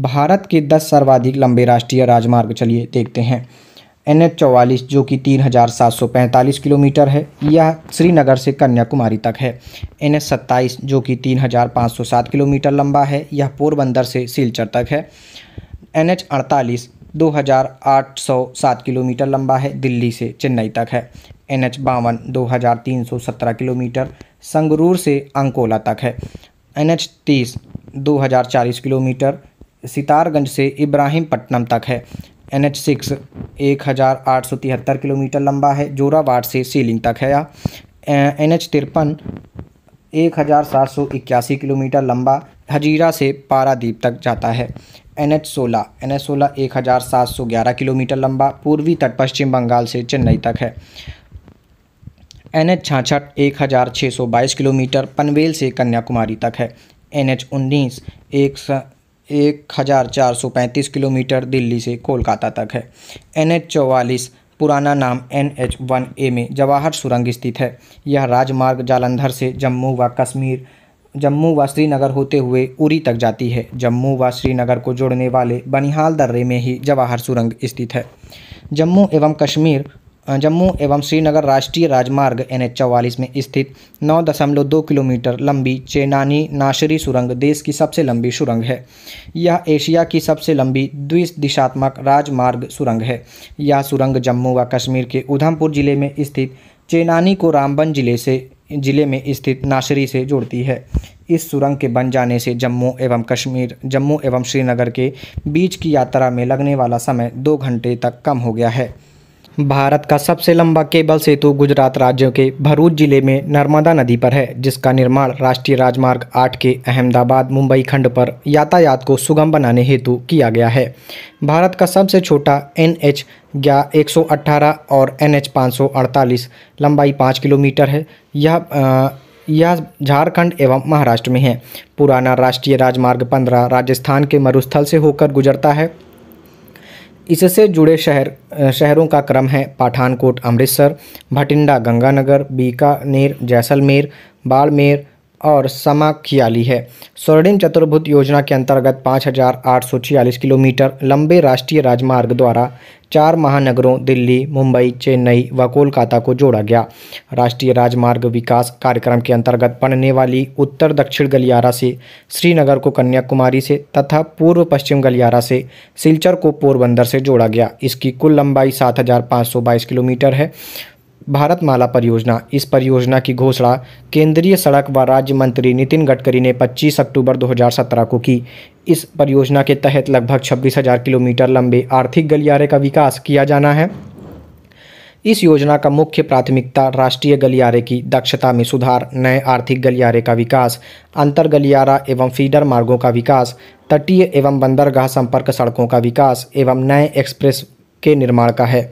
Speaker 1: भारत के दस सर्वाधिक लंबे राष्ट्रीय राजमार्ग चलिए देखते हैं एन एच चौवालीस जो कि तीन हज़ार सात सौ पैंतालीस किलोमीटर है यह श्रीनगर से कन्याकुमारी तक है एन एच सत्ताईस जो कि तीन हज़ार पाँच सौ सात किलोमीटर लंबा है यह पोरबंदर से सिलचर तक है एन एच अड़तालीस दो हज़ार आठ सौ सात किलोमीटर लंबा है दिल्ली से चेन्नई तक है एन एच बावन दो हज़ार तीन सौ सत्रह किलोमीटर संगरूर से अंकोला तक है एन एच तीस दो हज़ार चालीस किलोमीटर सितारगंज से इब्राहिमपट्टनम तक है एन एच सिक्स एक हज़ार आठ सौ तिहत्तर किलोमीटर लंबा है जोराबाट से सीलिंग तक है या एन एच तिरपन एक हज़ार सात सौ इक्यासी किलोमीटर लंबा हजीरा से पारादीप तक जाता है एन एच सोलह एन एच सोलह एक हज़ार सात सौ ग्यारह किलोमीटर लंबा पूर्वी तट पश्चिम बंगाल से चेन्नई तक है एन एच छाछठ एक हज़ार छः सौ बाईस किलोमीटर पनवेल से कन्याकुमारी तक है एन एच उन्नीस एक एक हज़ार चार सौ पैंतीस किलोमीटर दिल्ली से कोलकाता तक है एन एच चौवालीस पुराना नाम एन एच वन ए में जवाहर सुरंग स्थित है यह राजमार्ग जालंधर से जम्मू व कश्मीर जम्मू व श्रीनगर होते हुए उरी तक जाती है जम्मू व श्रीनगर को जोड़ने वाले बनिहाल दर्रे में ही जवाहर सुरंग स्थित है जम्मू एवं कश्मीर जम्मू एवं श्रीनगर राष्ट्रीय राजमार्ग एन एच चौवालीस में स्थित नौ दशमलव दो किलोमीटर लंबी चेनानी नाशरी सुरंग देश की सबसे लंबी सुरंग है यह एशिया की सबसे लंबी द्विदिशात्मक राजमार्ग सुरंग है यह सुरंग जम्मू व कश्मीर के उधमपुर जिले में स्थित चेनानी को रामबन जिले से जिले में स्थित नाशरी से जोड़ती है इस सुरंग के बन जाने से जम्मू एवं कश्मीर जम्मू एवं श्रीनगर के बीच की यात्रा में लगने वाला समय दो घंटे तक कम हो गया है भारत का सबसे लंबा केबल सेतु गुजरात राज्य के भरूच जिले में नर्मदा नदी पर है जिसका निर्माण राष्ट्रीय राजमार्ग 8 के अहमदाबाद मुंबई खंड पर यातायात को सुगम बनाने हेतु किया गया है भारत का सबसे छोटा एन एच और एन एच लंबाई 5 किलोमीटर है यह आ, यह झारखंड एवं महाराष्ट्र में है पुराना राष्ट्रीय राजमार्ग 15 राजस्थान के मरुस्थल से होकर गुजरता है इससे जुड़े शहर शहरों का क्रम है पठानकोट अमृतसर भटिंडा गंगानगर बीकानेर जैसलमेर बाड़मेर और समाख्याली है स्वर्णिम चतुर्भुज योजना के अंतर्गत पाँच हजार आठ सौ छियालीस किलोमीटर लंबे राष्ट्रीय राजमार्ग द्वारा चार महानगरों दिल्ली मुंबई चेन्नई व कोलकाता को जोड़ा गया राष्ट्रीय राजमार्ग विकास कार्यक्रम के अंतर्गत बनने वाली उत्तर दक्षिण गलियारा से श्रीनगर को कन्याकुमारी से तथा पूर्व पश्चिम गलियारा से सिलचर को पोरबंदर से जोड़ा गया इसकी कुल लंबाई सात किलोमीटर है भारतमाला परियोजना इस परियोजना की घोषणा केंद्रीय सड़क व राज्य मंत्री नितिन गडकरी ने 25 अक्टूबर 2017 को की इस परियोजना के तहत लगभग 26,000 किलोमीटर लंबे आर्थिक गलियारे का विकास किया जाना है इस योजना का मुख्य प्राथमिकता राष्ट्रीय गलियारे की दक्षता में सुधार नए आर्थिक गलियारे का विकास अंतर गलियारा एवं फीडर मार्गों का विकास तटीय एवं बंदरगाह संपर्क सड़कों का विकास एवं नए एक्सप्रेस के निर्माण का है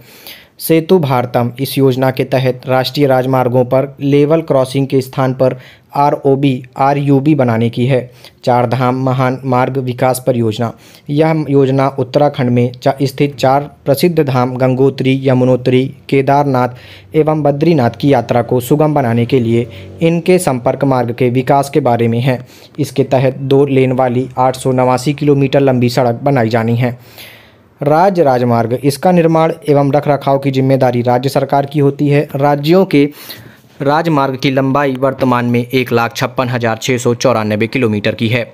Speaker 1: सेतु भारतम इस योजना के तहत राष्ट्रीय राजमार्गों पर लेवल क्रॉसिंग के स्थान पर R O B R U B बनाने की है चार धाम महान मार्ग विकास परियोजना यह योजना उत्तराखंड में चा, स्थित चार प्रसिद्ध धाम गंगोत्री यमुनोत्री केदारनाथ एवं बद्रीनाथ की यात्रा को सुगम बनाने के लिए इनके संपर्क मार्ग के विकास के बारे में है इसके तहत दो लेन वाली आठ किलोमीटर लंबी सड़क बनाई जानी है राज्य राजमार्ग इसका निर्माण एवं रखरखाव की जिम्मेदारी राज्य सरकार की होती है राज्यों के राजमार्ग की लंबाई वर्तमान में एक लाख छप्पन हज़ार छः सौ चौरानबे किलोमीटर की है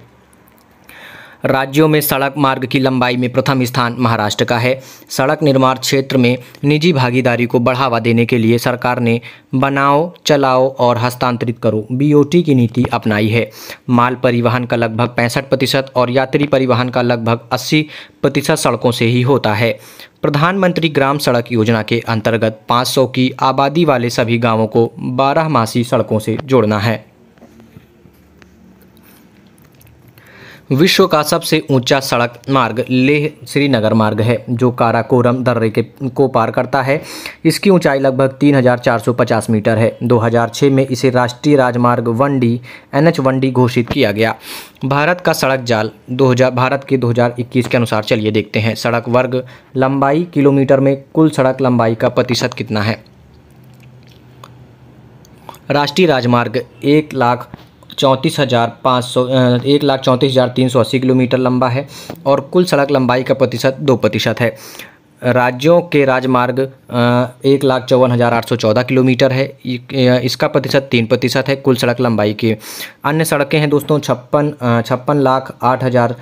Speaker 1: राज्यों में सड़क मार्ग की लंबाई में प्रथम स्थान महाराष्ट्र का है सड़क निर्माण क्षेत्र में निजी भागीदारी को बढ़ावा देने के लिए सरकार ने बनाओ चलाओ और हस्तांतरित करो बीओटी की नीति अपनाई है माल परिवहन का लगभग पैंसठ प्रतिशत और यात्री परिवहन का लगभग अस्सी प्रतिशत सड़कों से ही होता है प्रधानमंत्री ग्राम सड़क योजना के अंतर्गत 500 की आबादी वाले सभी गांवों को बारहमासी सड़कों से जोड़ना है विश्व का सबसे ऊंचा सड़क मार्ग लेह श्रीनगर मार्ग है जो काराकोरम दर्रे के को पार करता है इसकी ऊंचाई लगभग 3,450 मीटर है 2006 में इसे राष्ट्रीय राजमार्ग one D N H one D घोषित किया गया भारत का सड़क जाल 2000 भारत के 2021 के अनुसार चलिए देखते हैं सड़क वर्ग लंबाई किलोमीटर में कुल सड़क लंबाई का प्रतिशत कितना है राष्ट्रीय राजमार्ग एक लाख चौंतीस हज़ार पाँच सौ एक लाख चौंतीस हज़ार तीन सौ अस्सी किलोमीटर लंबा है और कुल सड़क लंबाई का प्रतिशत दो प्रतिशत है राज्यों के राजमार्ग एक लाख चौवन हज़ार आठ सौ चौदह किलोमीटर है इसका प्रतिशत तीन प्रतिशत है कुल सड़क लंबाई की अन्य सड़कें हैं दोस्तों छप्पन छप्पन लाख आठ हज़ार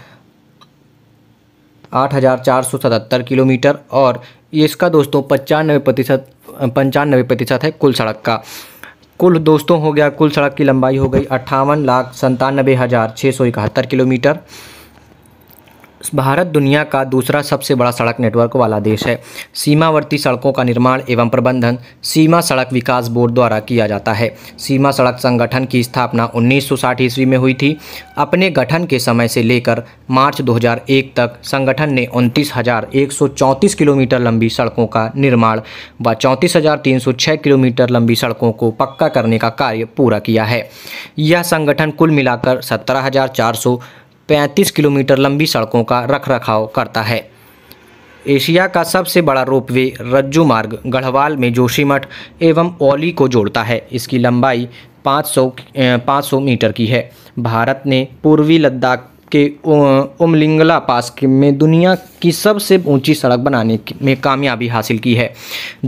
Speaker 1: आठ हज़ार चार सौ सतहत्तर किलोमीटर और इसका दोस्तों पचानवे प्रतिशत पंचानवे प्रतिशत है कुल सड़क का कुल दोस्तों हो गया कुल सड़क की लंबाई हो गई अट्ठावन लाख संतानबे हज़ार छः सौ इकहत्तर किलोमीटर भारत दुनिया का दूसरा सबसे बड़ा सड़क नेटवर्क वाला देश है सीमावर्ती सड़कों का निर्माण एवं प्रबंधन सीमा सड़क विकास बोर्ड द्वारा किया जाता है सीमा सड़क संगठन की स्थापना 1960 ईस्वी में हुई थी अपने गठन के समय से लेकर मार्च 2001 तक संगठन ने उनतीस किलोमीटर लंबी सड़कों का निर्माण व चौंतीस किलोमीटर लंबी सड़कों को पक्का करने का कार्य पूरा किया है यह संगठन कुल मिलाकर सत्रह पैंतीस किलोमीटर लंबी सड़कों का रख रखाव करता है एशिया का सबसे बड़ा रोपवे रज्जू मार्ग गढ़वाल में जोशीमठ एवं ओली को जोड़ता है इसकी लंबाई 500 500 मीटर की है भारत ने पूर्वी लद्दाख के उमलिंगला पास में दुनिया की सबसे ऊंची सड़क बनाने में कामयाबी हासिल की है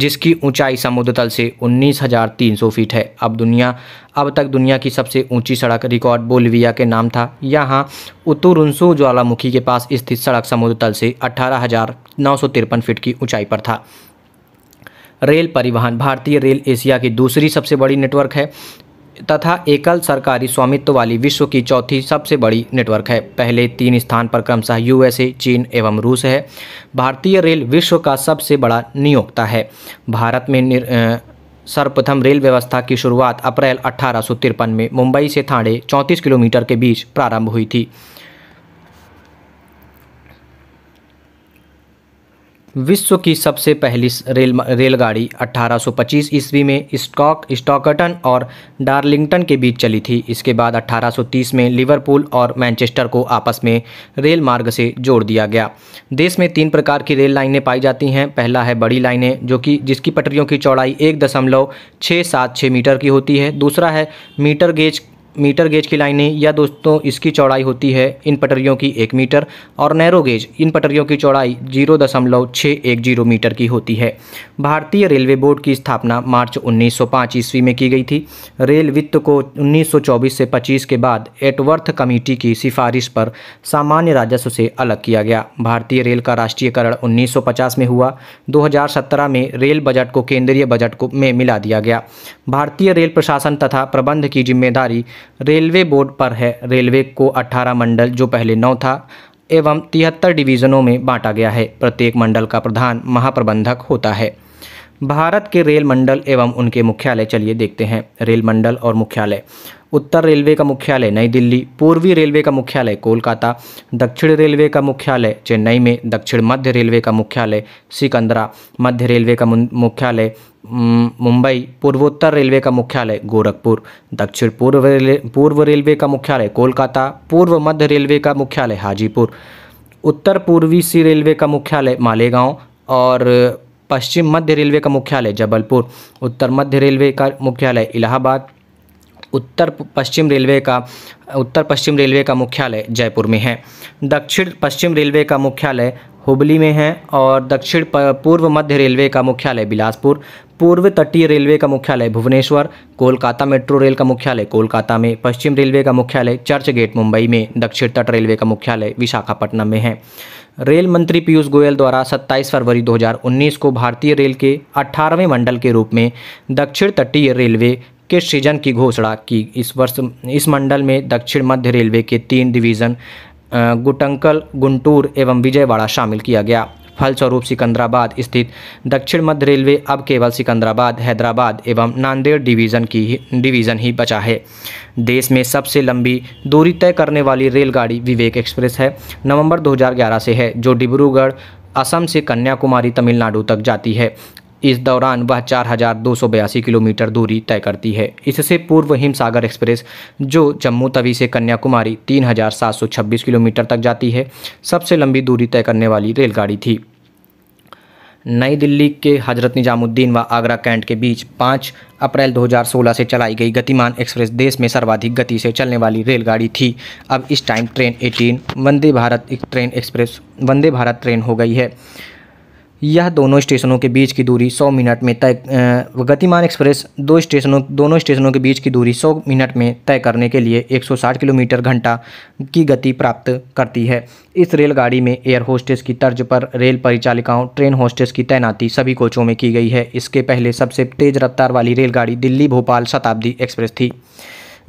Speaker 1: जिसकी ऊंचाई समुद्र तल से 19,300 फीट है अब दुनिया अब तक दुनिया की सबसे ऊंची सड़क रिकॉर्ड बोलिविया के नाम था यहाँ उतुरुंसु ज्वालामुखी के पास स्थित सड़क समुद्र तल से अठारह फीट की ऊँचाई पर था रेल परिवहन भारतीय रेल एशिया की दूसरी सबसे बड़ी नेटवर्क है तथा एकल सरकारी स्वामित्व वाली विश्व की चौथी सबसे बड़ी नेटवर्क है पहले तीन स्थान पर क्रमशः यूएसए चीन एवं रूस है भारतीय रेल विश्व का सबसे बड़ा नियोक्ता है भारत में सर्वप्रथम रेल व्यवस्था की शुरुआत अप्रैल अठारह में मुंबई से थाड़े चौंतीस किलोमीटर के बीच प्रारंभ हुई थी विश्व की सबसे पहली रेल रेलगाड़ी 1825 ईस्वी में स्टॉक स्टॉकटन और डार्लिंगटन के बीच चली थी इसके बाद 1830 में लिवरपूल और मैनचेस्टर को आपस में रेल मार्ग से जोड़ दिया गया देश में तीन प्रकार की रेल लाइनें पाई जाती हैं पहला है बड़ी लाइनें जो कि जिसकी पटरियों की चौड़ाई एक दशमलव छः सात छः मीटर की होती है दूसरा है मीटर गेज मीटर गेज की लाइनें या दोस्तों इसकी चौड़ाई होती है इन पटरियों की एक मीटर और नैरो गेज इन पटरियों की चौड़ाई जीरो दशमलव छः एक जीरो मीटर की होती है भारतीय रेलवे बोर्ड की स्थापना मार्च 1905 ईस्वी में की गई थी रेल वित्त को 1924 से 25 के बाद एटवर्थ कमेटी की सिफारिश पर सामान्य राजस्व से अलग किया गया भारतीय रेल का राष्ट्रीयकरण उन्नीस में हुआ दो में रेल बजट को केंद्रीय बजट को में मिला दिया गया भारतीय रेल प्रशासन तथा प्रबंध की जिम्मेदारी रेलवे बोर्ड पर है रेलवे को 18 मंडल जो पहले नौ था एवं तिहत्तर डिवीज़नों में बांटा गया है प्रत्येक मंडल का प्रधान महाप्रबंधक होता है भारत के रेल मंडल एवं उनके मुख्यालय चलिए देखते हैं रेल मंडल और मुख्यालय उत्तर रेलवे का मुख्यालय नई दिल्ली पूर्वी रेलवे का मुख्यालय कोलकाता दक्षिण रेलवे का मुख्यालय चेन्नई में दक्षिण मध्य रेलवे का मुख्यालय सिकंदरा मध्य रेलवे का मुख्यालय मुंबई पूर्वोत्तर रेलवे का मुख्यालय गोरखपुर दक्षिण पूर्व रेलवे पूर्व रेलवे का मुख्यालय कोलकाता पूर्व मध्य रेलवे का मुख्यालय हाजीपुर उत्तर पूर्वी सी रेलवे का मुख्यालय मालेगांव और पश्चिम मध्य रेलवे का मुख्यालय जबलपुर उत्तर मध्य रेलवे का मुख्यालय इलाहाबाद उत्तर पश्चिम रेलवे का उत्तर पश्चिम रेलवे का मुख्यालय जयपुर में है दक्षिण पश्चिम रेलवे का मुख्यालय हुबली में है और दक्षिण पूर्व मध्य रेलवे का मुख्यालय बिलासपुर पूर्व तटीय रेलवे का मुख्यालय भुवनेश्वर कोलकाता मेट्रो रेल का मुख्यालय कोलकाता में पश्चिम रेलवे का मुख्यालय चर्च गेट मुंबई में दक्षिण तट रेलवे का मुख्यालय विशाखापट्टनम में है रेल मंत्री पीयूष गोयल द्वारा 27 फरवरी 2019 को भारतीय रेल के 18वें मंडल के रूप में दक्षिण तटीय रेलवे के सृजन की घोषणा की इस वर्ष इस मंडल में दक्षिण मध्य रेलवे के तीन डिवीज़न गुटंकल गुंटूर एवं विजयवाड़ा शामिल किया गया फलस्वरूप सिकंदराबाद स्थित दक्षिण मध्य रेलवे अब केवल सिकंदराबाद हैदराबाद एवं नांदेड़ डिवीज़न की ही डिवीज़न ही बचा है देश में सबसे लंबी दूरी तय करने वाली रेलगाड़ी विवेक एक्सप्रेस है नवंबर 2011 से है जो डिब्रूगढ़ असम से कन्याकुमारी तमिलनाडु तक जाती है इस दौरान वह चार किलोमीटर दूरी तय करती है इससे पूर्व हिमसागर एक्सप्रेस जो जम्मू तवी से कन्याकुमारी 3,726 किलोमीटर तक जाती है सबसे लंबी दूरी तय करने वाली रेलगाड़ी थी नई दिल्ली के हजरत निजामुद्दीन व आगरा कैंट के बीच 5 अप्रैल 2016 से चलाई गई गतिमान एक्सप्रेस देश में सर्वाधिक गति से चलने वाली रेलगाड़ी थी अब इस टाइम ट्रेन 18 वंदे भारत एक train express Vande Bharat train हो गई है यह दोनों स्टेशनों के बीच की दूरी 100 मिनट में तय गतिमान एक्सप्रेस दो स्टेशनों दोनों स्टेशनों के बीच की दूरी 100 मिनट में तय करने के लिए 160 किलोमीटर घंटा की गति प्राप्त करती है इस रेलगाड़ी में एयर होस्टेस की तर्ज पर रेल परिचालिकाओं ट्रेन होस्टेस की तैनाती सभी कोचों में की गई है इसके पहले सबसे तेज़ रफ्तार वाली रेलगाड़ी दिल्ली भोपाल शताब्दी एक्सप्रेस थी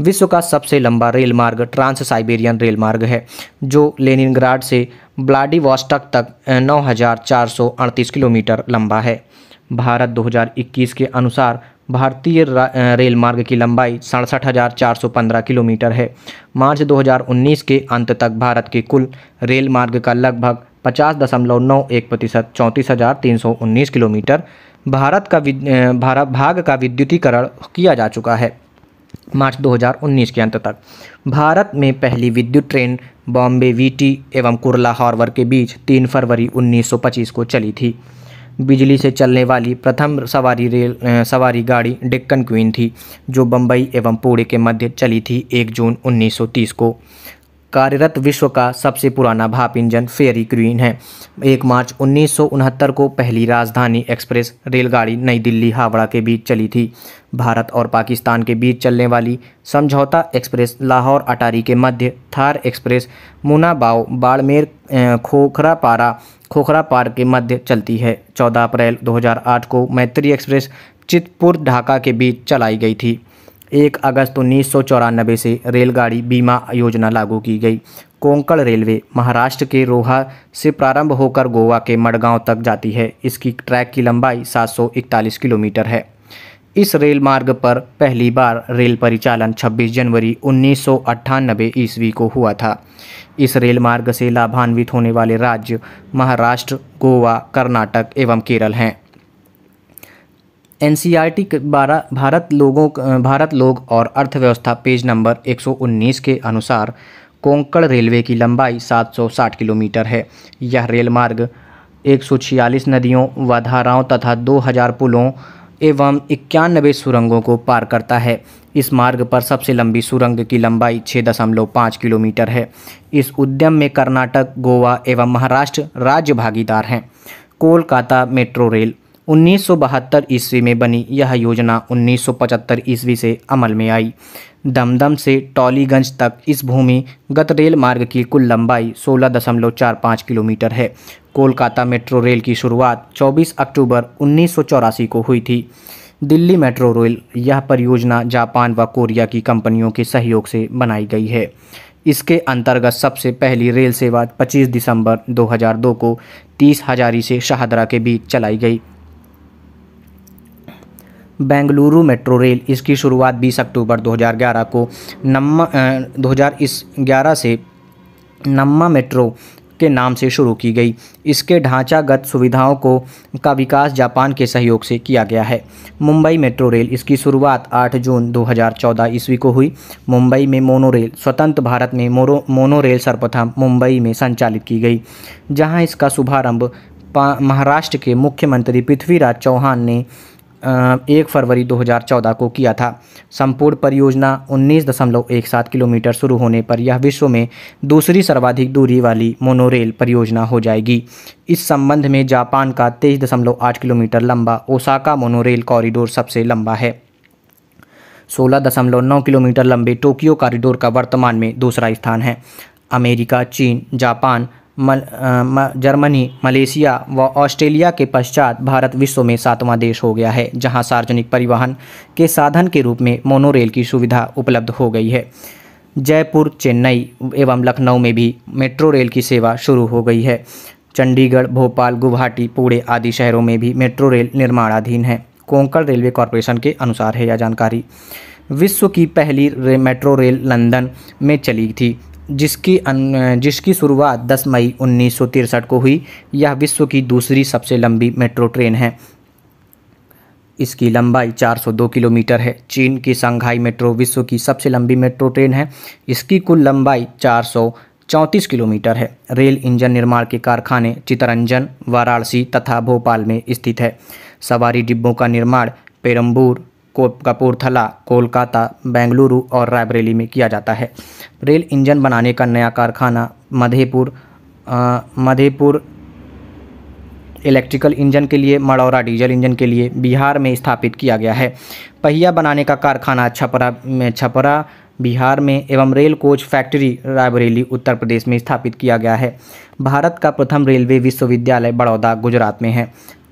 Speaker 1: विश्व का सबसे लंबा रेल मार्ग ट्रांस साइबेरियन रेल मार्ग है जो लेनिनग्राड से व्लाडिवॉस्टक तक नौ किलोमीटर लंबा है भारत 2021 के अनुसार भारतीय रेल मार्ग की लंबाई सड़सठ हज़ार चार सौ पंद्रह किलोमीटर है मार्च 2019 के अंत तक भारत के कुल रेल मार्ग का लगभग पचास दशमलव नौ एक प्रतिशत चौंतीस हज़ार तीन सौ उन्नीस किलोमीटर भारत का भारत भाग का विद्युतीकरण किया जा चुका है मार्च 2019 के अंत तक भारत में पहली विद्युत ट्रेन बॉम्बे वीटी एवं कुरला हार्वर के बीच 3 फरवरी 1925 को चली थी बिजली से चलने वाली प्रथम सवारी रेल सवारी गाड़ी डेक्कन क्वीन थी जो बम्बई एवं पुणे के मध्य चली थी 1 जून 1930 को कार्यरत विश्व का सबसे पुराना भाप इंजन फेरी क्वीन है एक मार्च उन्नीस को पहली राजधानी एक्सप्रेस रेलगाड़ी नई दिल्ली हावड़ा के बीच चली थी भारत और पाकिस्तान के बीच चलने वाली समझौता एक्सप्रेस लाहौर अटारी के मध्य थार एक्सप्रेस मुनाबाव बाड़मेर खोखरापारा खोखरापार के मध्य चलती है 14 अप्रैल 2008 को मैत्री एक्सप्रेस चितपुर ढाका के बीच चलाई गई थी एक अगस्त उन्नीस सौ चौरानबे से रेलगाड़ी बीमा योजना लागू की गई कोंकण रेलवे महाराष्ट्र के रोहा से प्रारंभ होकर गोवा के मडगांव तक जाती है इसकी ट्रैक की लंबाई 741 किलोमीटर है इस रेल मार्ग पर पहली बार रेल परिचालन 26 जनवरी उन्नीस ईस्वी को हुआ था इस रेल मार्ग से लाभान्वित होने वाले राज्य महाराष्ट्र गोवा कर्नाटक एवं केरल हैं एन सी आर टी द्वारा भारत लोगों भारत लोग और अर्थव्यवस्था पेज नंबर 119 के अनुसार कोंकण रेलवे की लंबाई 760 किलोमीटर है यह रेल मार्ग 146 नदियों व धाराओं तथा 2000 पुलों एवं इक्यानबे सुरंगों को पार करता है इस मार्ग पर सबसे लंबी सुरंग की लंबाई छः दशमलव पाँच किलोमीटर है इस उद्यम में कर्नाटक गोवा एवं महाराष्ट्र राज्य भागीदार हैं कोलकाता मेट्रो रेल 1972 ईस्वी में बनी यह योजना 1975 ईस्वी से अमल में आई दमदम से टॉलीगंज तक इस भूमि गत रेल मार्ग की कुल लंबाई 16.45 किलोमीटर है कोलकाता मेट्रो रेल की शुरुआत 24 अक्टूबर उन्नीस को हुई थी दिल्ली मेट्रो रेल यह परियोजना जापान व कोरिया की कंपनियों के सहयोग से बनाई गई है इसके अंतर्गत सबसे पहली रेल सेवा 25 दिसंबर 2002 को तीस हजारी से शाहदरा के बीच चलाई गई बेंगलुरु मेट्रो रेल इसकी शुरुआत 20 अक्टूबर 2011 को नम्मा दो हज़ार से नम्मा मेट्रो के नाम से शुरू की गई इसके ढांचागत सुविधाओं को का विकास जापान के सहयोग से किया गया है मुंबई मेट्रो रेल इसकी शुरुआत 8 जून 2014 ईस्वी को हुई मुंबई में मोनो रेल स्वतंत्र भारत में मोरो मोनो रेल सर्वप्रथम मुंबई में संचालित की गई जहां इसका शुभारंभ महाराष्ट्र के मुख्यमंत्री पृथ्वीराज चौहान ने एक फरवरी 2014 को किया था संपूर्ण परियोजना 19.17 किलोमीटर शुरू होने पर यह विश्व में दूसरी सर्वाधिक दूरी वाली मोनोरेल परियोजना हो जाएगी इस संबंध में जापान का 23.8 किलोमीटर लंबा ओसाका मोनोरेल कॉरिडोर सबसे लंबा है 16.9 किलोमीटर लंबे टोक्यो कॉरिडोर का वर्तमान में दूसरा स्थान है अमेरिका चीन जापान मल, म, जर्मनी मलेशिया व ऑस्ट्रेलिया के पश्चात भारत विश्व में सातवां देश हो गया है जहां सार्वजनिक परिवहन के साधन के रूप में मोनोरेल की सुविधा उपलब्ध हो गई है जयपुर चेन्नई एवं लखनऊ में भी मेट्रो रेल की सेवा शुरू हो गई है चंडीगढ़ भोपाल गुवाहाटी पुणे आदि शहरों में भी मेट्रो रेल निर्माणाधीन है कोंकण रेलवे कॉरपोरेशन के अनुसार है यह जानकारी विश्व की पहली रे मेट्रो रेल लंदन में चली थी जिसकी अन, जिसकी शुरुआत 10 मई उन्नीस को हुई यह विश्व की दूसरी सबसे लंबी मेट्रो ट्रेन है इसकी लंबाई 402 किलोमीटर है चीन की संघाई मेट्रो विश्व की सबसे लंबी मेट्रो ट्रेन है इसकी कुल लंबाई चार चौंतीस किलोमीटर है रेल इंजन निर्माण के कारखाने चितरंजन वाराणसी तथा भोपाल में स्थित है सवारी डिब्बों का निर्माण पेरम्बूर कपूरथला कोलकाता बेंगलुरु और रायबरेली में किया जाता है रेल इंजन बनाने का नया कारखाना मधेपुर मधेपुर इलेक्ट्रिकल इंजन के लिए मड़ौरा डीजल इंजन के लिए बिहार में स्थापित किया गया है पहिया बनाने का कारखाना छपरा में छपरा बिहार में एवं rail coach factory Raebareli Uttar Pradesh में स्थापित किया गया है भारत का प्रथम रेलवे विश्वविद्यालय बड़ौदा गुजरात में है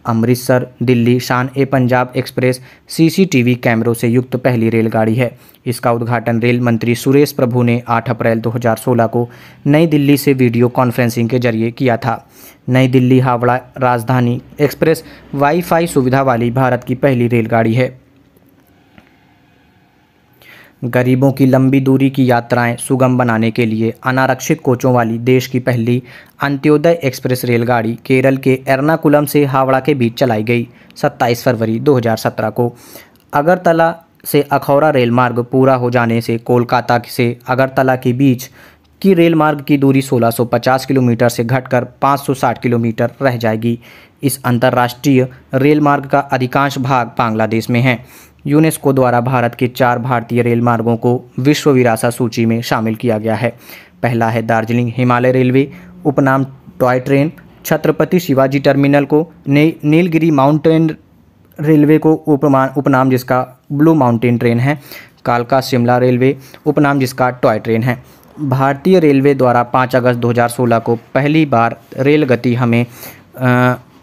Speaker 1: अमृतसर दिल्ली शान ए पंजाब एक्सप्रेस सीसीटीवी कैमरों से युक्त पहली रेलगाड़ी है इसका उद्घाटन रेल मंत्री सुरेश प्रभु ने 8 अप्रैल 2016 को नई दिल्ली से वीडियो कॉन्फ्रेंसिंग के जरिए किया था नई दिल्ली हावड़ा राजधानी एक्सप्रेस वाईफाई सुविधा वाली भारत की पहली रेलगाड़ी है गरीबों की लंबी दूरी की यात्राएं सुगम बनाने के लिए अनारक्षित कोचों वाली देश की पहली अंत्योदय एक्सप्रेस रेलगाड़ी केरल के एर्नाकुलम से हावड़ा के बीच चलाई गई 27 फरवरी 2017 को अगरतला से अखौरा रेल मार्ग पूरा हो जाने से कोलकाता से अगरतला के बीच की रेल मार्ग की दूरी 1650 किलोमीटर से घटकर 560 किलोमीटर रह जाएगी इस अंतर्राष्ट्रीय रेल मार्ग का अधिकांश भाग बांग्लादेश में है यूनेस्को द्वारा भारत के चार भारतीय रेल मार्गों को विश्व विरासत सूची में शामिल किया गया है पहला है दार्जिलिंग हिमालय रेलवे उपनाम toy train Chhatrapati Shivaji terminal को ने, नीलगिरी माउंटेन रेलवे को उपमान उपनाम जिसका ब्लू माउंटेन ट्रेन है कालका शिमला रेलवे उपनाम जिसका टॉय ट्रेन है भारतीय रेलवे द्वारा 5 अगस्त 2016 को पहली बार रेल गति हमें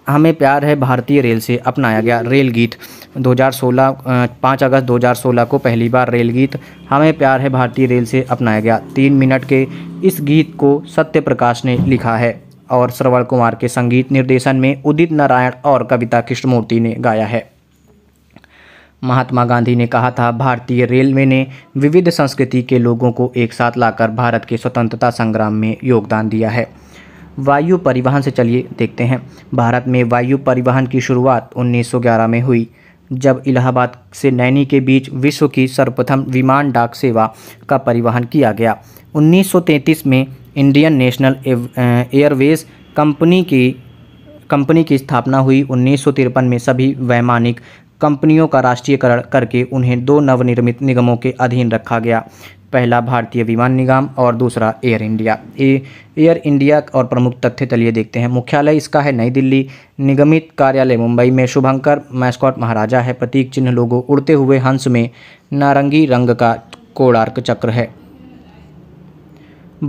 Speaker 1: हमें प्यार है भारतीय रेल से अपनाया गया रेल गीत 2016 पाँच अगस्त 2016 को पहली बार रेल गीत हमें प्यार है भारतीय रेल से अपनाया गया तीन मिनट के इस गीत को सत्य प्रकाश ने लिखा है और श्रवण कुमार के संगीत निर्देशन में उदित नारायण और कविता कृष्णमूर्ति ने गाया है महात्मा गांधी ने कहा था भारतीय रेलवे ने विविध संस्कृति के लोगों को एक साथ लाकर भारत के स्वतंत्रता संग्राम में योगदान दिया है वायु परिवहन से चलिए देखते हैं भारत में वायु परिवहन की शुरुआत 1911 में हुई जब इलाहाबाद से नैनी के बीच विश्व की सर्वप्रथम विमान डाक सेवा का परिवहन किया गया 1933 में इंडियन नेशनल एयरवेज कंपनी की कंपनी की स्थापना हुई उन्नीस में सभी वैमानिक कंपनियों का राष्ट्रीयकरण करके उन्हें दो नवनिर्मित निगमों के अधीन रखा गया पहला भारतीय विमान निगम और दूसरा Air India A Air India और प्रमुख तथ्य चलिए देखते हैं मुख्यालय इसका है नई दिल्ली निगमित कार्यालय मुंबई में शुभंकर मैस्कॉट महाराजा है प्रतीक चिन्ह लोगो उड़ते हुए हंस में नारंगी रंग का कोणार्क चक्र है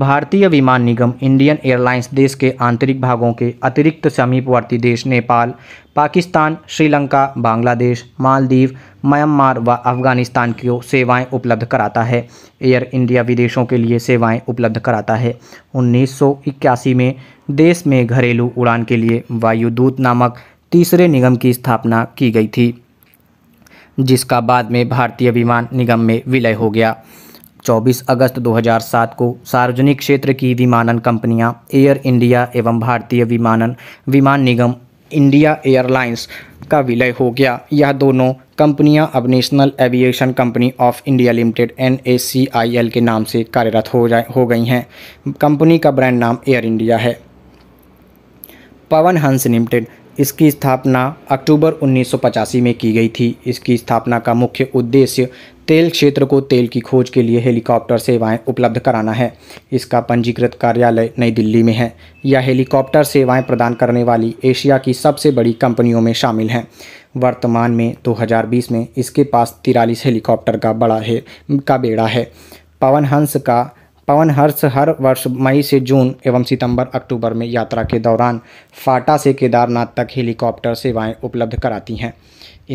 Speaker 1: भारतीय विमान निगम इंडियन एयरलाइंस देश के आंतरिक भागों के अतिरिक्त समीपवर्ती देश नेपाल पाकिस्तान श्रीलंका बांग्लादेश मालदीव म्यांमार व अफगानिस्तान की सेवाएं उपलब्ध कराता है एयर इंडिया विदेशों के लिए सेवाएं उपलब्ध कराता है 1981 में देश में घरेलू उड़ान के लिए वायुदूत नामक तीसरे निगम की स्थापना की गई थी जिसका बाद में भारतीय विमान निगम में विलय हो गया 24 अगस्त 2007 को सार्वजनिक क्षेत्र की विमानन कंपनियां एयर इंडिया एवं भारतीय विमानन विमान निगम इंडिया एयरलाइंस का विलय हो गया यह दोनों कंपनियां अब National Aviation Company of India Limited एन के नाम से कार्यरत हो जाए हो गई हैं कंपनी का ब्रांड नाम एयर इंडिया है पवन हंस लिमिटेड इसकी स्थापना अक्टूबर उन्नीस में की गई थी इसकी स्थापना का मुख्य उद्देश्य तेल क्षेत्र को तेल की खोज के लिए हेलीकॉप्टर सेवाएं उपलब्ध कराना है इसका पंजीकृत कार्यालय नई दिल्ली में है यह हेलीकॉप्टर सेवाएं प्रदान करने वाली एशिया की सबसे बड़ी कंपनियों में शामिल हैं वर्तमान में 2020 में इसके पास तिरालीस हेलीकॉप्टर का बड़ा है का बेड़ा है पवन हंस का पवन हर्ष हर वर्ष मई से जून एवं सितंबर अक्टूबर में यात्रा के दौरान फाटा से केदारनाथ तक हेलीकॉप्टर सेवाएं उपलब्ध कराती हैं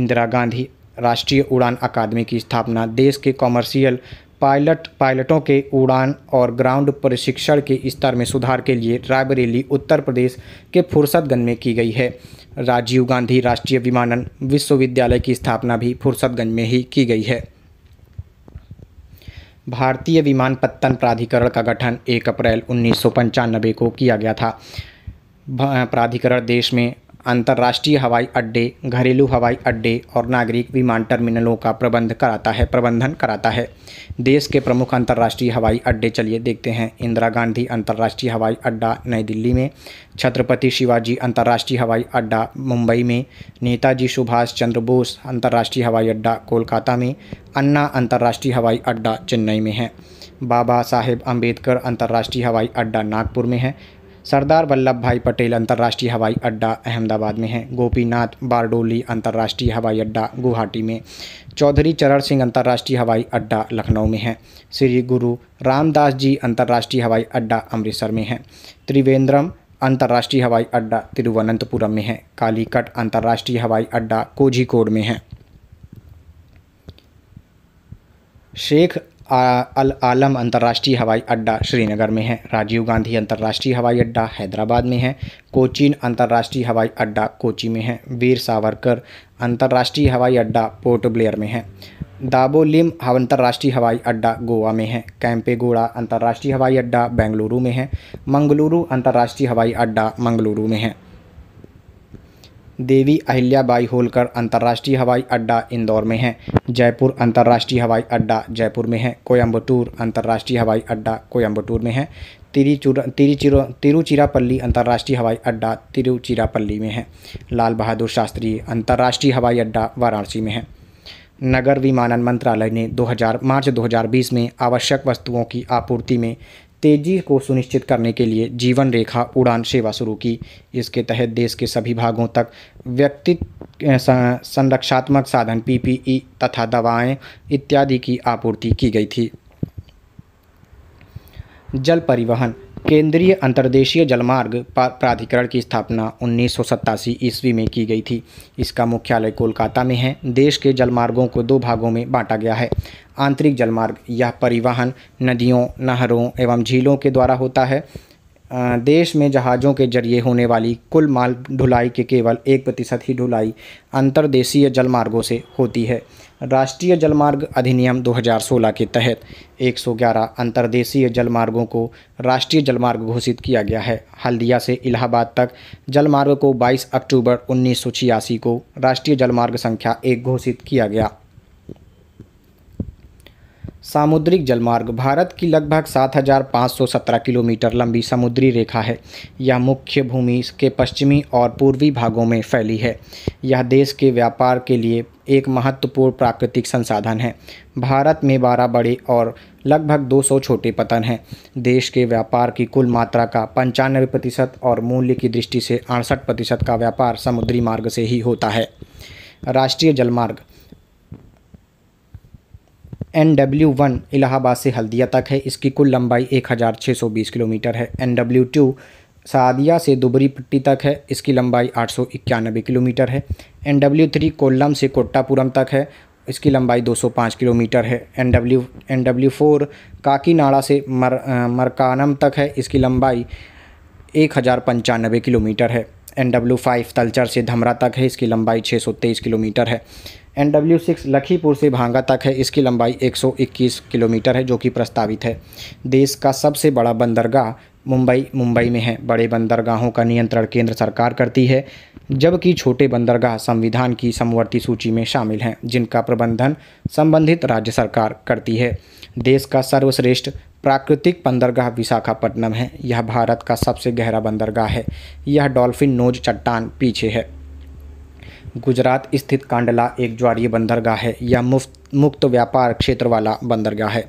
Speaker 1: इंदिरा गांधी राष्ट्रीय उड़ान अकादमी की स्थापना देश के कॉमर्शियल पायलट पायलटों के उड़ान और ग्राउंड प्रशिक्षण के स्तर में सुधार के लिए रायबरेली उत्तर प्रदेश के फुर्सतगंज में की गई है राजीव गांधी राष्ट्रीय विमानन विश्वविद्यालय की स्थापना भी फुर्सतगंज में ही की गई है भारतीय विमानपत्तन प्राधिकरण का गठन एक अप्रैल उन्नीस को किया गया था प्राधिकरण देश में अंतर्राष्ट्रीय हवाई अड्डे घरेलू हवाई अड्डे और नागरिक विमान टर्मिनलों का प्रबंध कराता है प्रबंधन कराता है देश के प्रमुख अंतर्राष्ट्रीय हवाई अड्डे चलिए देखते हैं इंदिरा गांधी अंतर्राष्ट्रीय हवाई अड्डा नई दिल्ली में छत्रपति शिवाजी अंतर्राष्ट्रीय हवाई अड्डा मुंबई में नेताजी सुभाष चंद्र बोस अंतर्राष्ट्रीय हवाई अड्डा कोलकाता में अन्ना अंतर्राष्ट्रीय हवाई अड्डा चेन्नई में है बाबा साहेब अंबेडकर अंतर्राष्ट्रीय हवाई अड्डा नागपुर में है सरदार वल्लभ भाई पटेल अंतर्राष्ट्रीय हवाई अड्डा अहमदाबाद में है गोपीनाथ बारडोली अंतर्राष्ट्रीय हवाई अड्डा गुवाहाटी में चौधरी चरण सिंह अंतर्राष्ट्रीय हवाई अड्डा लखनऊ में है श्री गुरु रामदास जी अंतर्राष्ट्रीय हवाई अड्डा अमृतसर में है त्रिवेंद्रम अंतर्राष्ट्रीय हवाई अड्डा तिरुवनंतपुरम में है कालीकट अंतर्राष्ट्रीय हवाई अड्डा कोझीकोड में है शेख अल आलम अंतर्राष्ट्रीय हवाई अड्डा श्रीनगर में है राजीव गांधी अंतर्राष्ट्रीय हवाई अड्डा हैदराबाद में है कोचीन अंतर्राष्ट्रीय हवाई अड्डा कोची में है वीर सावरकर अंतर्राष्ट्रीय हवाई अड्डा पोर्ट ब्लेयर में है दाबोलिम अंतर्राष्ट्रीय हवाई अड्डा गोवा में है कैंपेगोड़ा अंतर्राष्ट्रीय हवाई अड्डा बेंगलुरु में है मंगलुरु अंतर्राष्ट्रीय हवाई अड्डा मंगलुरु में है देवी अहिल्याबाई होलकर अंतर्राष्ट्रीय हवाई अड्डा इंदौर में है जयपुर अंतर्राष्ट्रीय हवाई अड्डा जयपुर में है कोयम्बटूर अंतर्राष्ट्रीय हवाई अड्डा कोयम्बटूर में है तिरुचुर तिरुचिर तिरुचिरापल्ली अंतर्राष्ट्रीय हवाई अड्डा तिरुचिरापल्ली में है लाल बहादुर शास्त्री अंतर्राष्ट्रीय हवाई अड्डा वाराणसी में है नगर विमानन मंत्रालय ने 2000 मार्च 2020 में आवश्यक वस्तुओं की आपूर्ति में तेजी को सुनिश्चित करने के लिए जीवन रेखा उड़ान सेवा शुरू की इसके तहत देश के सभी भागों तक व्यक्ति संरक्षात्मक साधन पीपीई तथा दवाएं इत्यादि की आपूर्ति की गई थी जल परिवहन केंद्रीय अंतर्देशीय जलमार्ग प्राधिकरण की स्थापना उन्नीस ईस्वी में की गई थी इसका मुख्यालय कोलकाता में है देश के जलमार्गों को दो भागों में बांटा गया है आंतरिक जलमार्ग यह परिवहन नदियों नहरों एवं झीलों के द्वारा होता है देश में जहाज़ों के जरिए होने वाली कुल माल ढुलाई के केवल एक प्रतिशत ही ढुलाई अंतर्देशीय जलमार्गों से होती है राष्ट्रीय जलमार्ग अधिनियम 2016 के तहत 111 अंतर्देशीय जलमार्गों को राष्ट्रीय जलमार्ग घोषित किया गया है हल्दिया से इलाहाबाद तक जलमार्ग को 22 अक्टूबर उन्नीस को राष्ट्रीय जलमार्ग संख्या एक घोषित किया गया सामुद्रिक जलमार्ग भारत की लगभग 7,517 किलोमीटर लंबी समुद्री रेखा है यह मुख्य भूमि के पश्चिमी और पूर्वी भागों में फैली है यह देश के व्यापार के लिए एक महत्वपूर्ण प्राकृतिक संसाधन है भारत में 12 बड़े और लगभग 200 छोटे पतन हैं देश के व्यापार की कुल मात्रा का पंचानवे प्रतिशत और मूल्य की दृष्टि से अड़सठ प्रतिशत का व्यापार समुद्री मार्ग से ही होता है राष्ट्रीय जलमार्ग एन डब्ल्यू वन इलाहाबाद से हल्दिया तक है इसकी कुल लंबाई एक हज़ार छः सौ बीस किलोमीटर है एन डब्ल्यू टू सादिया से दुबरी पट्टी तक है इसकी लंबाई आठ सौ इक्यानबे किलोमीटर है एन डब्ल्यू थ्री कोल्लम से कोट्टापुरम तक है इसकी लंबाई 205 किलोमीटर है N W N W four Kakinada से मर मरकानम तक है इसकी लंबाई एक हज़ार पंचानबे किलोमीटर है एन डब्ल्यू फाइव तलचर से धमरा तक है इसकी लंबाई छः किलोमीटर है एन डब्ल्यू सिक्स लखीपुर से भांगा तक है इसकी लंबाई 121 किलोमीटर है जो कि प्रस्तावित है देश का सबसे बड़ा बंदरगाह मुंबई मुंबई में है बड़े बंदरगाहों का नियंत्रण केंद्र सरकार करती है जबकि छोटे बंदरगाह संविधान की समवर्ती सूची में शामिल हैं जिनका प्रबंधन संबंधित राज्य सरकार करती है देश का सर्वश्रेष्ठ प्राकृतिक बंदरगाह विशाखापट्टनम है यह भारत का सबसे गहरा बंदरगाह है यह डॉल्फिन नोज चट्टान पीछे है गुजरात स्थित कांडला एक ज्वारीय बंदरगाह है या मुफ्त मुक्त व्यापार क्षेत्र वाला बंदरगाह है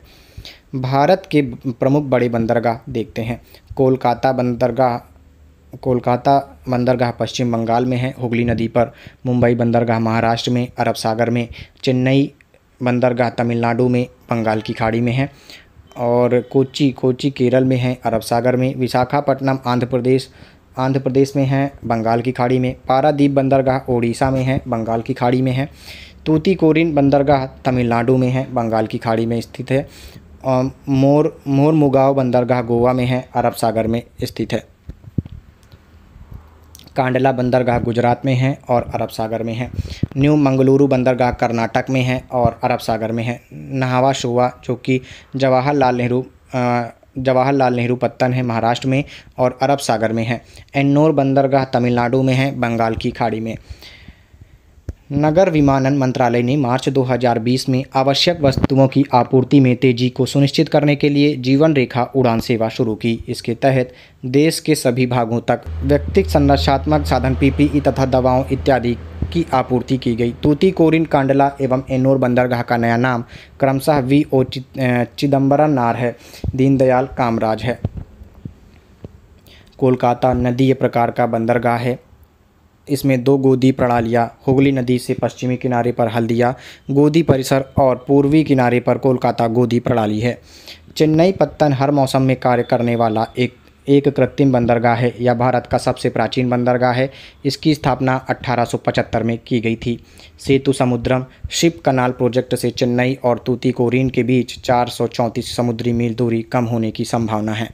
Speaker 1: भारत के प्रमुख बड़े बंदरगाह देखते हैं कोलकाता बंदरगाह कोलकाता बंदरगाह पश्चिम बंगाल में है हुगली नदी पर मुंबई बंदरगाह महाराष्ट्र में अरब सागर में चेन्नई बंदरगाह तमिलनाडु में बंगाल की खाड़ी में है और कोची कोची केरल में है अरब सागर में विशाखापट्टनम आंध्र प्रदेश आंध्र प्रदेश में है बंगाल की खाड़ी में पारादीप बंदरगाह ओडिशा में है बंगाल की खाड़ी में है तूतीकोरिन बंदरगाह तमिलनाडु में है बंगाल की खाड़ी में स्थित है और मोर मुगाव बंदरगाह गोवा में है अरब सागर में स्थित है कांडला बंदरगाह गुजरात में है और अरब सागर में है न्यू मंगलुरु बंदरगाह कर्नाटक में है और अरब सागर में है नहावा शोवा जो कि जवाहरलाल नेहरू जवाहरलाल नेहरू पत्तन है महाराष्ट्र में और अरब सागर में है एन्नोर बंदरगाह तमिलनाडु में है बंगाल की खाड़ी में नगर विमानन मंत्रालय ने मार्च 2020 में आवश्यक वस्तुओं की आपूर्ति में तेजी को सुनिश्चित करने के लिए जीवन रेखा उड़ान सेवा शुरू की इसके तहत देश के सभी भागों तक व्यक्तिक संरक्षात्मक साधन पीपीई तथा दवाओं इत्यादि की आपूर्ति की गई तूती कोरिन कांडला एवं एनोर बंदरगाह का नया नाम क्रमशः वी ओ नार है दीनदयाल कामराज है कोलकाता नदीय प्रकार का बंदरगाह है इसमें दो गोदी प्रणालियाँ हुगली नदी से पश्चिमी किनारे पर हल्दिया गोदी परिसर और पूर्वी किनारे पर कोलकाता गोदी प्रणाली है चेन्नई पत्तन हर मौसम में कार्य करने वाला एक एक कृत्रिम बंदरगाह है यह भारत का सबसे प्राचीन बंदरगाह है इसकी स्थापना 1875 में की गई थी सेतु समुद्रम शिप कनाल प्रोजेक्ट से चेन्नई और तूतीकोरिन के बीच चार समुद्री मील दूरी कम होने की संभावना है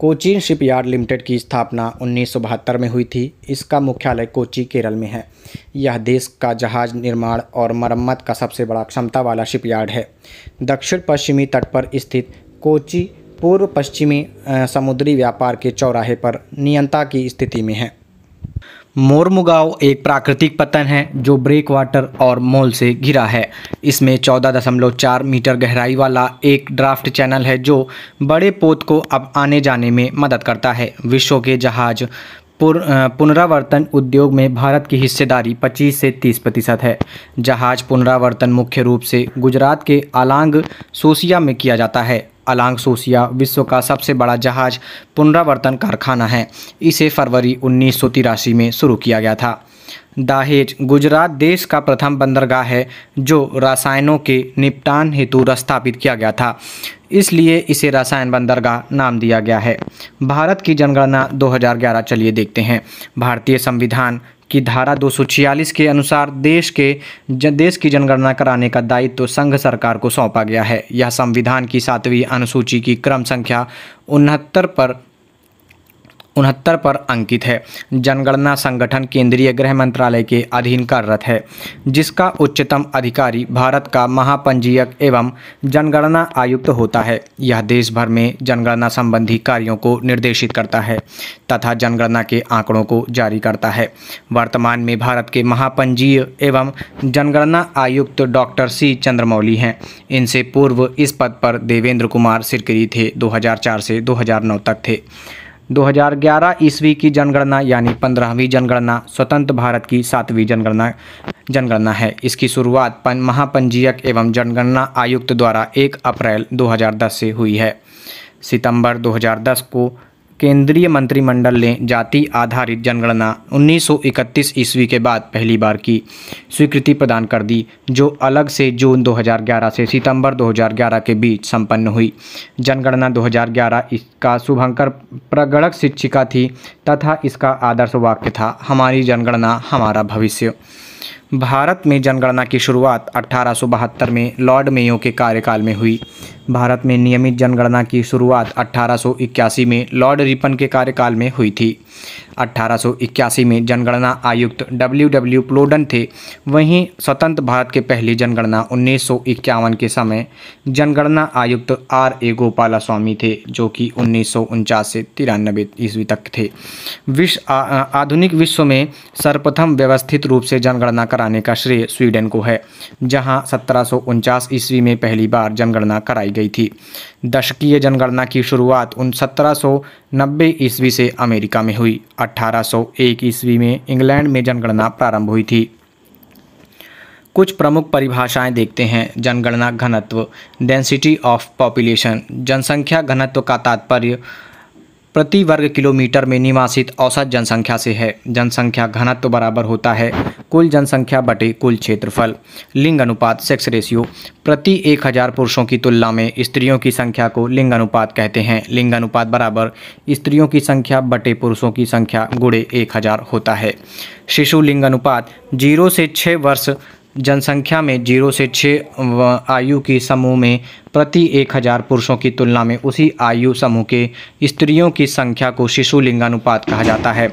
Speaker 1: कोचीन शिपयार्ड लिमिटेड की स्थापना उन्नीस में हुई थी इसका मुख्यालय कोची केरल में है यह देश का जहाज निर्माण और मरम्मत का सबसे बड़ा क्षमता वाला शिपयार्ड है दक्षिण पश्चिमी तट पर स्थित कोची पूर्व पश्चिमी समुद्री व्यापार के चौराहे पर नियंता की स्थिति में है मोरमुगाव एक प्राकृतिक पतन है जो ब्रेक वाटर और मोल से घिरा है इसमें 14.4 मीटर गहराई वाला एक ड्राफ्ट चैनल है जो बड़े पोत को अब आने जाने में मदद करता है विश्व के जहाज़ पुनरावर्तन उद्योग में भारत की हिस्सेदारी 25 से 30 प्रतिशत है जहाज पुनरावर्तन मुख्य रूप से गुजरात के आलांग सोसिया में किया जाता है अलांग सोसिया विश्व का सबसे बड़ा जहाज पुनरावर्तन कारखाना है इसे फरवरी उन्नीस में शुरू किया गया था दाहेज गुजरात देश का प्रथम बंदरगाह है जो रसायनों के निपटान हेतु स्थापित किया गया था इसलिए इसे रसायन बंदरगाह नाम दिया गया है भारत की जनगणना 2011 चलिए देखते हैं भारतीय संविधान कि धारा दो के अनुसार देश के देश की जनगणना कराने का दायित्व तो संघ सरकार को सौंपा गया है यह संविधान की सातवीं अनुसूची की क्रम संख्या उनहत्तर पर उनहत्तर पर अंकित है जनगणना संगठन केंद्रीय गृह मंत्रालय के अधीन कार्यरत है जिसका उच्चतम अधिकारी भारत का महापंजीयक एवं जनगणना आयुक्त होता है यह देश भर में जनगणना संबंधी कार्यों को निर्देशित करता है तथा जनगणना के आंकड़ों को जारी करता है वर्तमान में भारत के महापंजीय एवं जनगणना आयुक्त डॉक्टर सी चंद्रमौली हैं इनसे पूर्व इस पद पर देवेंद्र कुमार सिरकरी थे दो से दो तक थे 2011 ईस्वी की जनगणना यानी पंद्रहवीं जनगणना स्वतंत्र भारत की सातवीं जनगणना जनगणना है इसकी शुरुआत पन महापंजीयक एवं जनगणना आयुक्त द्वारा 1 अप्रैल 2010 से हुई है सितंबर 2010 को केंद्रीय मंत्रिमंडल ने जाति आधारित जनगणना 1931 ईस्वी के बाद पहली बार की स्वीकृति प्रदान कर दी जो अलग से जून 2011 से सितंबर 2011 के बीच संपन्न हुई जनगणना 2011 इसका शुभंकर प्रगणक शिक्षिका थी तथा इसका आदर्श वाक्य था हमारी जनगणना हमारा भविष्य भारत में जनगणना की शुरुआत अठारह में लॉर्ड मेयो के कार्यकाल में हुई भारत में नियमित जनगणना की शुरुआत 1881 में लॉर्ड रिपन के कार्यकाल में हुई थी 1881 में जनगणना आयुक्त डब्ल्यू डब्ल्यू प्लोडन थे वहीं स्वतंत्र भारत के पहली जनगणना उन्नीस के समय जनगणना आयुक्त आर ए गोपाला स्वामी थे जो कि उन्नीस से तिरानबे ईस्वी तक थे विश्व आधुनिक विश्व में सर्वप्रथम व्यवस्थित रूप से जनगणना कराने का श्रेय स्वीडन को है जहां सत्रह ईस्वी में पहली बार जनगणना कराई गई थी दशकीय जनगणना की शुरुआत उन 1790 ईस्वी से अमेरिका में हुई 1801 ईस्वी में इंग्लैंड में जनगणना प्रारंभ हुई थी कुछ प्रमुख परिभाषाएं देखते हैं जनगणना घनत्व डेंसिटी ऑफ पॉपुलेशन जनसंख्या घनत्व का तात्पर्य प्रति वर्ग किलोमीटर में निवासित औसत जनसंख्या से है जनसंख्या घनत्व बराबर होता है कुल जनसंख्या बटे कुल क्षेत्रफल लिंग अनुपात सेक्स रेशियो प्रति एक हज़ार पुरुषों की तुलना में स्त्रियों की संख्या को लिंग अनुपात कहते हैं लिंग अनुपात बराबर स्त्रियों की संख्या बटे पुरुषों की संख्या गुड़े एक हज़ार होता है शिशु लिंग अनुपात जीरो से छः वर्ष जनसंख्या में जीरो से छः आयु की समूह में प्रति एक हज़ार पुरुषों की तुलना में उसी आयु समूह के स्त्रियों की संख्या को शिशु लिंगानुपात कहा जाता है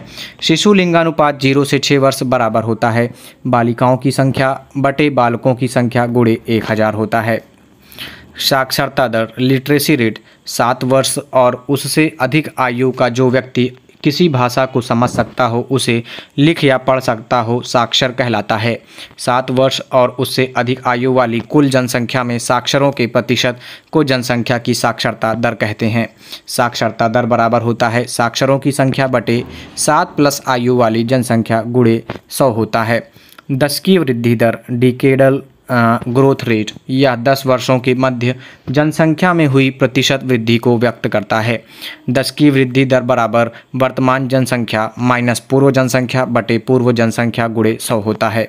Speaker 1: शिशु लिंगानुपात जीरो से छः वर्ष बराबर होता है बालिकाओं की संख्या बटे बालकों की संख्या गुड़े एक हज़ार होता है साक्षरता दर लिटरेसी रेट सात वर्ष और उससे अधिक आयु का जो व्यक्ति किसी भाषा को समझ सकता हो उसे लिख या पढ़ सकता हो साक्षर कहलाता है सात वर्ष और उससे अधिक आयु वाली कुल जनसंख्या में साक्षरों के प्रतिशत को जनसंख्या की साक्षरता दर कहते हैं साक्षरता दर बराबर होता है साक्षरों की संख्या बटे सात प्लस आयु वाली जनसंख्या गुड़े सौ होता है दस की वृद्धि दर डिकेडल ग्रोथ रेट या 10 वर्षों के मध्य जनसंख्या में हुई प्रतिशत वृद्धि को व्यक्त करता है 10 की वृद्धि दर बराबर वर्तमान जनसंख्या माइनस पूर्व जनसंख्या बटे पूर्व जनसंख्या गुड़े सौ होता है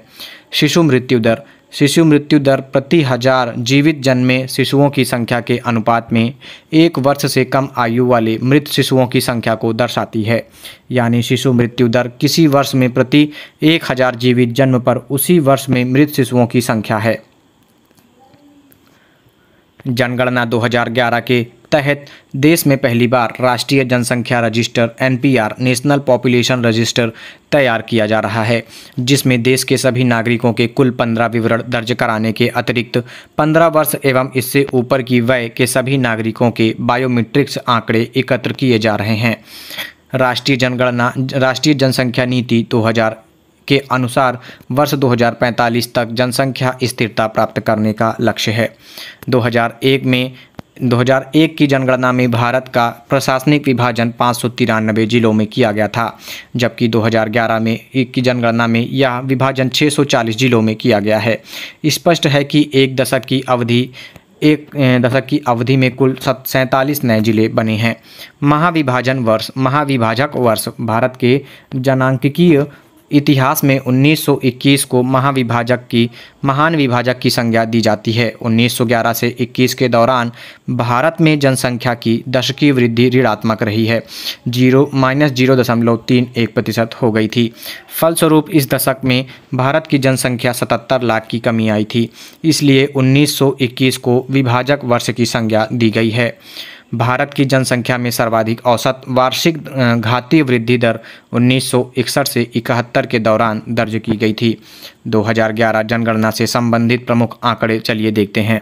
Speaker 1: शिशु मृत्यु दर शिशु मृत्यु दर प्रति हजार जीवित जन्मे शिशुओं की संख्या के अनुपात में एक वर्ष से कम आयु वाले मृत शिशुओं की संख्या को दर्शाती है यानी शिशु मृत्यु दर किसी वर्ष में प्रति एक हजार जीवित जन्म पर उसी वर्ष में मृत शिशुओं की संख्या है जनगणना 2011 के तहत देश में पहली बार राष्ट्रीय जनसंख्या register NPR national population register तैयार किया जा रहा है जिसमें देश के सभी नागरिकों के कुल पंद्रह विवरण दर्ज कराने के अतिरिक्त पंद्रह वर्ष एवं इससे ऊपर की व्यय के सभी नागरिकों के बायोमीट्रिक्स आंकड़े एकत्र किए जा रहे हैं राष्ट्रीय जनगणना राष्ट्रीय जनसंख्या नीति दो के अनुसार वर्ष 2045 तक जनसंख्या स्थिरता प्राप्त करने का लक्ष्य है 2001 में 2001 की जनगणना में भारत का प्रशासनिक विभाजन पाँच जिलों में किया गया था जबकि 2011 में एक की जनगणना में यह विभाजन 640 जिलों में किया गया है स्पष्ट है कि एक दशक की अवधि एक दशक की अवधि में कुल सैंतालीस नए जिले बने हैं महाविभाजन वर्ष महाविभाजक वर्ष भारत के जनांकिकीय इतिहास में 1921 को महाविभाजक की महान विभाजक की संज्ञा दी जाती है 1911 से 21 के दौरान भारत में जनसंख्या की दशकीय वृद्धि ऋणात्मक रही है जीरो माइनस जीरो दशमलव तीन एक प्रतिशत हो गई थी फलस्वरूप इस दशक में भारत की जनसंख्या 77 लाख की कमी आई थी इसलिए 1921 को विभाजक वर्ष की संज्ञा दी गई है भारत की जनसंख्या में सर्वाधिक औसत वार्षिक घातीय वृद्धि दर 1961 से इकहत्तर के दौरान दर्ज की गई थी 2011 जनगणना से संबंधित प्रमुख आंकड़े चलिए देखते हैं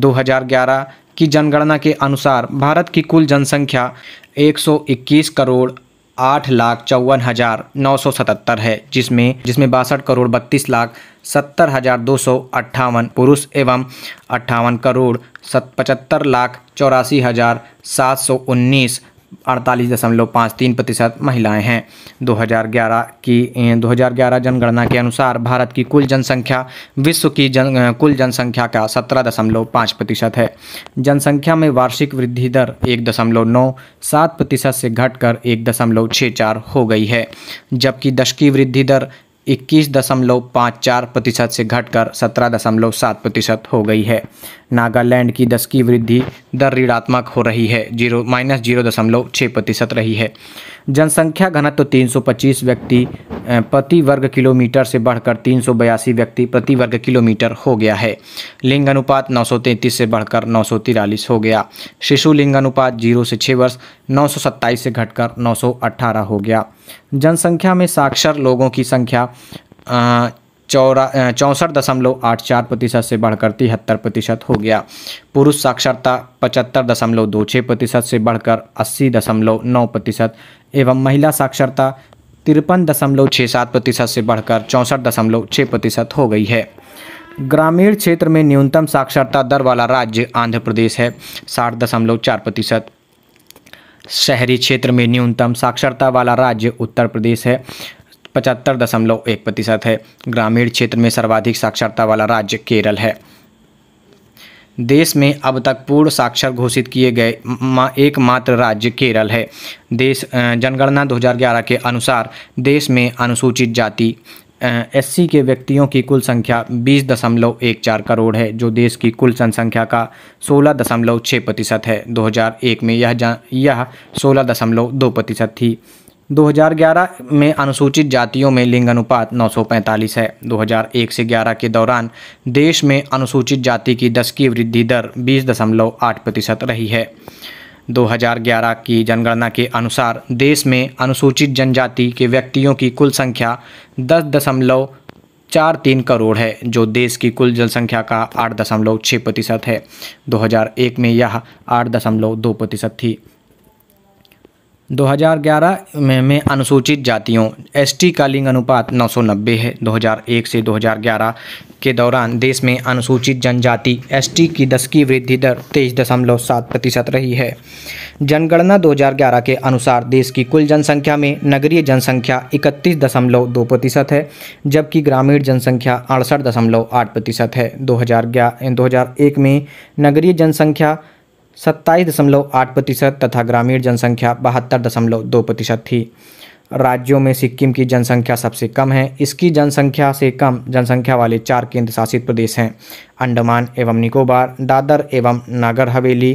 Speaker 1: 2011 की जनगणना के अनुसार भारत की कुल जनसंख्या 121 करोड़ आठ लाख चौवन हज़ार नौ सौ सतहत्तर है जिसमें जिसमें बासठ करोड़ बत्तीस लाख सत्तर हज़ार दो सौ अट्ठावन पुरुष एवं अट्ठावन करोड़ सत पचहत्तर लाख चौरासी हज़ार सात सौ उन्नीस अड़तालीस दशमलव पाँच तीन प्रतिशत महिलाएँ हैं 2011 की 2011 जनगणना के अनुसार भारत की कुल जनसंख्या विश्व की जन कुल जनसंख्या का सत्रह दशमलव पाँच प्रतिशत है जनसंख्या में वार्षिक वृद्धि दर एक दशमलव नौ सात प्रतिशत से घटकर एक दशमलव छः चार हो गई है जबकि दशकीय वृद्धि दर इक्कीस दशमलव पाँच चार प्रतिशत से घटकर सत्रह दशमलव सात प्रतिशत हो गई है नागालैंड की दस की वृद्धि दर ऋणात्मक हो रही है जीरो माइनस जीरो दशमलव छः प्रतिशत रही है जनसंख्या घनत्व तीन सौ पच्चीस व्यक्ति प्रति वर्ग किलोमीटर से बढ़कर तीन सौ बयासी व्यक्ति प्रति वर्ग किलोमीटर हो गया है लिंग अनुपात नौ सौ तैंतीस से बढ़कर नौ सौ तिरालीस हो गया शिशु लिंग अनुपात जीरो से छः वर्ष नौ सौ से घटकर नौ सौ अट्ठारह हो गया जनसंख्या में साक्षर लोगों की संख्या चौरा चौंसठ दशमलव आठ चार प्रतिशत से बढ़कर तिहत्तर प्रतिशत हो गया पुरुष साक्षरता पचहत्तर दशमलव दो छः प्रतिशत से बढ़कर अस्सी दशमलव नौ प्रतिशत एवं महिला साक्षरता तिरपन दशमलव छः सात प्रतिशत से बढ़कर चौंसठ दशमलव छः प्रतिशत हो गई है ग्रामीण क्षेत्र में न्यूनतम साक्षरता दर वाला राज्य आंध्र प्रदेश है साठ दशमलव चार प्रतिशत शहरी क्षेत्र में न्यूनतम साक्षरता वाला राज्य उत्तर प्रदेश है पचहत्तर दशमलव एक प्रतिशत है ग्रामीण क्षेत्र में सर्वाधिक साक्षरता वाला राज्य केरल है देश में अब तक पूर्ण साक्षर घोषित किए गए मा, एकमात्र राज्य केरल है देश जनगणना 2011 के अनुसार देश में अनुसूचित जाति एससी के व्यक्तियों की कुल संख्या बीस दशमलव एक चार करोड़ है जो देश की कुल जनसंख्या का सोलह दशमलव छः प्रतिशत है 2001 में यह यह सोलह दशमलव दो प्रतिशत थी 2011 में अनुसूचित जातियों में लिंग अनुपात 945 है 2001 से 11 के दौरान देश में अनुसूचित जाति की दस की वृद्धि दर 20.8 प्रतिशत रही है 2011 की जनगणना के अनुसार देश में अनुसूचित जनजाति के व्यक्तियों की कुल संख्या दस दशमलव चार तीन करोड़ है जो देश की कुल जनसंख्या का आठ दशमलव छः प्रतिशत है 2001 में यह आठ दशमलव दो प्रतिशत थी 2011 में, में अनुसूचित जातियों एसटी का लिंग अनुपात 990 है 2001 से 2011 के दौरान देश में अनुसूचित जनजाति एसटी की दस की वृद्धि दर तेईस दशमलव सात प्रतिशत रही है जनगणना 2011 के अनुसार देश की कुल जनसंख्या में नगरीय जनसंख्या इकतीस दशमलव दो प्रतिशत है जबकि ग्रामीण जनसंख्या अड़सठ दशमलव आठ प्रतिशत है दो हज़ार में नगरीय जनसंख्या सत्ताईस दशमलव आठ प्रतिशत तथा ग्रामीण जनसंख्या बहत्तर दशमलव दो प्रतिशत थी राज्यों में सिक्किम की जनसंख्या सबसे कम है इसकी जनसंख्या से कम जनसंख्या वाले चार केंद्र शासित प्रदेश हैं अंडमान एवं निकोबार दादर एवं नागर हवेली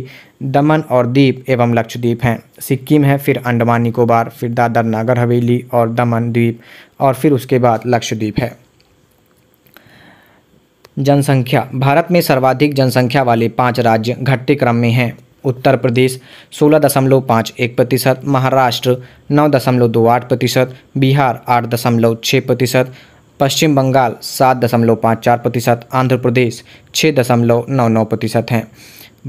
Speaker 1: दमन और द्वीप एवं लक्षद्वीप हैं सिक्किम है फिर अंडमान निकोबार फिर दादर नागर हवेली और दमन द्वीप और फिर उसके बाद लक्षद्वीप है जनसंख्या भारत में सर्वाधिक जनसंख्या वाले पाँच राज्य घटते क्रम में हैं उत्तर प्रदेश सोलह दशमलव पाँच एक प्रतिशत महाराष्ट्र नौ दशमलव दो आठ प्रतिशत बिहार आठ दशमलव छः प्रतिशत पश्चिम बंगाल सात दशमलव पाँच चार प्रतिशत आंध्र प्रदेश छः दशमलव नौ नौ प्रतिशत हैं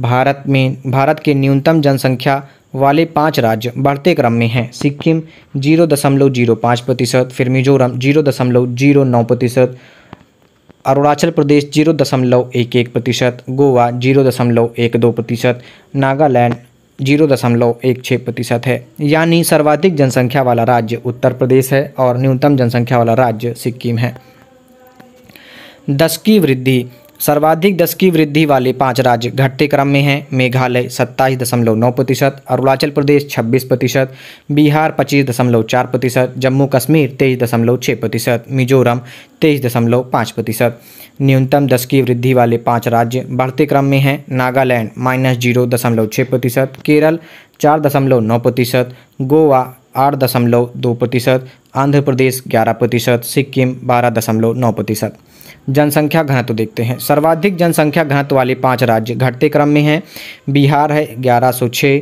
Speaker 1: भारत में भारत के न्यूनतम जनसंख्या वाले पांच राज्य बढ़ते क्रम में हैं सिक्किम जीरो दशमलव जीरो पाँच प्रतिशत फिर मिजोरम जीरो दशमलव जीरो नौ प्रतिशत अरुणाचल प्रदेश जीरो दशमलव एक एक प्रतिशत गोवा जीरो दशमलव एक दो प्रतिशत नागालैंड जीरो दशमलव एक छः प्रतिशत है यानी सर्वाधिक जनसंख्या वाला राज्य उत्तर प्रदेश है और न्यूनतम जनसंख्या वाला राज्य सिक्किम है दस की वृद्धि सर्वाधिक दस की वृद्धि वाले पांच राज्य घटते क्रम में हैं मेघालय सत्ताईस दशमलव नौ प्रतिशत अरुणाचल प्रदेश छब्बीस प्रतिशत बिहार पच्चीस दशमलव चार प्रतिशत जम्मू कश्मीर तेईस दशमलव छः प्रतिशत मिजोरम तेईस दशमलव पाँच प्रतिशत न्यूनतम दस की वृद्धि वाले पाँच राज्य बढ़ते क्रम में हैं नागालैंड माइनस जीरो दशमलव छः प्रतिशत केरल चार दशमलव नौ प्रतिशत गोवा आठ दशमलव दो प्रतिशत आंध्र प्रदेश ग्यारह प्रतिशत सिक्किम बारह दशमलव नौ प्रतिशत जनसंख्या घनत्व देखते हैं सर्वाधिक जनसंख्या घनत्व वाले पाँच राज्य घटते क्रम में हैं बिहार है ग्यारह सौ छः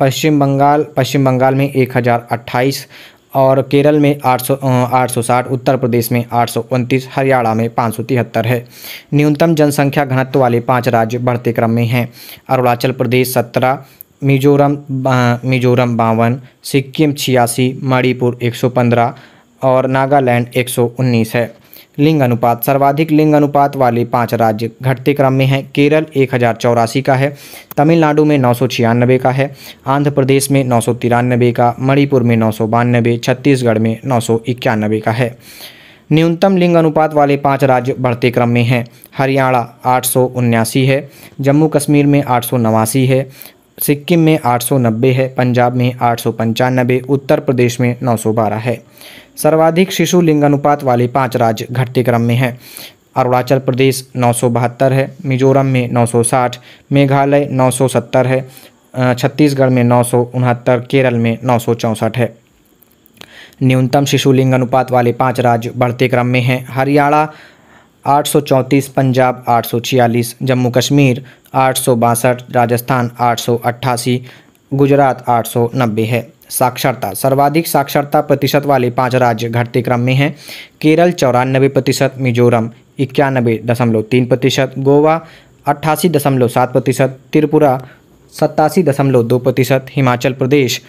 Speaker 1: पश्चिम बंगाल पश्चिम बंगाल में एक हज़ार अट्ठाईस और केरल में आठ सौ आठ सौ साठ उत्तर प्रदेश में आठ सौ उनतीस हरियाणा में पाँच सौ तिहत्तर है न्यूनतम जनसंख्या घनत्व वाले पाँच राज्य बढ़ते क्रम में हैं अरुणाचल प्रदेश सत्रह मिजोरम मिजोरम बावन सिक्किम छियासी मणिपुर एक सौ पंद्रह और नागालैंड एक सौ उन्नीस है लिंग अनुपात सर्वाधिक लिंग अनुपात वाले पांच राज्य घटते क्रम में हैं केरल एक हज़ार चौरासी का है तमिलनाडु में नौ सौ छियानबे का है आंध्र प्रदेश में नौ सौ तिरानबे का मणिपुर में नौ सौ बानबे छत्तीसगढ़ में नौ सौ इक्यानबे का है न्यूनतम लिंग अनुपात वाले पांच राज्य बढ़ते क्रम में हैं हरियाणा आठ है जम्मू कश्मीर में आठ है सिक्किम में 890 है पंजाब में आठ उत्तर प्रदेश में 912 है सर्वाधिक शिशु लिंगानुपात वाले पांच राज्य घटते क्रम में हैं अरुणाचल प्रदेश नौ है मिजोरम में 960 मेघालय 970 है छत्तीसगढ़ में नौ केरल में नौ है न्यूनतम शिशु लिंग अनुपात वाले पांच राज्य बढ़ते क्रम में हैं हरियाणा 834 पंजाब 846 जम्मू कश्मीर आठ राजस्थान आठ गुजरात आठ है साक्षरता सर्वाधिक साक्षरता प्रतिशत वाले पांच राज्य घटते क्रम में हैं केरल चौरानबे प्रतिशत मिजोरम इक्यानबे दशमलव तीन प्रतिशत गोवा अट्ठासी दशमलव सात प्रतिशत त्रिपुरा सत्तासी दशमलव दो प्रतिशत हिमाचल प्रदेश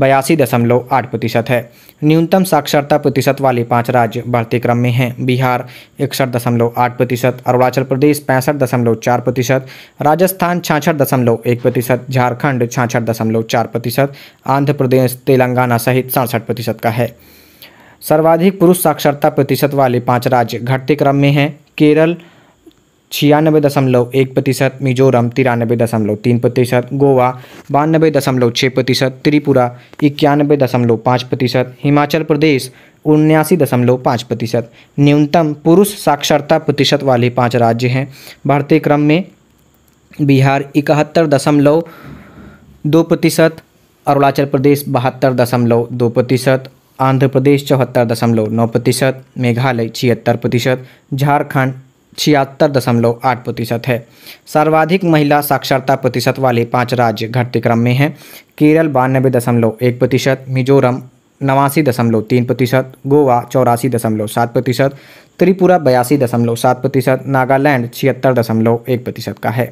Speaker 1: बयासी दशमलव आठ प्रतिशत है न्यूनतम साक्षरता प्रतिशत वाले पांच राज्य बढ़ते क्रम में हैं बिहार इकसठ दशमलव आठ प्रतिशत अरुणाचल प्रदेश पैंसठ दशमलव चार प्रतिशत राजस्थान छाछठ दशमलव एक प्रतिशत झारखंड छाछठ दशमलव चार प्रतिशत आंध्र प्रदेश तेलंगाना सहित सड़सठ प्रतिशत का है सर्वाधिक पुरुष साक्षरता प्रतिशत वाले पाँच राज्य घटते क्रम में हैं केरल छियानबे दशमलव एक प्रतिशत मिजोरम तिरानबे दशमलव तीन प्रतिशत गोवा बानबे दशमलव छः प्रतिशत त्रिपुरा इक्यानबे दशमलव पाँच प्रतिशत हिमाचल प्रदेश उन्यासी दशमलव पाँच प्रतिशत न्यूनतम पुरुष साक्षरता प्रतिशत वाले पाँच राज्य हैं भारतीय क्रम में बिहार इकहत्तर दशमलव दो प्रतिशत अरुणाचल प्रदेश बहत्तर दशमलव दो प्रतिशत आंध्र प्रदेश चौहत्तर दशमलव नौ प्रतिशत मेघालय छिहत्तर प्रतिशत झारखंड छिहत्तर दशमलव आठ प्रतिशत है सर्वाधिक महिला साक्षरता प्रतिशत वाले पांच राज्य घटते क्रम में हैं केरल बानबे दशमलव एक प्रतिशत मिजोरम नवासी दशमलव तीन प्रतिशत गोवा चौरासी दशमलव सात प्रतिशत त्रिपुरा बयासी दशमलव सात प्रतिशत नागालैंड छिहत्तर दशमलव एक प्रतिशत का है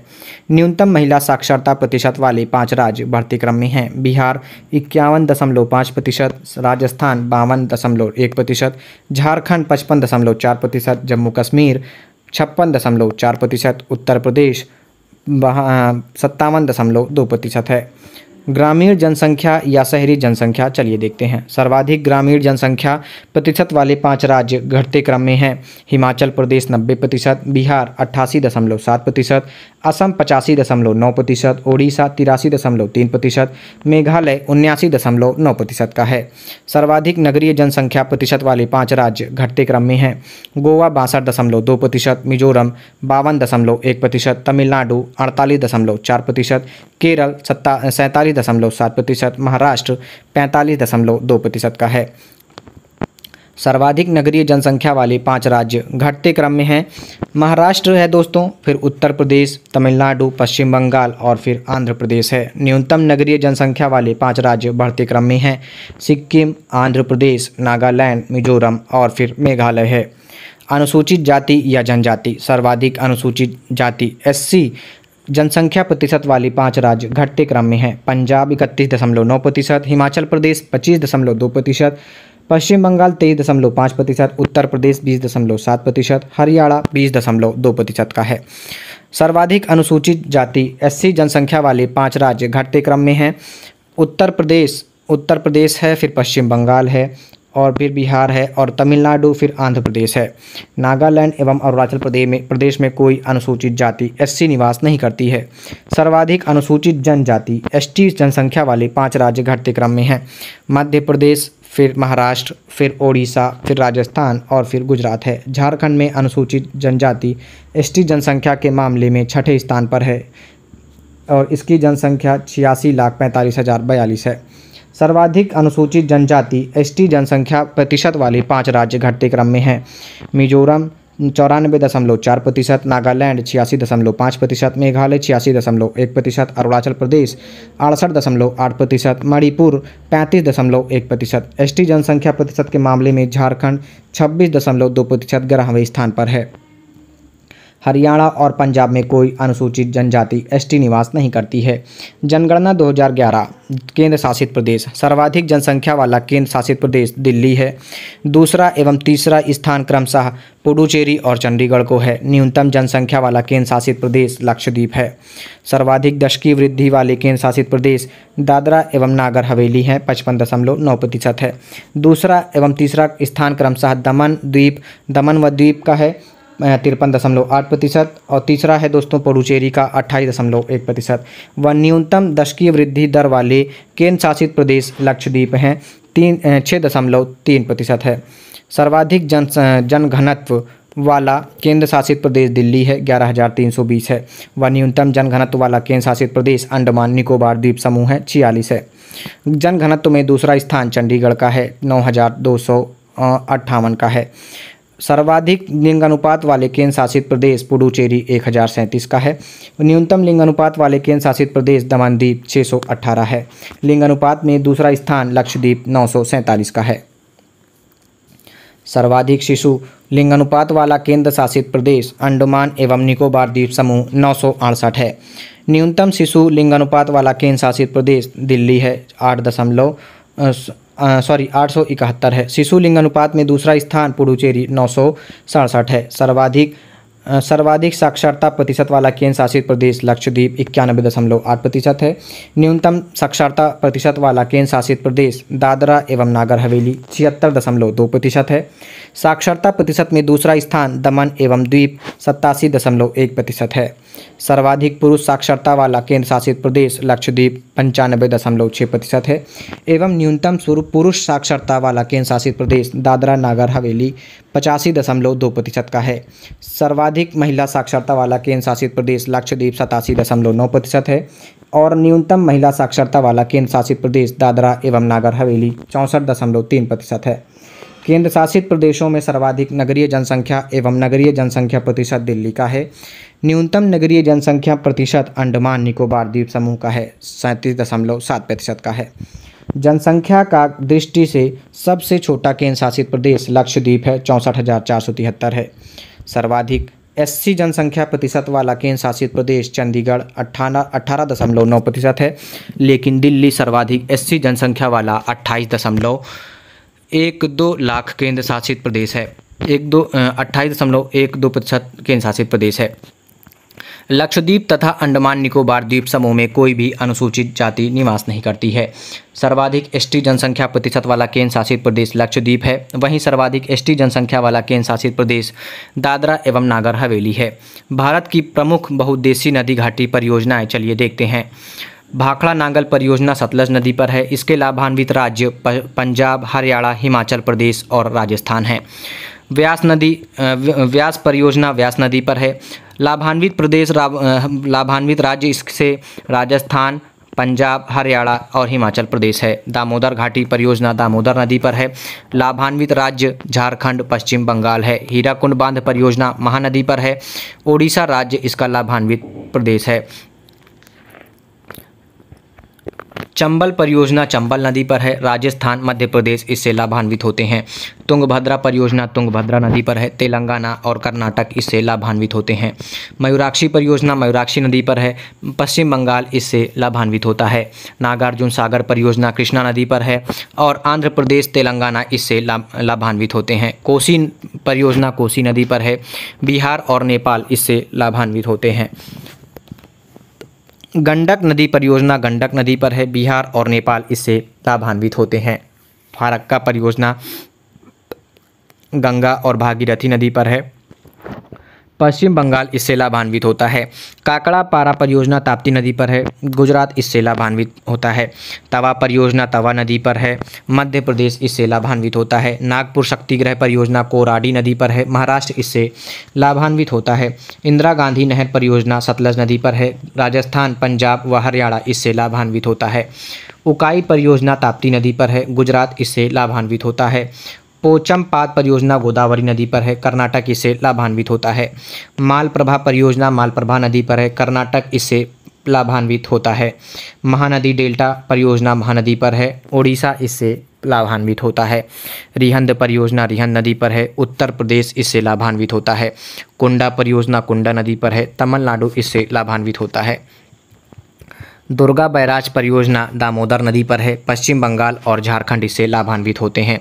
Speaker 1: न्यूनतम महिला साक्षरता प्रतिशत वाले पांच राज्य भर्ती क्रम में हैं बिहार इक्यावन दशमलव पाँच प्रतिशत राजस्थान बावन दशमलव एक प्रतिशत झारखंड पचपन दशमलव चार प्रतिशत जम्मू कश्मीर छप्पन दशमलव चार प्रतिशत उत्तर प्रदेश सत्तावन दशमलव दो प्रतिशत है ग्रामीण जनसंख्या या शहरी जनसंख्या चलिए देखते हैं सर्वाधिक ग्रामीण जनसंख्या प्रतिशत वाले पांच राज्य घटते क्रम में हैं हिमाचल प्रदेश नब्बे प्रतिशत बिहार अट्ठासी दशमलव सात प्रतिशत असम पचासी दशमलव नौ प्रतिशत ओडिशा तिरासी दशमलव तीन प्रतिशत मेघालय उन्यासी दशमलव नौ प्रतिशत का है सर्वाधिक नगरीय जनसंख्या प्रतिशत वाले पाँच राज्य घटते क्रम में हैं गोवा बासठ दशमलव दो प्रतिशत मिजोरम बावन दशमलव एक प्रतिशत तमिलनाडु अड़तालीस दशमलव चार प्रतिशत केरल सत्ता सैंतालीस सैंतालीस दशमलव सात प्रतिशत महाराष्ट्र पैंतालीस दशमलव दो प्रतिशत का है सर्वाधिक नगरीय जनसंख्या वाले पांच राज्य घटते क्रम में हैं महाराष्ट्र है दोस्तों फिर उत्तर प्रदेश तमिलनाडु पश्चिम बंगाल और फिर आंध्र प्रदेश है न्यूनतम नगरीय जनसंख्या वाले पांच राज्य बढ़ते क्रम में हैं सिक्किम आंध्र प्रदेश नागालैंड मिजोरम और फिर मेघालय है अनुसूचित जाति या जनजाति सर्वाधिक अनुसूचित जाति एस जनसंख्या प्रतिशत वाली पाँच राज्य घटते क्रम में हैं पंजाब इकतीस दशमलव नौ प्रतिशत हिमाचल प्रदेश पच्चीस दशमलव दो प्रतिशत पश्चिम बंगाल तेईस दशमलव पाँच प्रतिशत उत्तर प्रदेश बीस दशमलव सात प्रतिशत हरियाणा बीस दशमलव दो प्रतिशत का है सर्वाधिक अनुसूचित जाति एससी जनसंख्या वाले पाँच राज्य घटते क्रम में हैं उत्तर प्रदेश उत्तर प्रदेश है फिर पश्चिम बंगाल है और फिर बिहार है और तमिलनाडु फिर आंध्र प्रदेश है नागालैंड एवं अरुणाचल प्रदेश में प्रदेश में कोई अनुसूचित जाति एससी निवास नहीं करती है सर्वाधिक अनुसूचित जनजाति एसटी जनसंख्या वाले पाँच राज्य घटते क्रम में हैं मध्य प्रदेश फिर महाराष्ट्र फिर ओडिशा फिर राजस्थान और फिर गुजरात है झारखंड में अनुसूचित जनजाति एस जनसंख्या के मामले में छठे स्थान पर है और इसकी जनसंख्या छियासी लाख पैंतालीस हज़ार बयालीस है सर्वाधिक अनुसूचित जनजाति एसटी जनसंख्या प्रतिशत वाले पाँच राज्य घटते क्रम में हैं मिजोरम चौरानबे दशमलव चार प्रतिशत नागालैंड छियासी दशमलव पाँच प्रतिशत मेघालय छियासी दशमलव एक प्रतिशत अरुणाचल प्रदेश अड़सठ दशमलव आठ प्रतिशत मणिपुर पैंतीस दशमलव एक प्रतिशत एस जनसंख्या प्रतिशत के मामले में झारखंड छब्बीस दशमलव दो प्रतिशत ग्रहवें स्थान पर है हरियाणा और पंजाब में कोई अनुसूचित जनजाति एसटी निवास नहीं करती है जनगणना 2011 केंद्र शासित प्रदेश सर्वाधिक जनसंख्या वाला केंद्र शासित प्रदेश दिल्ली है दूसरा एवं तीसरा स्थान क्रमशः पुडुचेरी और चंडीगढ़ को है न्यूनतम जनसंख्या वाला केंद्र शासित प्रदेश लक्षद्वीप है सर्वाधिक दशकीय वृद्धि वाले केंद्र शासित प्रदेश दादरा एवं नागर हवेली हैं पचपन दशमलव नौ प्रतिशत है दूसरा एवं तीसरा स्थान क्रमशः दमन द्वीप दमन व द्वीप का है तिरपन दशमलव आठ प्रतिशत और तीसरा है दोस्तों पुडुचेरी का अट्ठाईस दशमलव एक प्रतिशत व न्यूनतम दशकीय वृद्धि दर वाले केंद्र शासित प्रदेश लक्षद्वीप हैं तीन छः दशमलव तीन प्रतिशत है सर्वाधिक जन जनघनत्व वाला केंद्र शासित प्रदेश दिल्ली है ग्यारह हज़ार तीन सौ बीस है व न्यूनतम जनघनत्व वाला केंद्र शासित प्रदेश अंडमान निकोबार द्वीप समूह है छियालीस है जनघनत्व में दूसरा स्थान चंडीगढ़ का है नौ हज़ार दो सौ अट्ठावन का है सर्वाधिक लिंगानुपात वाले केंद्र शासित प्रदेश पुडुचेरी एक का है न्यूनतम लिंगानुपात वाले केंद्र शासित प्रदेश दमनदीप 618 है लिंगानुपात में दूसरा स्थान लक्षद्वीप नौ का है सर्वाधिक शिशु लिंगानुपात वाला केंद्र शासित प्रदेश अंडमान एवं निकोबार द्वीप समूह नौ है न्यूनतम शिशु लिंगानुपात वाला केंद्र शासित प्रदेश दिल्ली है आठ दशमलव सॉरी आठ सौ इकहत्तर है शिशु लिंग अनुपात में दूसरा स्थान पुडुचेरी नौ सौ सड़सठ है सर्वाधिक सर्वाधिक साक्षरता प्रतिशत वाला केंद्र शासित प्रदेश लक्षद्वीप इक्यानबे दशमलव आठ प्रतिशत है न्यूनतम साक्षरता प्रतिशत वाला केंद्र शासित प्रदेश दादरा एवं नागर हवेली छिहत्तर दशमलव दो प्रतिशत है साक्षरता प्रतिशत में दूसरा स्थान दमन एवं द्वीप सत्तासी दशमलव एक प्रतिशत है सर्वाधिक पुरुष साक्षरता वाला केंद्र शासित प्रदेश लक्षद्वीप पंचानबे दशमलव छः प्रतिशत है एवं न्यूनतम पुरुष साक्षरता वाला केंद्र शासित प्रदेश दादरा नागर हवेली पचासी दशमलव दो प्रतिशत का है सर्वाधिक महिला साक्षरता वाला केंद्र शासित प्रदेश लक्षद्वीप सतासी दशमलव नौ प्रतिशत है और न्यूनतम महिला साक्षरता वाला केंद्र शासित प्रदेश दादरा एवं नागर हवेली चौंसठ दशमलव तीन प्रतिशत है केंद्र शासित प्रदेशों में सर्वाधिक नगरीय जनसंख्या एवं नगरीय जनसंख्या प्रतिशत दिल्ली का है न्यूनतम नगरीय जनसंख्या प्रतिशत अंडमान निकोबार द्वीप समूह का है सैंतीस दशमलव सात प्रतिशत का है जनसंख्या का दृष्टि से सबसे छोटा केंद्र शासित प्रदेश लक्षद्वीप है चौंसठ हज़ार चार सौ तिहत्तर है सर्वाधिक एससी जनसंख्या प्रतिशत वाला केंद्र शासित प्रदेश चंडीगढ़ अट्ठाना अट्ठारह दशमलव नौ प्रतिशत है लेकिन दिल्ली सर्वाधिक एससी जनसंख्या वाला अट्ठाईस दशमलव एक दो लाख केंद्र शासित प्रदेश है एक दो अट्ठाईस दशमलव एक दो प्रतिशत केंद्र शासित प्रदेश है लक्षद्वीप तथा अंडमान निकोबार द्वीप समूह में कोई भी अनुसूचित जाति निवास नहीं करती है सर्वाधिक एसटी जनसंख्या प्रतिशत वाला केंद्र शासित प्रदेश लक्षद्वीप है वहीं सर्वाधिक एसटी जनसंख्या वाला केंद्र शासित प्रदेश दादरा एवं नागर हवेली है भारत की प्रमुख बहुद्देशीय नदी घाटी परियोजनाएं चलिए देखते हैं भाखड़ा नांगल परियोजना सतलज नदी पर है इसके लाभान्वित राज्य पंजाब हरियाणा हिमाचल प्रदेश और राजस्थान हैं व्यास नदी व्यास परियोजना व्यास नदी पर है लाभान्वित प्रदेश लाभान्वित राज्य इससे राजस्थान पंजाब हरियाणा और हिमाचल प्रदेश है दामोदर घाटी परियोजना दामोदर नदी पर है लाभान्वित राज्य झारखंड पश्चिम बंगाल है हीराकुंड बांध परियोजना महानदी पर है ओडिशा राज्य इसका लाभान्वित प्रदेश है चंबल परियोजना चंबल नदी पर है राजस्थान मध्य प्रदेश इससे लाभान्वित होते हैं तुंगभद्रा परियोजना तुंगभद्रा नदी पर है तेलंगाना और कर्नाटक इससे लाभान्वित होते हैं मयूराक्षी परियोजना मयूराक्षी नदी पर है पश्चिम बंगाल इससे लाभान्वित होता है नागार्जुन सागर परियोजना कृष्णा नदी पर है और आंध्र प्रदेश तेलंगाना इससे लाभान्वित होते हैं कोसी परियोजना कोसी नदी पर है बिहार और नेपाल इससे लाभान्वित होते हैं गंडक नदी परियोजना गंडक नदी पर है बिहार और नेपाल इससे लाभान्वित होते हैं फारक्का परियोजना गंगा और भागीरथी नदी पर है पश्चिम बंगाल इससे लाभान्वित होता है काकड़ा पारा परियोजना ताप्ती नदी पर है गुजरात इससे लाभान्वित होता है तवा परियोजना तवा नदी पर है मध्य प्रदेश इससे लाभान्वित होता है नागपुर शक्तिग्रह परियोजना कोराडी नदी पर है महाराष्ट्र इससे लाभान्वित होता है इंदिरा गांधी नहर परियोजना सतलज नदी पर है राजस्थान पंजाब व हरियाणा इससे लाभान्वित होता है उकाई परियोजना ताप्ती नदी पर है गुजरात इससे लाभान्वित होता है पोचमपाद परियोजना गोदावरी नदी पर है कर्नाटक इससे लाभान्वित होता है मालप्रभा परियोजना मालप्रभा नदी पर है कर्नाटक इससे लाभान्वित होता है महानदी डेल्टा परियोजना महानदी पर है ओडिशा इससे लाभान्वित होता है रिहंद परियोजना रिहंद नदी पर है उत्तर प्रदेश इससे लाभान्वित होता है कुंडा परियोजना कुंडा नदी पर है तमिलनाडु इससे लाभान्वित होता है दुर्गा बैराज परियोजना दामोदर नदी पर है पश्चिम बंगाल और झारखंड इससे लाभान्वित होते हैं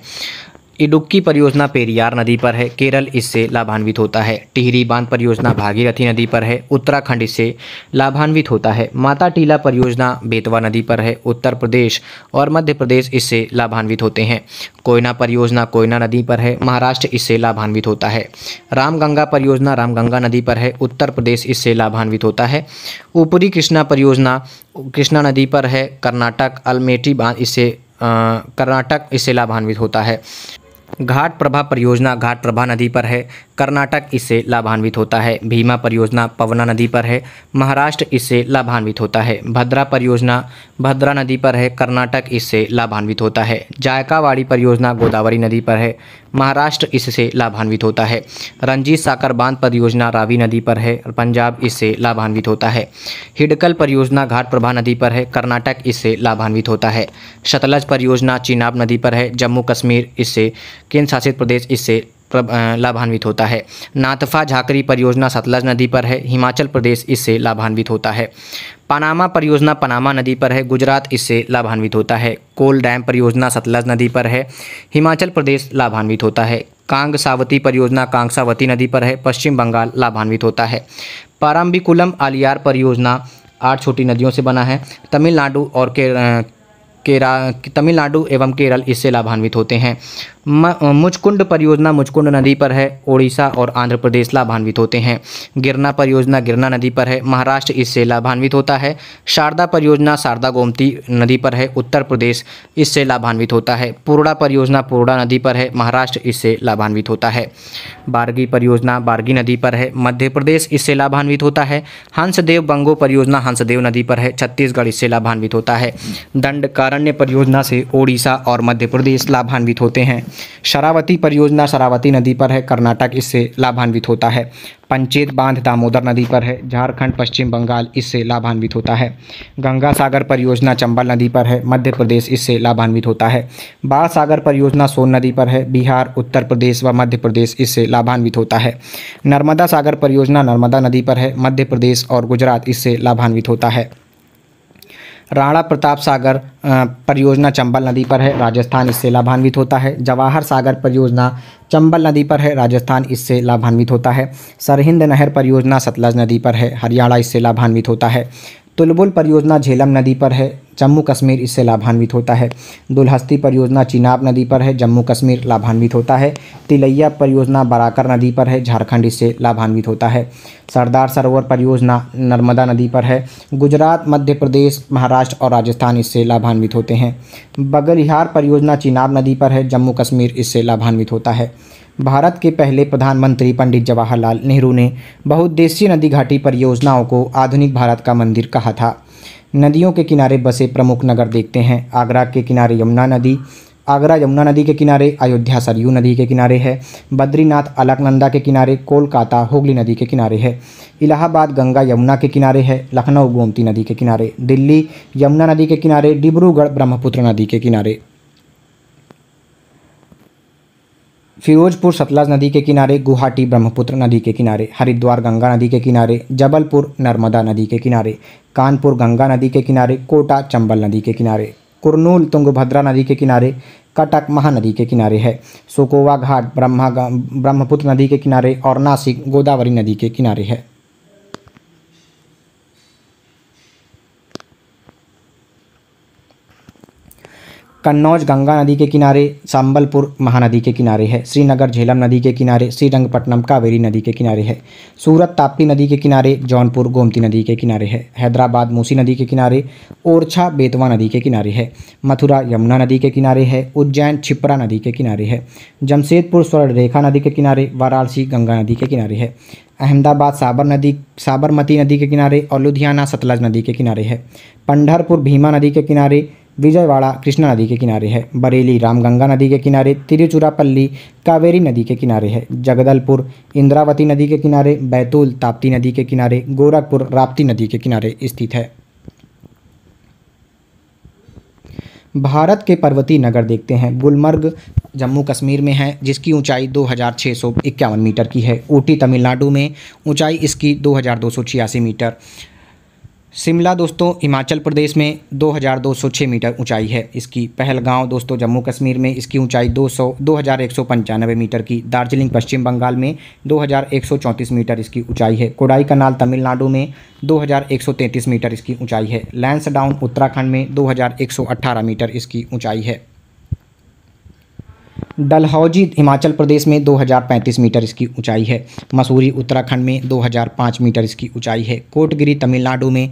Speaker 1: इडुक्की परियोजना पेरियार नदी पर है केरल इससे लाभान्वित होता है टिहरी बांध परियोजना भागीरथी नदी पर है उत्तराखंड इससे लाभान्वित होता है माता टीला परियोजना बेतवा नदी पर है उत्तर प्रदेश और मध्य प्रदेश इससे लाभान्वित होते हैं कोयना परियोजना कोयना नदी पर है महाराष्ट्र इससे लाभान्वित होता है रामगंगा परियोजना रामगंगा नदी पर है उत्तर प्रदेश इससे लाभान्वित होता है ऊपरी कृष्णा परियोजना कृष्णा नदी पर है कर्नाटक अलमेटी बांध इससे कर्नाटक इससे लाभान्वित होता है घाट प्रभा परियोजना घाट प्रभा नदी पर है कर्नाटक इससे लाभान्वित होता है भीमा परियोजना पवना नदी पर है महाराष्ट्र इससे लाभान्वित होता है भद्रा परियोजना भद्रा नदी पर है कर्नाटक इससे लाभान्वित होता है जायकावाड़ी परियोजना गोदावरी नदी पर है महाराष्ट्र इससे लाभान्वित होता है रंजीत साकर बांध परियोजना रावी नदी पर है पंजाब इससे लाभान्वित होता है हिडकल परियोजना घाट प्रभा नदी पर है कर्नाटक इससे लाभान्वित होता है शतलज परियोजना चिनाब नदी पर है जम्मू कश्मीर इससे केंद्र शासित प्रदेश इससे लाभान्वित होता है नातफा झाकरी परियोजना सतलज नदी पर है हिमाचल प्रदेश इससे लाभान्वित होता है पनामा परियोजना पनामा नदी पर है गुजरात इससे लाभान्वित होता है कोल डैम परियोजना सतलज नदी पर है हिमाचल प्रदेश लाभान्वित होता है कांग सावती परियोजना कांगसावती नदी पर है पश्चिम बंगाल लाभान्वित होता है पारम्बिकुलम आलियार परियोजना आठ छोटी नदियों से बना है तमिलनाडु और के केरा तमिलनाडु एवं केरल इससे लाभान्वित होते हैं मुचकुंड परियोजना मुचकुंड नदी पर है ओडिशा और आंध्र प्रदेश लाभान्वित होते हैं गिरना परियोजना गिरना नदी पर है महाराष्ट्र इससे लाभान्वित होता है शारदा परियोजना शारदा गोमती नदी पर है उत्तर प्रदेश इससे लाभान्वित होता है पूर्णा परियोजना पूर्णा नदी पर है महाराष्ट्र इससे लाभान्वित होता है बारगी परियोजना बारगी नदी पर है मध्य प्रदेश इससे लाभान्वित होता है हंसदेव बंगो परियोजना हंसदेव नदी पर है छत्तीसगढ़ इससे लाभान्वित होता है दंडकारण्य परियोजना से ओडिशा और मध्य प्रदेश लाभान्वित होते हैं शरावती परियोजना शरावती नदी पर है कर्नाटक इससे लाभान्वित होता है पंचेत बांध दामोदर नदी पर है झारखंड पश्चिम बंगाल इससे लाभान्वित होता है गंगा सागर परियोजना चंबल नदी पर है मध्य प्रदेश इससे लाभान्वित होता है बाल सागर परियोजना सोन नदी पर है बिहार उत्तर प्रदेश व मध्य प्रदेश इससे लाभान्वित होता है नर्मदा सागर परियोजना नर्मदा नदी पर है मध्य प्रदेश और गुजरात इससे लाभान्वित होता है राणा प्रताप सागर परियोजना चंबल नदी पर है राजस्थान इससे लाभान्वित होता है जवाहर सागर परियोजना चंबल नदी पर है राजस्थान इससे लाभान्वित होता है सरहिंद नहर परियोजना सतलज नदी पर है हरियाणा इससे लाभान्वित होता है तुलबुल परियोजना झेलम नदी पर है जम्मू कश्मीर इससे लाभान्वित होता है दुलहस्ती परियोजना चिनाब नदी पर है जम्मू कश्मीर लाभान्वित होता है तिलैया परियोजना बराकर नदी पर है झारखंड इससे लाभान्वित होता है सरदार सरोवर परियोजना नर्मदा नदी पर है गुजरात मध्य प्रदेश महाराष्ट्र और राजस्थान इससे लाभान्वित होते हैं बगलिहार परियोजना चिनाब नदी पर है जम्मू कश्मीर इससे लाभान्वित होता है भारत के पहले प्रधानमंत्री पंडित जवाहरलाल नेहरू ने बहुद्देशीय नदी घाटी परियोजनाओं को आधुनिक भारत का मंदिर कहा था नदियों के किनारे बसे प्रमुख नगर देखते हैं आगरा के किनारे यमुना नदी आगरा यमुना नदी के किनारे अयोध्या सरयू नदी के किनारे है बद्रीनाथ अलकनंदा के किनारे कोलकाता हुगली नदी के किनारे है इलाहाबाद गंगा यमुना के किनारे है लखनऊ गोमती नदी के किनारे दिल्ली यमुना नदी के किनारे डिब्रूगढ़ ब्रह्मपुत्र नदी के किनारे फिरोजपुर सतलज नदी के किनारे गुवाहाटी ब्रह्मपुत्र नदी के किनारे हरिद्वार गंगा नदी के किनारे जबलपुर नर्मदा नदी के किनारे कानपुर गंगा नदी के किनारे कोटा चंबल नदी के किनारे कुरनूल तुंगभद्रा नदी के किनारे कटक महानदी के किनारे है सुकोवा घाट ब्रह्मा ब्रह्मपुत्र नदी के किनारे और नासिक गोदावरी नदी के किनारे है कन्नौज गंगा नदी के किनारे संबलपुर महानदी के किनारे है श्रीनगर झेलम नदी के किनारे श्रीरंगपट्टनम कावेरी नदी के किनारे है सूरत ताप्ती नदी के किनारे जौनपुर गोमती नदी के किनारे है हैदराबाद मूसी नदी के किनारे ओरछा बेतवा नदी के किनारे है मथुरा यमुना नदी के किनारे है उज्जैन छिपरा नदी के किनारे है जमशेदपुर स्वर्ण रेखा नदी के किनारे वाराणसी गंगा नदी के किनारे है अहमदाबाद साबर नदी साबरमती नदी के किनारे और लुधियाना सतलज नदी के किनारे है पंढरपुर भीमा नदी के किनारे विजयवाड़ा कृष्णा नदी के किनारे है बरेली रामगंगा नदी के किनारे तिरुचुरापल्ली कावेरी नदी के किनारे है जगदलपुर इंद्रावती नदी के किनारे बैतूल ताप्ती नदी के किनारे गोरखपुर राप्ती नदी के किनारे स्थित है भारत के पर्वतीय नगर देखते हैं गुलमर्ग जम्मू कश्मीर में है जिसकी ऊंचाई दो मीटर की है ऊटी तमिलनाडु में ऊंचाई इसकी दो मीटर शिमला दोस्तों हिमाचल प्रदेश में 2,206 मीटर ऊंचाई है इसकी पहलगांव दोस्तों जम्मू कश्मीर में इसकी ऊंचाई 200 सौ मीटर की दार्जिलिंग पश्चिम बंगाल में 2,134 मीटर इसकी ऊंचाई है कोडाई कनाल तमिलनाडु में 2,133 मीटर इसकी ऊंचाई है लैंसडाउन उत्तराखंड में 2,118 मीटर इसकी ऊंचाई है डलहौजी हिमाचल प्रदेश में 2035 मीटर इसकी ऊंचाई है मसूरी उत्तराखंड में 2005 मीटर इसकी ऊंचाई है कोटगिरी तमिलनाडु में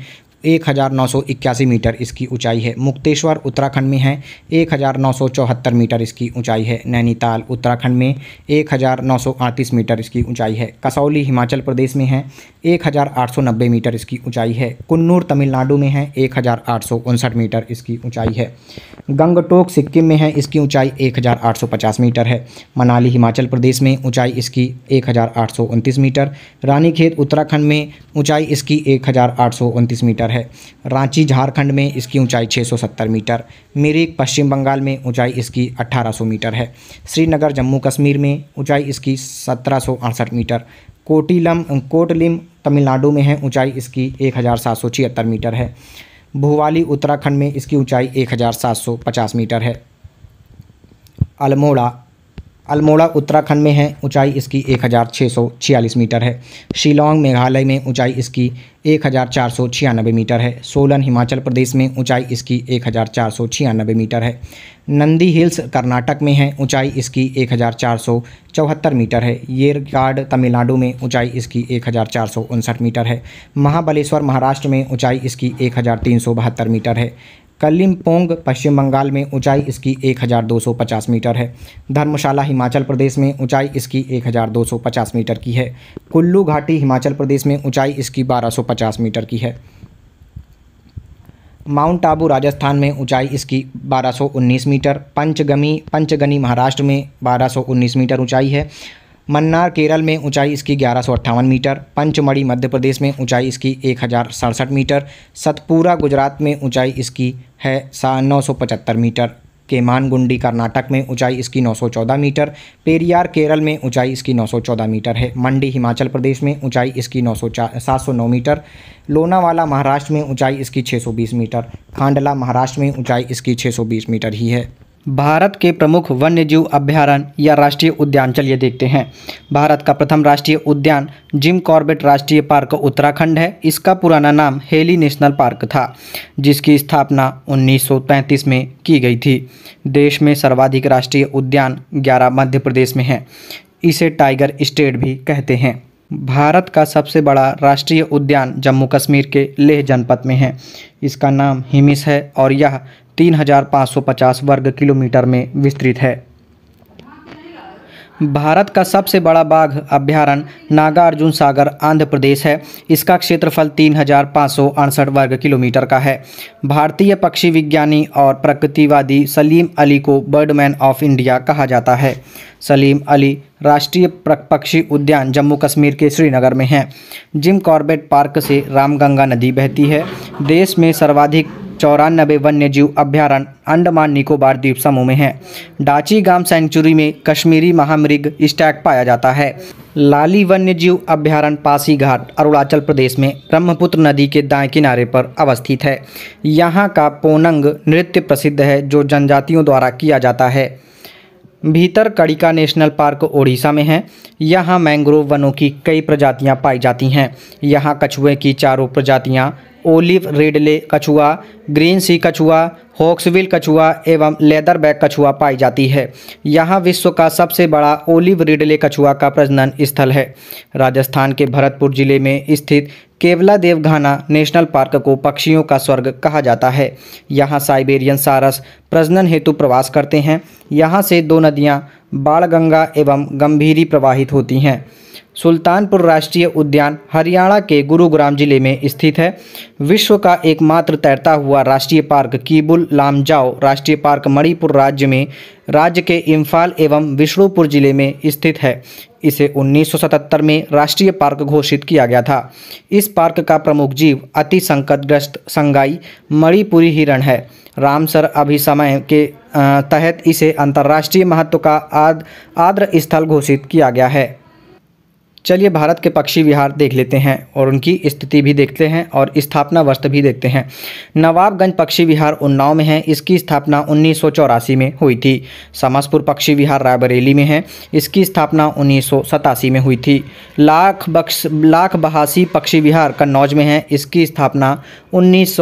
Speaker 1: एक हज़ार नौ सौ इक्यासी मीटर इसकी ऊंचाई है मुक्तेश्वर उत्तराखंड में है एक हज़ार नौ सौ चौहत्तर मीटर इसकी ऊंचाई है नैनीताल उत्तराखंड में एक हज़ार नौ सौ अड़तीस मीटर इसकी ऊंचाई है कसौली हिमाचल प्रदेश में है एक हज़ार आठ सौ नब्बे मीटर इसकी ऊंचाई है कुन्नूर तमिलनाडु में है एक हज़ार आठ सौ उनसठ मीटर इसकी ऊंचाई है गंगटोक सिक्किम में है इसकी ऊंचाई एक हज़ार आठ सौ पचास मीटर है मनाली हिमाचल प्रदेश में ऊँचाई इसकी एक हज़ार आठ सौ उनतीस मीटर रानीखेत उत्तराखंड में ऊँचाई इसकी एक हज़ार आठ सौ उनतीस मीटर मीटर है रांची झारखंड में इसकी ऊंचाई 670 मीटर मिरिक पश्चिम बंगाल में ऊंचाई इसकी 1800 मीटर है श्रीनगर जम्मू कश्मीर में ऊंचाई इसकी सत्रह मीटर कोटिलम कोटलिम तमिलनाडु में है ऊंचाई इसकी एक मीटर है भुवाली उत्तराखंड में इसकी ऊंचाई एक मीटर है अल्मोड़ा अल्मोड़ा उत्तराखंड में है ऊंचाई इसकी 1646 मीटर है शिलोंग मेघालय में ऊंचाई इसकी एक मीटर है सोलन हिमाचल प्रदेश में ऊंचाई इसकी एक मीटर है नंदी हिल्स कर्नाटक में है ऊंचाई इसकी एक मीटर है येरगाड तमिलनाडु में ऊंचाई इसकी एक मीटर है महाबलेश्वर महाराष्ट्र में ऊंचाई इसकी एक मीटर है कलिम्पोंग पश्चिम बंगाल में ऊंचाई इसकी 1250 मीटर है धर्मशाला हिमाचल प्रदेश में ऊंचाई इसकी 1250 मीटर की है कुल्लू घाटी हिमाचल प्रदेश में ऊंचाई इसकी 1250 मीटर की है माउंट आबू राजस्थान में ऊंचाई इसकी 1219 मीटर पंचगमी पंचगनी महाराष्ट्र में 1219 मीटर ऊंचाई है मन्नार केरल में ऊंचाई इसकी ग्यारह मीटर पंचमढ़ी मध्य प्रदेश में ऊंचाई इसकी एक मीटर सतपुरा गुजरात में ऊंचाई इसकी है नौ मीटर केमानगुंडी कर्नाटक में ऊंचाई इसकी 914 मीटर पेरियार केरल में ऊंचाई इसकी 914 मीटर है मंडी हिमाचल प्रदेश में ऊंचाई इसकी 904 मीटर लोनावाला महाराष्ट्र में ऊंचाई इसकी 620 मीटर खांडला महाराष्ट्र में ऊंचाई इसकी 620 मीटर ही है भारत के प्रमुख वन्य जीव अभ्यारण्य या राष्ट्रीय उद्यान चलिए देखते हैं भारत का प्रथम राष्ट्रीय उद्यान जिम कॉर्बेट राष्ट्रीय पार्क उत्तराखंड है इसका पुराना नाम हेली नेशनल पार्क था जिसकी स्थापना 1935 में की गई थी देश में सर्वाधिक राष्ट्रीय उद्यान 11 मध्य प्रदेश में है इसे टाइगर स्टेट भी कहते हैं भारत का सबसे बड़ा राष्ट्रीय उद्यान जम्मू कश्मीर के लेह जनपद में है इसका नाम हिमिस है और यह 3,550 वर्ग किलोमीटर में विस्तृत है भारत का सबसे बड़ा बाघ अभ्यारण्य नागार्जुन सागर आंध्र प्रदेश है इसका क्षेत्रफल तीन वर्ग किलोमीटर का है भारतीय पक्षी विज्ञानी और प्रकृतिवादी सलीम अली को बर्डमैन ऑफ इंडिया कहा जाता है सलीम अली राष्ट्रीय पक्षी उद्यान जम्मू कश्मीर के श्रीनगर में है जिम कॉर्बेट पार्क से रामगंगा नदी बहती है देश में सर्वाधिक चौरानबे वन्य जीव अभ्यारण अंडमान निकोबार द्वीप समूह में है डाची गाम सेंचुरी में कश्मीरी महामृग स्टैक पाया जाता है लाली वन्य जीव अभ्यारण पासीघाट अरुणाचल प्रदेश में ब्रह्मपुत्र नदी के दाएं किनारे पर अवस्थित है यहाँ का पोनंग नृत्य प्रसिद्ध है जो जनजातियों द्वारा किया जाता है भीतर कड़िका नेशनल पार्क ओडिशा में है यहाँ मैंग्रोव वनों की कई प्रजातियाँ पाई जाती हैं यहाँ कछुए की चारों प्रजातियाँ ओलिव रिडले कछुआ ग्रीन सी कछुआ हॉक्सविल कछुआ एवं लेदर बैग कछुआ पाई जाती है यहाँ विश्व का सबसे बड़ा ओलिव रिडले कछुआ का प्रजनन स्थल है राजस्थान के भरतपुर जिले में स्थित केवला देवघाना नेशनल पार्क को पक्षियों का स्वर्ग कहा जाता है यहाँ साइबेरियन सारस प्रजनन हेतु प्रवास करते हैं यहाँ से दो नदियाँ बाणगंगा एवं गंभीरी प्रवाहित होती हैं सुल्तानपुर राष्ट्रीय उद्यान हरियाणा के गुरुग्राम जिले में स्थित है विश्व का एकमात्र तैरता हुआ राष्ट्रीय पार्क कीबुल लामजाओ राष्ट्रीय पार्क मणिपुर राज्य में राज्य के इम्फाल एवं विष्णुपुर जिले में स्थित है इसे 1977 में राष्ट्रीय पार्क घोषित किया गया था इस पार्क का प्रमुख जीव अति संकटग्रस्त संगाई मणिपुरी हिरण है रामसर अभिसमय के तहत इसे अंतर्राष्ट्रीय महत्व का आद आद्र स्थल घोषित किया गया है चलिए भारत के पक्षी विहार देख लेते हैं और उनकी स्थिति भी देखते हैं और स्थापना वर्ष भी देखते हैं नवाबगंज पक्षी विहार उन्नाव में है इसकी स्थापना उन्नीस में हुई थी समाजपुर पक्षी विहार रायबरेली में है इसकी स्थापना उन्नीस में हुई थी लाख बख्श लाख बहासी पक्षी विहार कन्नौज में है इसकी स्थापना उन्नीस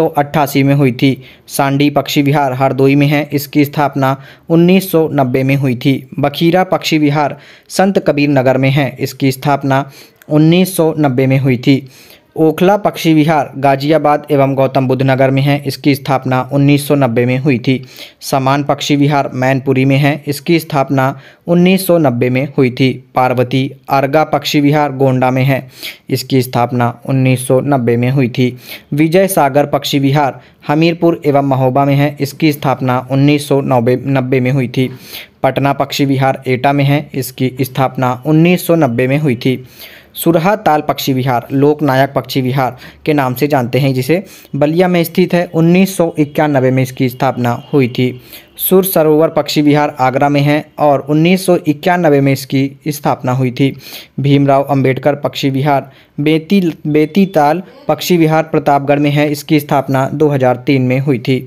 Speaker 1: में हुई थी सांडी पक्षी विहार हरदोई में है इसकी स्थापना उन्नीस में हुई थी बखीरा पक्षी विहार संत कबीर नगर में है इसकी स्थापना स्थापना 1990 में हुई थी ओखला पक्षी विहार गाजियाबाद एवं गौतम बुद्ध नगर में है इसकी स्थापना 1990 में हुई थी समान पक्षी विहार मैनपुरी में है इसकी स्थापना 1990 में हुई थी पार्वती अर्गा पक्षी विहार गोंडा में है इसकी स्थापना 1990 में हुई थी विजय सागर पक्षी विहार हमीरपुर एवं महोबा में है इसकी स्थापना उन्नीस में हुई थी पटना पक्षी विहार एटा में है इसकी स्थापना 1990 में हुई थी सुरहा ताल पक्षी विहार लोकनायक पक्षी विहार के नाम से जानते हैं जिसे बलिया में स्थित है उन्नीस में इसकी स्थापना हुई थी सुर सरोवर पक्षी विहार आगरा में है और उन्नीस में इसकी स्थापना हुई थी भीमराव अंबेडकर पक्षी विहार बेती बेतीताल पक्षी विहार प्रतापगढ़ में है इसकी स्थापना 2003 में हुई थी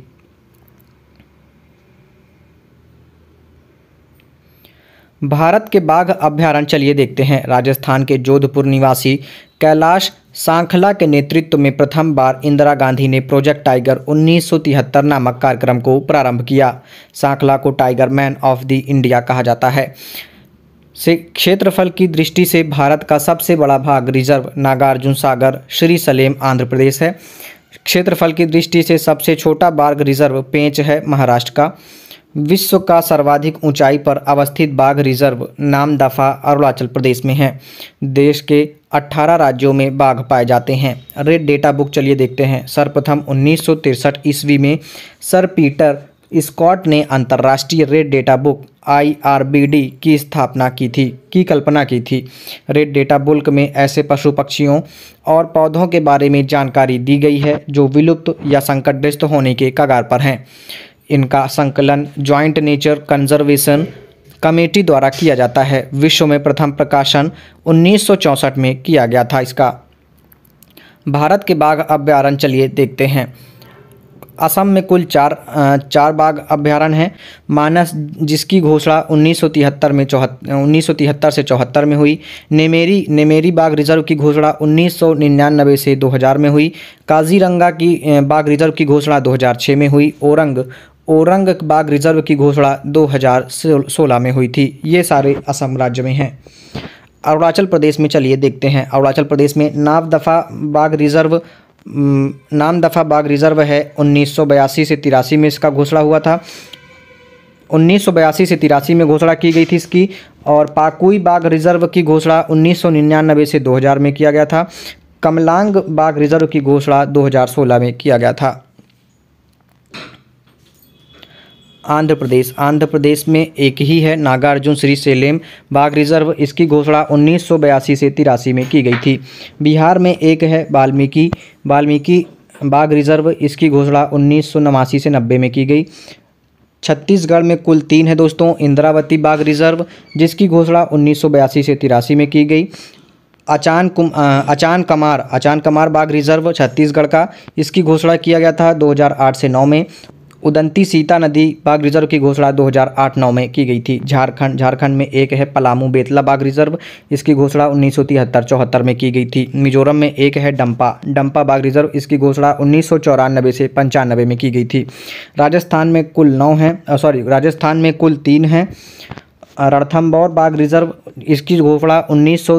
Speaker 1: भारत के बाघ अभ्यारण्य चलिए देखते हैं राजस्थान के जोधपुर निवासी कैलाश सांखला के नेतृत्व में प्रथम बार इंदिरा गांधी ने प्रोजेक्ट टाइगर उन्नीस नामक कार्यक्रम को प्रारंभ किया सांखला को tiger man of the India कहा जाता है से क्षेत्रफल की दृष्टि से भारत का सबसे बड़ा भाग रिजर्व नागार्जुन सागर श्री सलेम आंध्र प्रदेश है क्षेत्रफल की दृष्टि से सबसे छोटा बाघ रिजर्व पेंच है महाराष्ट्र का विश्व का सर्वाधिक ऊंचाई पर अवस्थित बाघ रिजर्व नामदफा अरुणाचल प्रदेश में है देश के 18 राज्यों में बाघ पाए जाते हैं रेड डेटा बुक चलिए देखते हैं सर्वप्रथम उन्नीस ईस्वी में सर पीटर स्कॉट ने अंतर्राष्ट्रीय रेड डेटा बुक आईआरबीडी की स्थापना की थी की कल्पना की थी रेड डेटा बुल्क में ऐसे पशु पक्षियों और पौधों के बारे में जानकारी दी गई है जो विलुप्त या संकटग्रस्त होने के कगार पर हैं इनका संकलन ज्वाइंट नेचर कंजर्वेशन कमेटी द्वारा किया जाता है विश्व में प्रथम प्रकाशन 1964 में किया गया था इसका भारत के बाघ अभ्यारण चलिए देखते हैं असम में कुल चार चार बाघ अभ्यारण हैं मानस जिसकी घोषणा 1973 में चौहत्तर उन्नीस से चौहत्तर में हुई नेमेरी नेमेरी बाघ रिजर्व की घोषणा 1999 से 2000 में हुई काजीरंगा की बाघ रिजर्व की घोषणा 2006 में हुई औरंग औरंग बाग रिजर्व की घोषणा 2016 में हुई थी ये सारे असम राज्य में हैं अरुणाचल प्रदेश में चलिए देखते हैं अरुणाचल प्रदेश में नाव दफ़ा बाघ रिजर्व नाम दफ़ा बाग रिजर्व है 1982 से तिरासी में इसका घोषणा हुआ था 1982 से तिरासी में घोषणा की गई थी इसकी और पाकुई बाग रिजर्व की घोषणा 1999 से 2000 में किया गया था कमलांग बाग रिजर्व की घोषणा 2016 में किया गया था आंध्र प्रदेश आंध्र प्रदेश में एक ही है नागार्जुन श्री सेलेम बाघ रिजर्व इसकी घोषणा 1982 से तिरासी में की गई थी बिहार में एक है वाल्मीकि वाल्मीकि बाघ रिजर्व इसकी घोषणा उन्नीस से नब्बे में की गई छत्तीसगढ़ में कुल तीन है दोस्तों इंद्रावती बाघ रिजर्व जिसकी घोषणा उन्नीस से तिरासी में की गई अचान कुम अचान कमार अचान कमार बाघ रिजर्व छत्तीसगढ़ का इसकी घोषणा किया गया था 2008 से 9 में उदंती सीता नदी बाघ रिजर्व की घोषणा 2008-9 में की गई थी झारखंड झारखंड में एक है पलामू बेतला बाघ रिजर्व इसकी घोषणा उन्नीस सौ तिहत्तर चौहत्तर में की गई थी मिजोरम में एक है डंपा डंपा बाघ रिजर्व इसकी घोषणा उन्नीस से पंचानबे में की गई थी राजस्थान में कुल नौ हैं सॉरी राजस्थान में कुल तीन हैं रणथम्बौर बाघ रिजर्व इसकी घोषणा उन्नीस सौ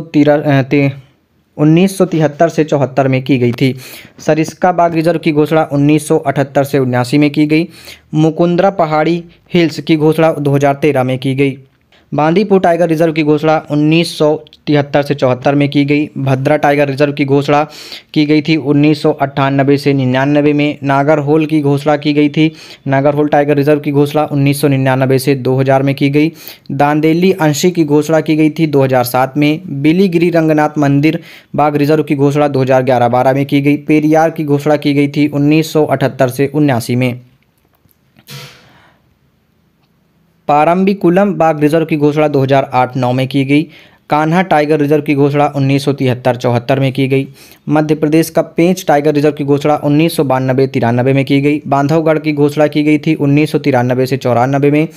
Speaker 1: 1973 से चौहत्तर में की गई थी सरिस्का बाग रिजर्व की घोषणा 1978 से उन्यासी में की गई मुकुंद्रा पहाड़ी हिल्स की घोषणा 2013 में की गई बांदीपुर टाइगर रिजर्व की घोषणा तिहत्तर से चौहत्तर में की गई भद्रा टाइगर रिजर्व की घोषणा की गई थी उन्नीस से निन्यानबे में नागर होल की घोषणा की गई थी नागर होल टाइगर रिजर्व की घोषणा निन्यानबे से 2000 में की गई दांदेली अंशी की घोषणा की गई थी 2007 में बिलीगिरी रंगनाथ मंदिर बाघ रिजर्व की घोषणा 2011-12 में की गई पेरियार की घोषणा की गई थी उन्नीस से उन्यासी में पारम्बिकुलम बाघ रिजर्व की घोषणा 2008-9 में की गई कान्हा टाइगर रिजर्व की घोषणा उन्नीस सौ तिहत्तर में की गई मध्य प्रदेश का पेंच टाइगर रिजर्व की घोषणा उन्नीस सौ बानबे तिरानबे में की गई बांधवगढ़ की घोषणा की गई थी उन्नीस सौ तिरानबे से चौरानबे में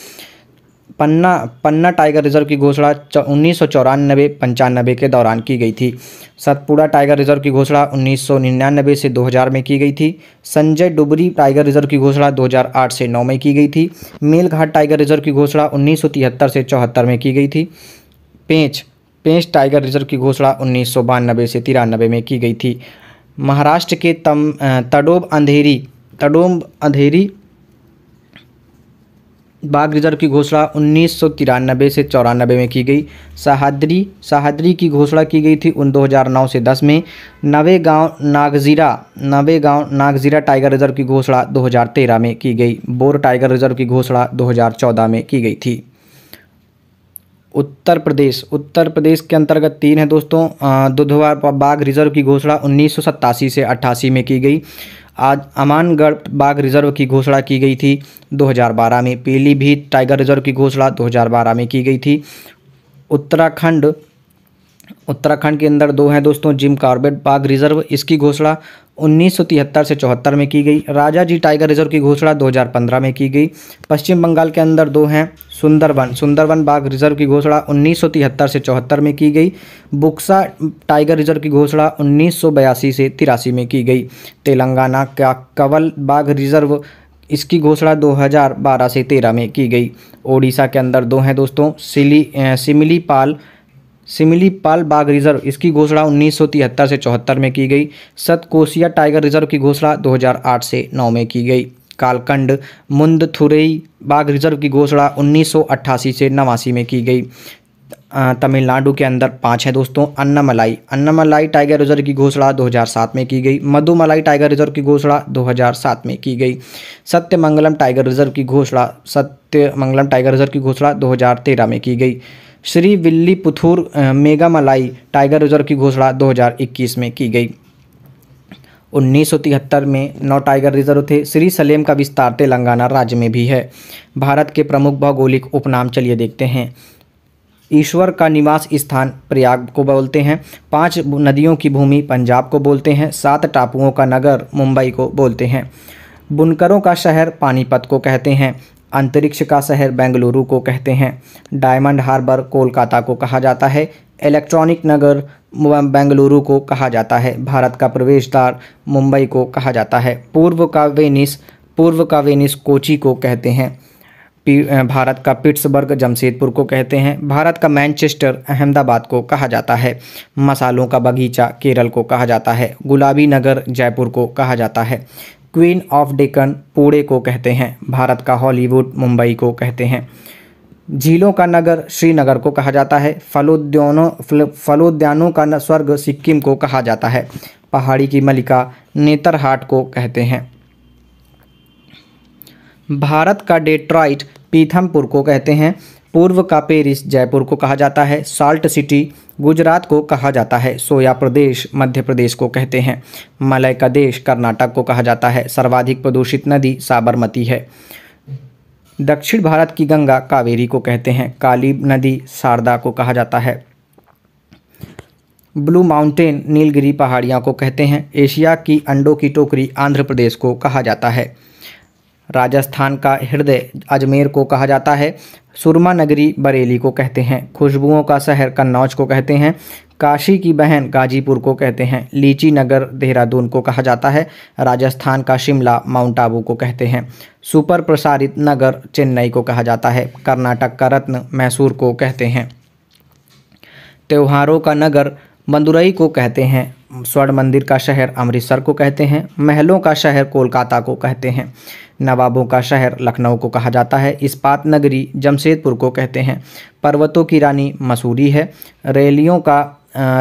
Speaker 1: पन्ना पन्ना टाइगर रिजर्व की घोषणा उन्नीस सौ चौरानबे पंचानबे के दौरान की गई थी सतपुड़ा टाइगर रिजर्व की घोषणा उन्नीस सौ निन्यानबे से 2000 में की गई थी संजय डुबरी टाइगर रिजर्व की घोषणा 2008 से 9 में की गई थी मेलघाट टाइगर रिजर्व की घोषणा उन्नीस से चौहत्तर में की गई थी पेंच पेंच टाइगर रिजर्व की घोषणा उन्नीस से तिरानबे में की गई थी महाराष्ट्र के तम तडोब अंधेरी तडोब अंधेरी बाघ रिजर्व की घोषणा उन्नीस से चौरानबे में की गई सहाद्री सहाद्री की घोषणा की गई थी उन 2009 से 10 में नवे गांव नागजीरा नवे गांव नागजीरा टाइगर रिजर्व की घोषणा 2013 में की गई बोर टाइगर रिजर्व की घोषणा 2014 में की गई थी उत्तर प्रदेश उत्तर प्रदेश के अंतर्गत तीन है दोस्तों दुधवा बाघ रिजर्व की घोषणा उन्नीस से अट्ठासी में की गई आज अमानगढ़ बाघ रिजर्व की घोषणा की गई थी 2012 में पीलीभीत टाइगर रिजर्व की घोषणा 2012 में की गई थी उत्तराखंड उत्तराखंड के अंदर दो हैं दोस्तों जिम कार्बेट बाघ रिजर्व इसकी घोषणा 1973 से चौहत्तर में की गई राजा जी टाइगर रिजर्व की घोषणा 2015 में की गई पश्चिम बंगाल के अंदर दो हैं सुंदरवन सुंदरवन बाघ रिजर्व की घोषणा 1973 से चौहत्तर में की गई बुक्सा टाइगर रिजर्व की घोषणा 1982 से तिरासी में की गई तेलंगाना का कवल बाघ रिजर्व इसकी घोषणा 2012 से 13 में की गई ओडिशा के अंदर दो हैं दोस्तों सिली सिमलीपाल सिमिलीपाल बाघ रिजर्व इसकी घोषणा उन्नीस से चौहत्तर में की गई सतकोसिया टाइगर रिजर्व की घोषणा 2008 से 9 में की गई कालकंड मुंदथुरई बाघ रिजर्व की घोषणा 1988 से नवासी में की गई तमिलनाडु के अंदर पाँच हैं दोस्तों अन्नामलाई अन्नामलाई टाइगर रिजर्व की घोषणा 2007 में की गई मधुमलाई टाइगर रिजर्व की घोषणा 2007 में की गई सत्यमंगलम टाइगर रिजर्व की घोषणा सत्यमंगलम टाइगर रिजर्व की घोषणा 2013 में की गई Srivilliputhur Megamalai tiger reserve की घोषणा 2021 में की गई उन्नीस में नौ टाइगर रिजर्व थे श्री सलेम का विस्तार तेलंगाना राज्य में भी है भारत के प्रमुख भौगोलिक उपनाम चलिए देखते हैं ईश्वर का निवास स्थान प्रयाग को बोलते हैं पांच नदियों की भूमि पंजाब को बोलते हैं सात टापुओं का नगर मुंबई को बोलते हैं बुनकरों का शहर पानीपत को कहते हैं अंतरिक्ष का शहर बेंगलुरु को कहते हैं डायमंड हार्बर कोलकाता को कहा जाता है इलेक्ट्रॉनिक नगर बेंगलुरु को कहा जाता है भारत का प्रवेश द्वार मुंबई को कहा जाता है पूर्व का वेनिस पूर्व का वेनिस कोची को कहते हैं भारत का पिट्सबर्ग जमशेदपुर को कहते हैं भारत का मैनचेस्टर अहमदाबाद को कहा जाता है मसालों का बगीचा केरल को कहा जाता है गुलाबी नगर जयपुर को कहा जाता है क्वीन ऑफ डेकन पुणे को कहते हैं भारत का हॉलीवुड मुंबई को कहते हैं झीलों का नगर श्रीनगर को कहा जाता है फलोद्यानों फलोद्यानों का स्वर्ग सिक्किम को कहा जाता है पहाड़ी की मलिका नेतरहाट को कहते हैं भारत का डेट्राइट पीथमपुर को कहते हैं पूर्व का पेरिस जयपुर को कहा जाता है साल्ट सिटी गुजरात को कहा जाता है सोया प्रदेश मध्य प्रदेश को कहते हैं मलय का देश कर्नाटक को कहा जाता है सर्वाधिक प्रदूषित नदी साबरमती है दक्षिण भारत की गंगा कावेरी को कहते हैं काली नदी शारदा को कहा जाता है ब्लू माउंटेन नीलगिरी पहाड़ियाँ को कहते हैं एशिया की अंडों की टोकरी आंध्र प्रदेश को कहा जाता है राजस्थान का हृदय अजमेर को कहा जाता है सुरमा नगरी बरेली को कहते हैं खुशबुओं का शहर कन्नौज को कहते हैं काशी की बहन गाजीपुर को कहते हैं लीची नगर देहरादून को कहा जाता है राजस्थान का शिमला माउंट आबू को कहते हैं सुपर प्रसारित नगर चेन्नई को कहा जाता है कर्नाटक का रत्न मैसूर को कहते हैं त्योहारों का नगर मदुरई को कहते हैं स्वर्ण मंदिर का शहर अमृतसर को कहते हैं महलों का शहर कोलकाता को कहते हैं नवाबों का शहर लखनऊ को कहा जाता है इस्पात नगरी जमशेदपुर को कहते हैं पर्वतों की रानी मसूरी है रैलियों का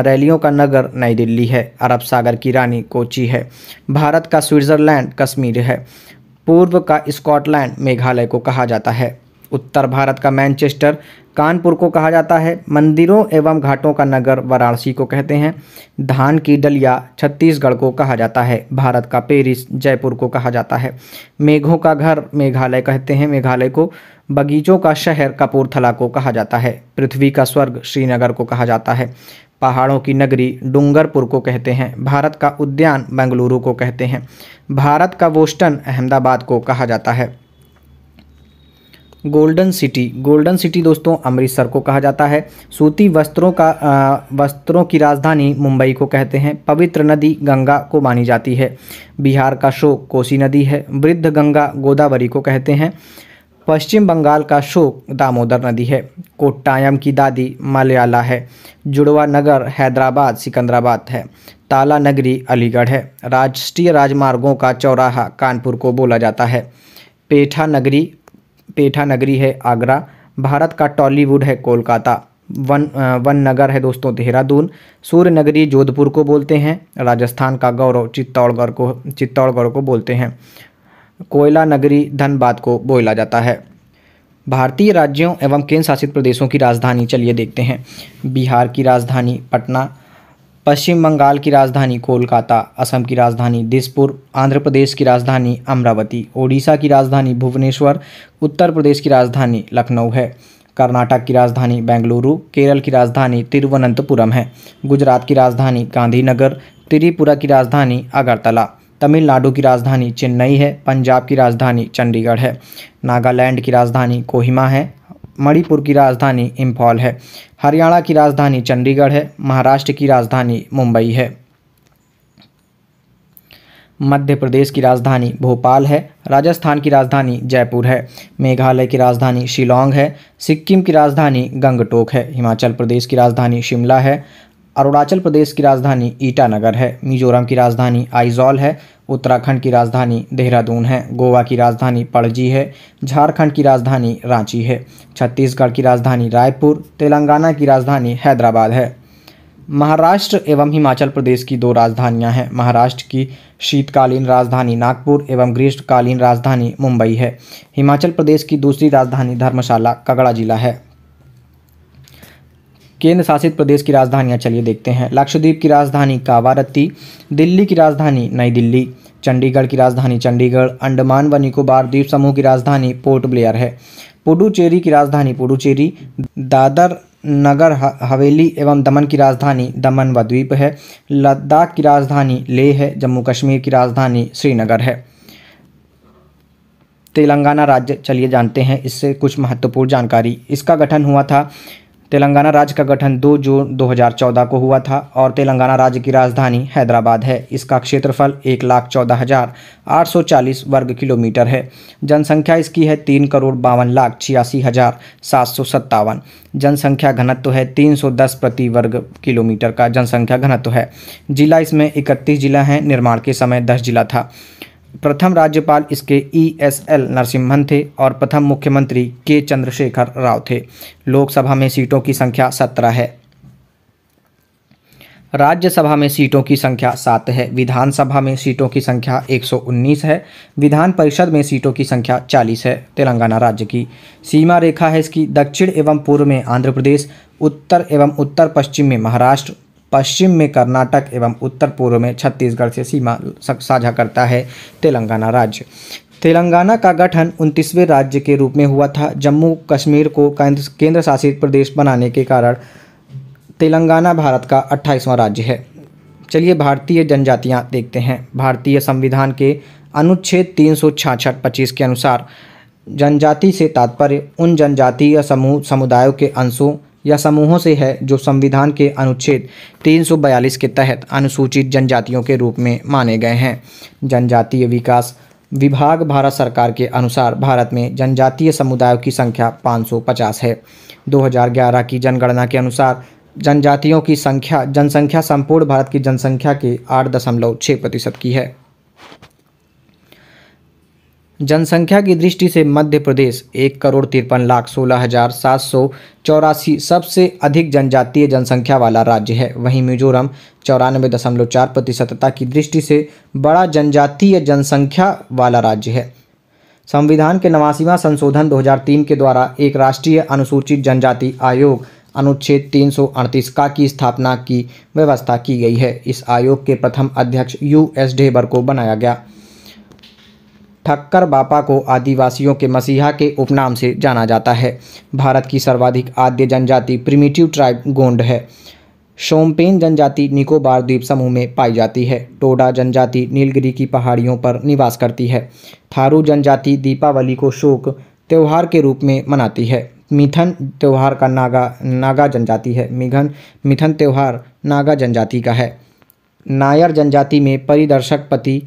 Speaker 1: रैलियों का नगर नई दिल्ली है अरब सागर की रानी कोची है भारत का स्विट्ज़रलैंड कश्मीर है पूर्व का स्कॉटलैंड मेघालय को कहा जाता है उत्तर भारत का मैनचेस्टर कानपुर को कहा जाता है मंदिरों एवं घाटों का नगर वाराणसी को कहते हैं धान की डलिया छत्तीसगढ़ को कहा जाता है भारत का पेरिस जयपुर को कहा जाता है मेघों का घर मेघालय कहते हैं मेघालय को बगीचों का शहर कपूरथला को कहा जाता है पृथ्वी का स्वर्ग श्रीनगर को कहा जाता है पहाड़ों की नगरी डूंगरपुर को कहते हैं भारत का उद्यान बेंगलुरु को कहते हैं भारत का वोस्टन अहमदाबाद को कहा जाता है गोल्डन सिटी गोल्डन सिटी दोस्तों अमृतसर को कहा जाता है सूती वस्त्रों का आ, वस्त्रों की राजधानी मुंबई को कहते हैं पवित्र नदी गंगा को मानी जाती है बिहार का शोक कोसी नदी है वृद्ध गंगा गोदावरी को कहते हैं पश्चिम बंगाल का शोक दामोदर नदी है कोट्टायम की दादी मलयाला है जुड़वा नगर हैदराबाद सिकंदराबाद है ताला नगरी अलीगढ़ है राष्ट्रीय राजमार्गों का चौराहा कानपुर को बोला जाता है पेठा नगरी पेठा नगरी है आगरा भारत का टॉलीवुड है कोलकाता वन वन नगर है दोस्तों देहरादून सूर्य नगरी जोधपुर को बोलते हैं राजस्थान का गौरव चित्तौड़गढ़ को चित्तौड़गढ़ को बोलते हैं कोयला नगरी धनबाद को बोला जाता है भारतीय राज्यों एवं केंद्र शासित प्रदेशों की राजधानी चलिए देखते हैं बिहार की राजधानी पटना पश्चिम बंगाल की राजधानी कोलकाता असम की राजधानी दिसपुर आंध्र प्रदेश की राजधानी अमरावती ओडिशा की राजधानी भुवनेश्वर उत्तर प्रदेश की राजधानी लखनऊ है कर्नाटक की राजधानी बेंगलुरु केरल की राजधानी तिरुवनंतपुरम है गुजरात की राजधानी गांधीनगर त्रिपुरा की राजधानी अगरतला तमिलनाडु की राजधानी चेन्नई है पंजाब की राजधानी चंडीगढ़ है नागालैंड की राजधानी कोहिमा है मणिपुर की राजधानी इम्फॉल है हरियाणा की राजधानी चंडीगढ़ है महाराष्ट्र की राजधानी मुंबई है मध्य प्रदेश की राजधानी भोपाल है राजस्थान की राजधानी जयपुर है मेघालय की राजधानी शिलोंग है सिक्किम की राजधानी गंगटोक है हिमाचल प्रदेश की राजधानी शिमला है अरुणाचल प्रदेश की राजधानी ईटानगर है मिजोरम की राजधानी आइजॉल है उत्तराखंड की राजधानी देहरादून है गोवा की राजधानी पणजी है झारखंड की राजधानी रांची है छत्तीसगढ़ की राजधानी रायपुर तेलंगाना की राजधानी हैदराबाद है महाराष्ट्र एवं हिमाचल प्रदेश की दो राजधानियां हैं महाराष्ट्र की शीतकालीन राजधानी नागपुर एवं ग्रीष्मकालीन राजधानी मुंबई है हिमाचल प्रदेश की दूसरी राजधानी धर्मशाला कगड़ा जिला है केंद्र शासित प्रदेश की राजधानियाँ चलिए देखते हैं लक्षद्वीप की राजधानी कावारत्ती दिल्ली की राजधानी नई दिल्ली चंडीगढ़ की राजधानी चंडीगढ़ अंडमान व निकोबार द्वीप समूह की राजधानी पोर्ट ब्लेयर है पुडुचेरी की राजधानी पुडुचेरी दादर नगर हवेली एवं दमन की राजधानी दमन व द्वीप है लद्दाख की राजधानी लेह है जम्मू कश्मीर की राजधानी श्रीनगर है तेलंगाना राज्य चलिए जानते हैं इससे कुछ महत्वपूर्ण जानकारी इसका गठन हुआ था तेलंगाना राज्य का गठन 2 जून 2014 को हुआ था और तेलंगाना राज्य की राजधानी हैदराबाद है इसका क्षेत्रफल एक लाख चौदह हजार आठ सौ चालीस वर्ग किलोमीटर है जनसंख्या इसकी है तीन करोड़ बावन लाख छियासी हजार सात सौ सत्तावन जनसंख्या घनत्व है तीन सौ दस प्रति वर्ग किलोमीटर का जनसंख्या घनत्व है जिला इसमें इकतीस जिला हैं निर्माण के समय दस जिला था प्रथम राज्यपाल इसके ई एस एल नरसिम्हन थे और प्रथम मुख्यमंत्री के चंद्रशेखर राव थे लोकसभा में सीटों की संख्या सत्रह है राज्यसभा में सीटों की संख्या सात है विधानसभा में सीटों की संख्या 119 है विधान परिषद में सीटों की संख्या 40 है तेलंगाना राज्य की सीमा रेखा है इसकी दक्षिण एवं पूर्व में आंध्र प्रदेश उत्तर एवं उत्तर पश्चिम में महाराष्ट्र पश्चिम में कर्नाटक एवं उत्तर पूर्व में छत्तीसगढ़ से सीमा साझा करता है तेलंगाना राज्य तेलंगाना का गठन उनतीसवें राज्य के रूप में हुआ था जम्मू कश्मीर को केंद्र शासित प्रदेश बनाने के कारण तेलंगाना भारत का अट्ठाईसवां राज्य है चलिए भारतीय जनजातियाँ देखते हैं भारतीय संविधान के अनुच्छेद तीन सौ छाछठ पच्चीस के अनुसार जनजाति से तात्पर्य उन जनजातीय समूह समुदायों के अंशों या समूहों से है जो संविधान के अनुच्छेद 342 के तहत अनुसूचित जनजातियों के रूप में माने गए हैं जनजातीय विकास विभाग भारत सरकार के अनुसार भारत में जनजातीय समुदायों की संख्या 550 है 2011 की जनगणना के अनुसार जनजातियों की संख्या जनसंख्या संपूर्ण भारत की जनसंख्या के आठ दशमलव छः प्रतिशत की है जनसंख्या की दृष्टि से मध्य प्रदेश एक करोड़ तिरपन लाख सोलह हजार सात सौ चौरासी सबसे अधिक जनजातीय जनसंख्या वाला राज्य है वहीं मिजोरम चौरानवे दशमलव चार प्रतिशतता की दृष्टि से बड़ा जनजातीय जनसंख्या वाला राज्य है संविधान के नवासीवा संशोधन 2003 के द्वारा एक राष्ट्रीय अनुसूचित जनजाति आयोग अनुच्छेद तीन का की स्थापना की व्यवस्था की गई है इस आयोग के प्रथम अध्यक्ष यू एस ढेबर को बनाया गया ठक्कर बापा को आदिवासियों के मसीहा के उपनाम से जाना जाता है भारत की सर्वाधिक आद्य जनजाति प्रिमिटिव ट्राइब गोंड है शोमपेन जनजाति निकोबार द्वीप समूह में पाई जाती है टोडा जनजाति नीलगिरी की पहाड़ियों पर निवास करती है थारू जनजाति दीपावली को शोक त्यौहार के रूप में मनाती है मिथन त्यौहार का नागा नागा जनजाति है मिघन मिथन त्यौहार नागा जनजाति का है नायर जनजाति में परिदर्शक पति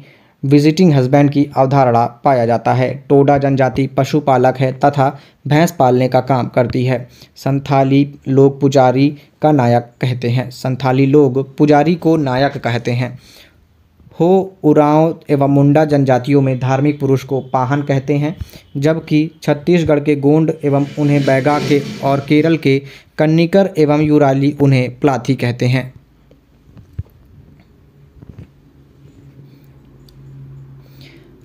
Speaker 1: विजिटिंग हस्बैंड की अवधारणा पाया जाता है टोडा जनजाति पशुपालक है तथा भैंस पालने का काम करती है संथाली लोग पुजारी का नायक कहते हैं संथाली लोग पुजारी को नायक कहते हैं हो उराव एवं मुंडा जनजातियों में धार्मिक पुरुष को पाहन कहते हैं जबकि छत्तीसगढ़ के गोंड एवं उन्हें बैगा के और केरल के कन्निकर एवं यूराली उन्हें प्लाथी कहते हैं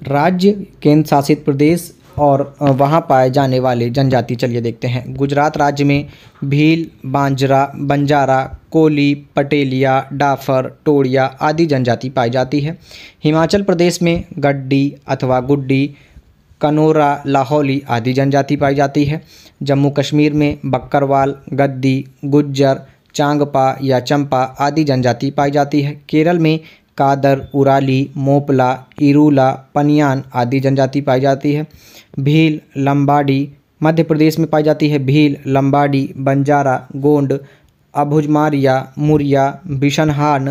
Speaker 1: राज्य केंद्र शासित प्रदेश और वहाँ पाए जाने वाले जनजाति चलिए देखते हैं गुजरात राज्य में भील बांजरा बंजारा कोली पटेलिया डाफर टोड़िया आदि जनजाति पाई जाती है हिमाचल प्रदेश में गड्डी अथवा गुड्डी कनोरा लाहौली आदि जनजाति पाई जाती है जम्मू कश्मीर में बकरवाल गद्दी गुज्जर चांगपा या चंपा आदि जनजाति पाई जाती है केरल में कादर उराली मोपला इरूला पनियान आदि जनजाति पाई जाती है भील लंबाडी मध्य प्रदेश में पाई जाती है भील लंबाडी बंजारा गोंड अभुजमारिया मुरिया बिशनहान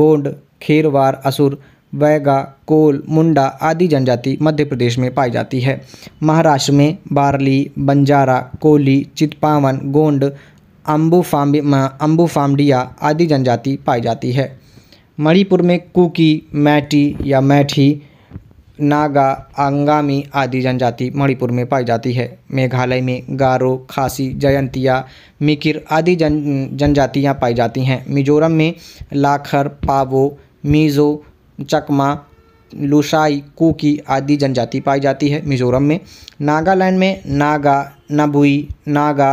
Speaker 1: गोंड खेरवार असुर वैगा कोल मुंडा आदि जनजाति मध्य प्रदेश में पाई जाती है महाराष्ट्र में बारली बंजारा कोली चितपावन गोंड अम्बू फाम्बी अम्बू फामडिया आदि जनजाति पाई जाती है मणिपुर में कुकी मैटी या मैठी नागा आंगामी आदि जनजाति मणिपुर में पाई जाती है मेघालय में गारो खासी जयंतिया मिकिर आदि जन जनजातियाँ पाई जाती हैं मिजोरम में लाखर पावो मीज़ो चकमा लुसाई कुकी आदि जनजाति पाई जाती है मिजोरम में नागालैंड में नागा नबुई नागा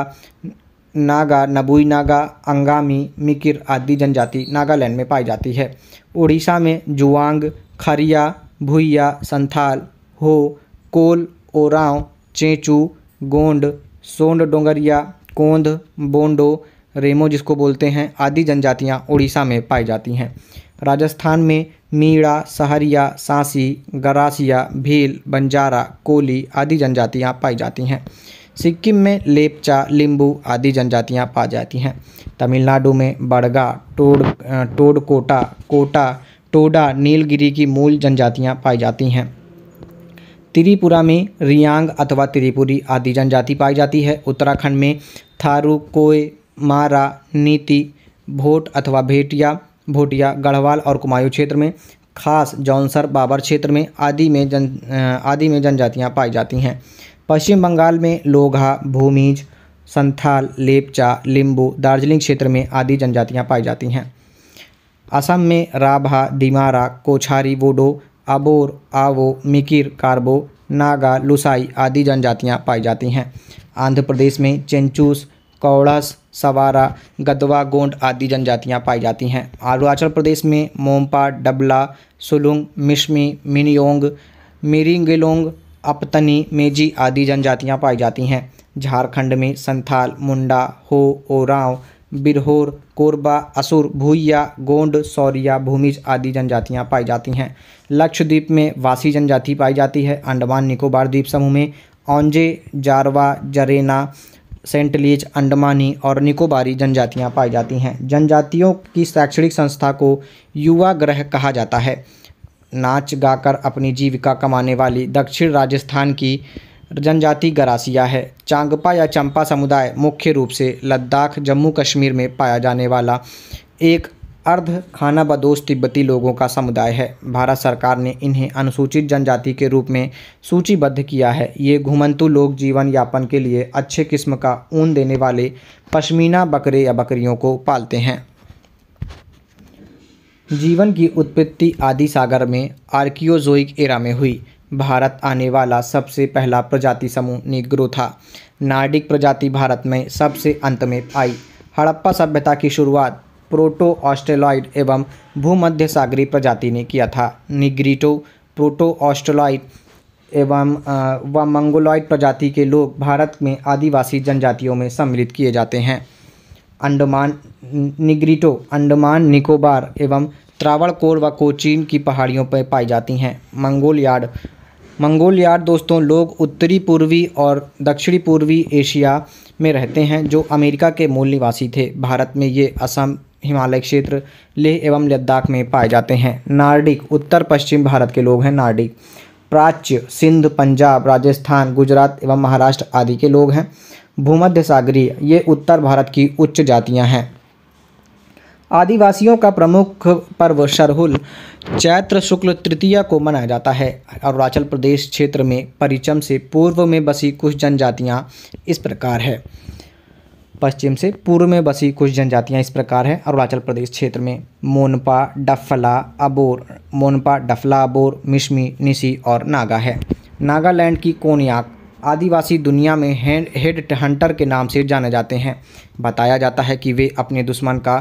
Speaker 1: नागा नबुई नागा अंगामी मिकिर आदि जनजाति नागालैंड में पाई जाती है उड़ीसा में जुआंग खरिया भुइया संथाल हो कोल ओराव चेंचू गोंड सोंड डोंगरिया कोंद बोंडो रेमो जिसको बोलते हैं आदि जनजातियाँ उड़ीसा में पाई जाती हैं राजस्थान में मीड़ा सहरिया सांसी गरासिया भील बंजारा कोली आदि जनजातियाँ पाई जाती हैं सिक्किम में लेपचा लिंबू आदि जनजातियाँ पा जाती हैं तमिलनाडु में बड़गा टोड टोडकोटा कोटा टोडा नीलगिरी की मूल जनजातियाँ पाई जाती हैं त्रिपुरा में रियांग अथवा त्रिपुरी आदि जनजाति पाई जाती है उत्तराखंड में थारू कोय मारा नीति भोट अथवा भेटिया भोटिया गढ़वाल और कुमायूं क्षेत्र में खास जौनसर बाबर क्षेत्र में आदि में जन आदि में जनजातियाँ पाई जाती हैं पश्चिम बंगाल में लोघा भूमिज संथाल लेपचा लिंबू दार्जिलिंग क्षेत्र में आदि जनजातियाँ पाई जाती हैं असम में राभा दिमारा कोछारी वोडो अबोर आवो मिकिर कार्बो नागा लुसाई आदि जनजातियाँ पाई जाती हैं आंध्र प्रदेश में चेंचूस कौड़स सवारा गदवा गोंड आदि जनजातियाँ पाई जाती हैं अरुणाचल प्रदेश में मोमपा डबला सुलुंग मिशमी मिनियोंग मिरिंगलोंग अपतनी मेजी आदि जनजातियाँ पाई जाती हैं झारखंड में संथाल मुंडा हो ओराव बिरहोर कोरबा असुर भूया गोंड सौरिया भूमिज आदि जनजातियाँ पाई जाती हैं लक्षद्वीप में वासी जनजाति पाई जाती है अंडमान निकोबार द्वीप समूह में औंजे जारवा जरेना सेंटलीज अंडमानी और निकोबारी जनजातियाँ पाई जाती हैं जनजातियों की शैक्षणिक संस्था को युवा ग्रह कहा जाता है नाच गाकर अपनी जीविका कमाने वाली दक्षिण राजस्थान की जनजाति गरासिया है चांगपा या चंपा समुदाय मुख्य रूप से लद्दाख जम्मू कश्मीर में पाया जाने वाला एक अर्ध खाना बदोश तिब्बती लोगों का समुदाय है भारत सरकार ने इन्हें अनुसूचित जनजाति के रूप में सूचीबद्ध किया है ये घुमंतु लोग जीवन यापन के लिए अच्छे किस्म का ऊन देने वाले पश्मीना बकरे या बकरियों को पालते हैं जीवन की उत्पत्ति आदि सागर में आर्कियोजोइक एरा में हुई भारत आने वाला सबसे पहला प्रजाति समूह निग्रो था नार्डिक प्रजाति भारत में सबसे अंत में आई हड़प्पा सभ्यता की शुरुआत प्रोटो ऑस्ट्रेलॉइड एवं भूमध्य सागरी प्रजाति ने किया था निग्रीटो प्रोटो ऑस्ट्रेलॉइड एवं व मंगोलॉइड प्रजाति के लोग भारत में आदिवासी जनजातियों में सम्मिलित किए जाते हैं अंडमान निग्रिटो अंडमान निकोबार एवं त्रावणकोर व कोचीन की पहाड़ियों पर पाई जाती हैं मंगोल यार्ड मंगोल यार्ड दोस्तों लोग उत्तरी पूर्वी और दक्षिणी पूर्वी एशिया में रहते हैं जो अमेरिका के मूल निवासी थे भारत में ये असम हिमालय क्षेत्र लेह एवं लद्दाख में पाए जाते हैं नार्डिक उत्तर पश्चिम भारत के लोग हैं नार्डिक प्राच्य सिंध पंजाब राजस्थान गुजरात एवं महाराष्ट्र आदि के लोग हैं भूमध्य सागरीय ये उत्तर भारत की उच्च जातियाँ हैं आदिवासियों का प्रमुख पर्व शरहुल चैत्र शुक्ल तृतीया को मनाया जाता है अरुणाचल प्रदेश क्षेत्र में परिचम से पूर्व में बसी कुछ जनजातियाँ इस प्रकार है पश्चिम से पूर्व में बसी कुछ जनजातियाँ इस प्रकार हैं अरुणाचल प्रदेश क्षेत्र में मोनपा डफला अबोर मोनपा डफला अबोर मिशमी निसी और नागा है नागालैंड की कोनयाक आदिवासी दुनिया में हैंड हेड हंटर के नाम से जाने जाते हैं बताया जाता है कि वे अपने दुश्मन का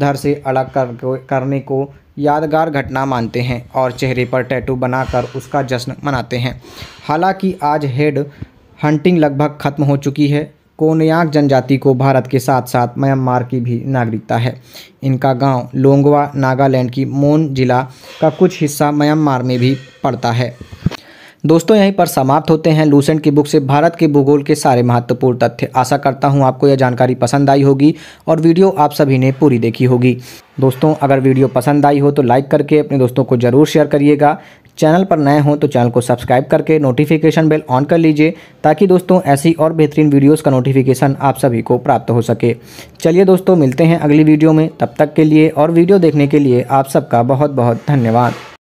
Speaker 1: धर से अलग कर, करने को यादगार घटना मानते हैं और चेहरे पर टैटू बनाकर उसका जश्न मनाते हैं हालांकि आज हेड हंटिंग लगभग खत्म हो चुकी है कोनयाक जनजाति को भारत के साथ साथ म्यांमार की भी नागरिकता है इनका गांव लोंगवा नागालैंड की मोन जिला का कुछ हिस्सा म्यांमार में भी पड़ता है दोस्तों यहीं पर समाप्त होते हैं लूसेंट की बुक से भारत के भूगोल के सारे महत्वपूर्ण तथ्य आशा करता हूँ आपको यह जानकारी पसंद आई होगी और वीडियो आप सभी ने पूरी देखी होगी दोस्तों अगर वीडियो पसंद आई हो तो लाइक करके अपने दोस्तों को ज़रूर शेयर करिएगा चैनल पर नए हों तो चैनल को सब्सक्राइब करके नोटिफिकेशन बेल ऑन कर लीजिए ताकि दोस्तों ऐसी और बेहतरीन वीडियोज़ का नोटिफिकेशन आप सभी को प्राप्त हो सके चलिए दोस्तों मिलते हैं अगली वीडियो में तब तक के लिए और वीडियो देखने के लिए आप सबका बहुत बहुत धन्यवाद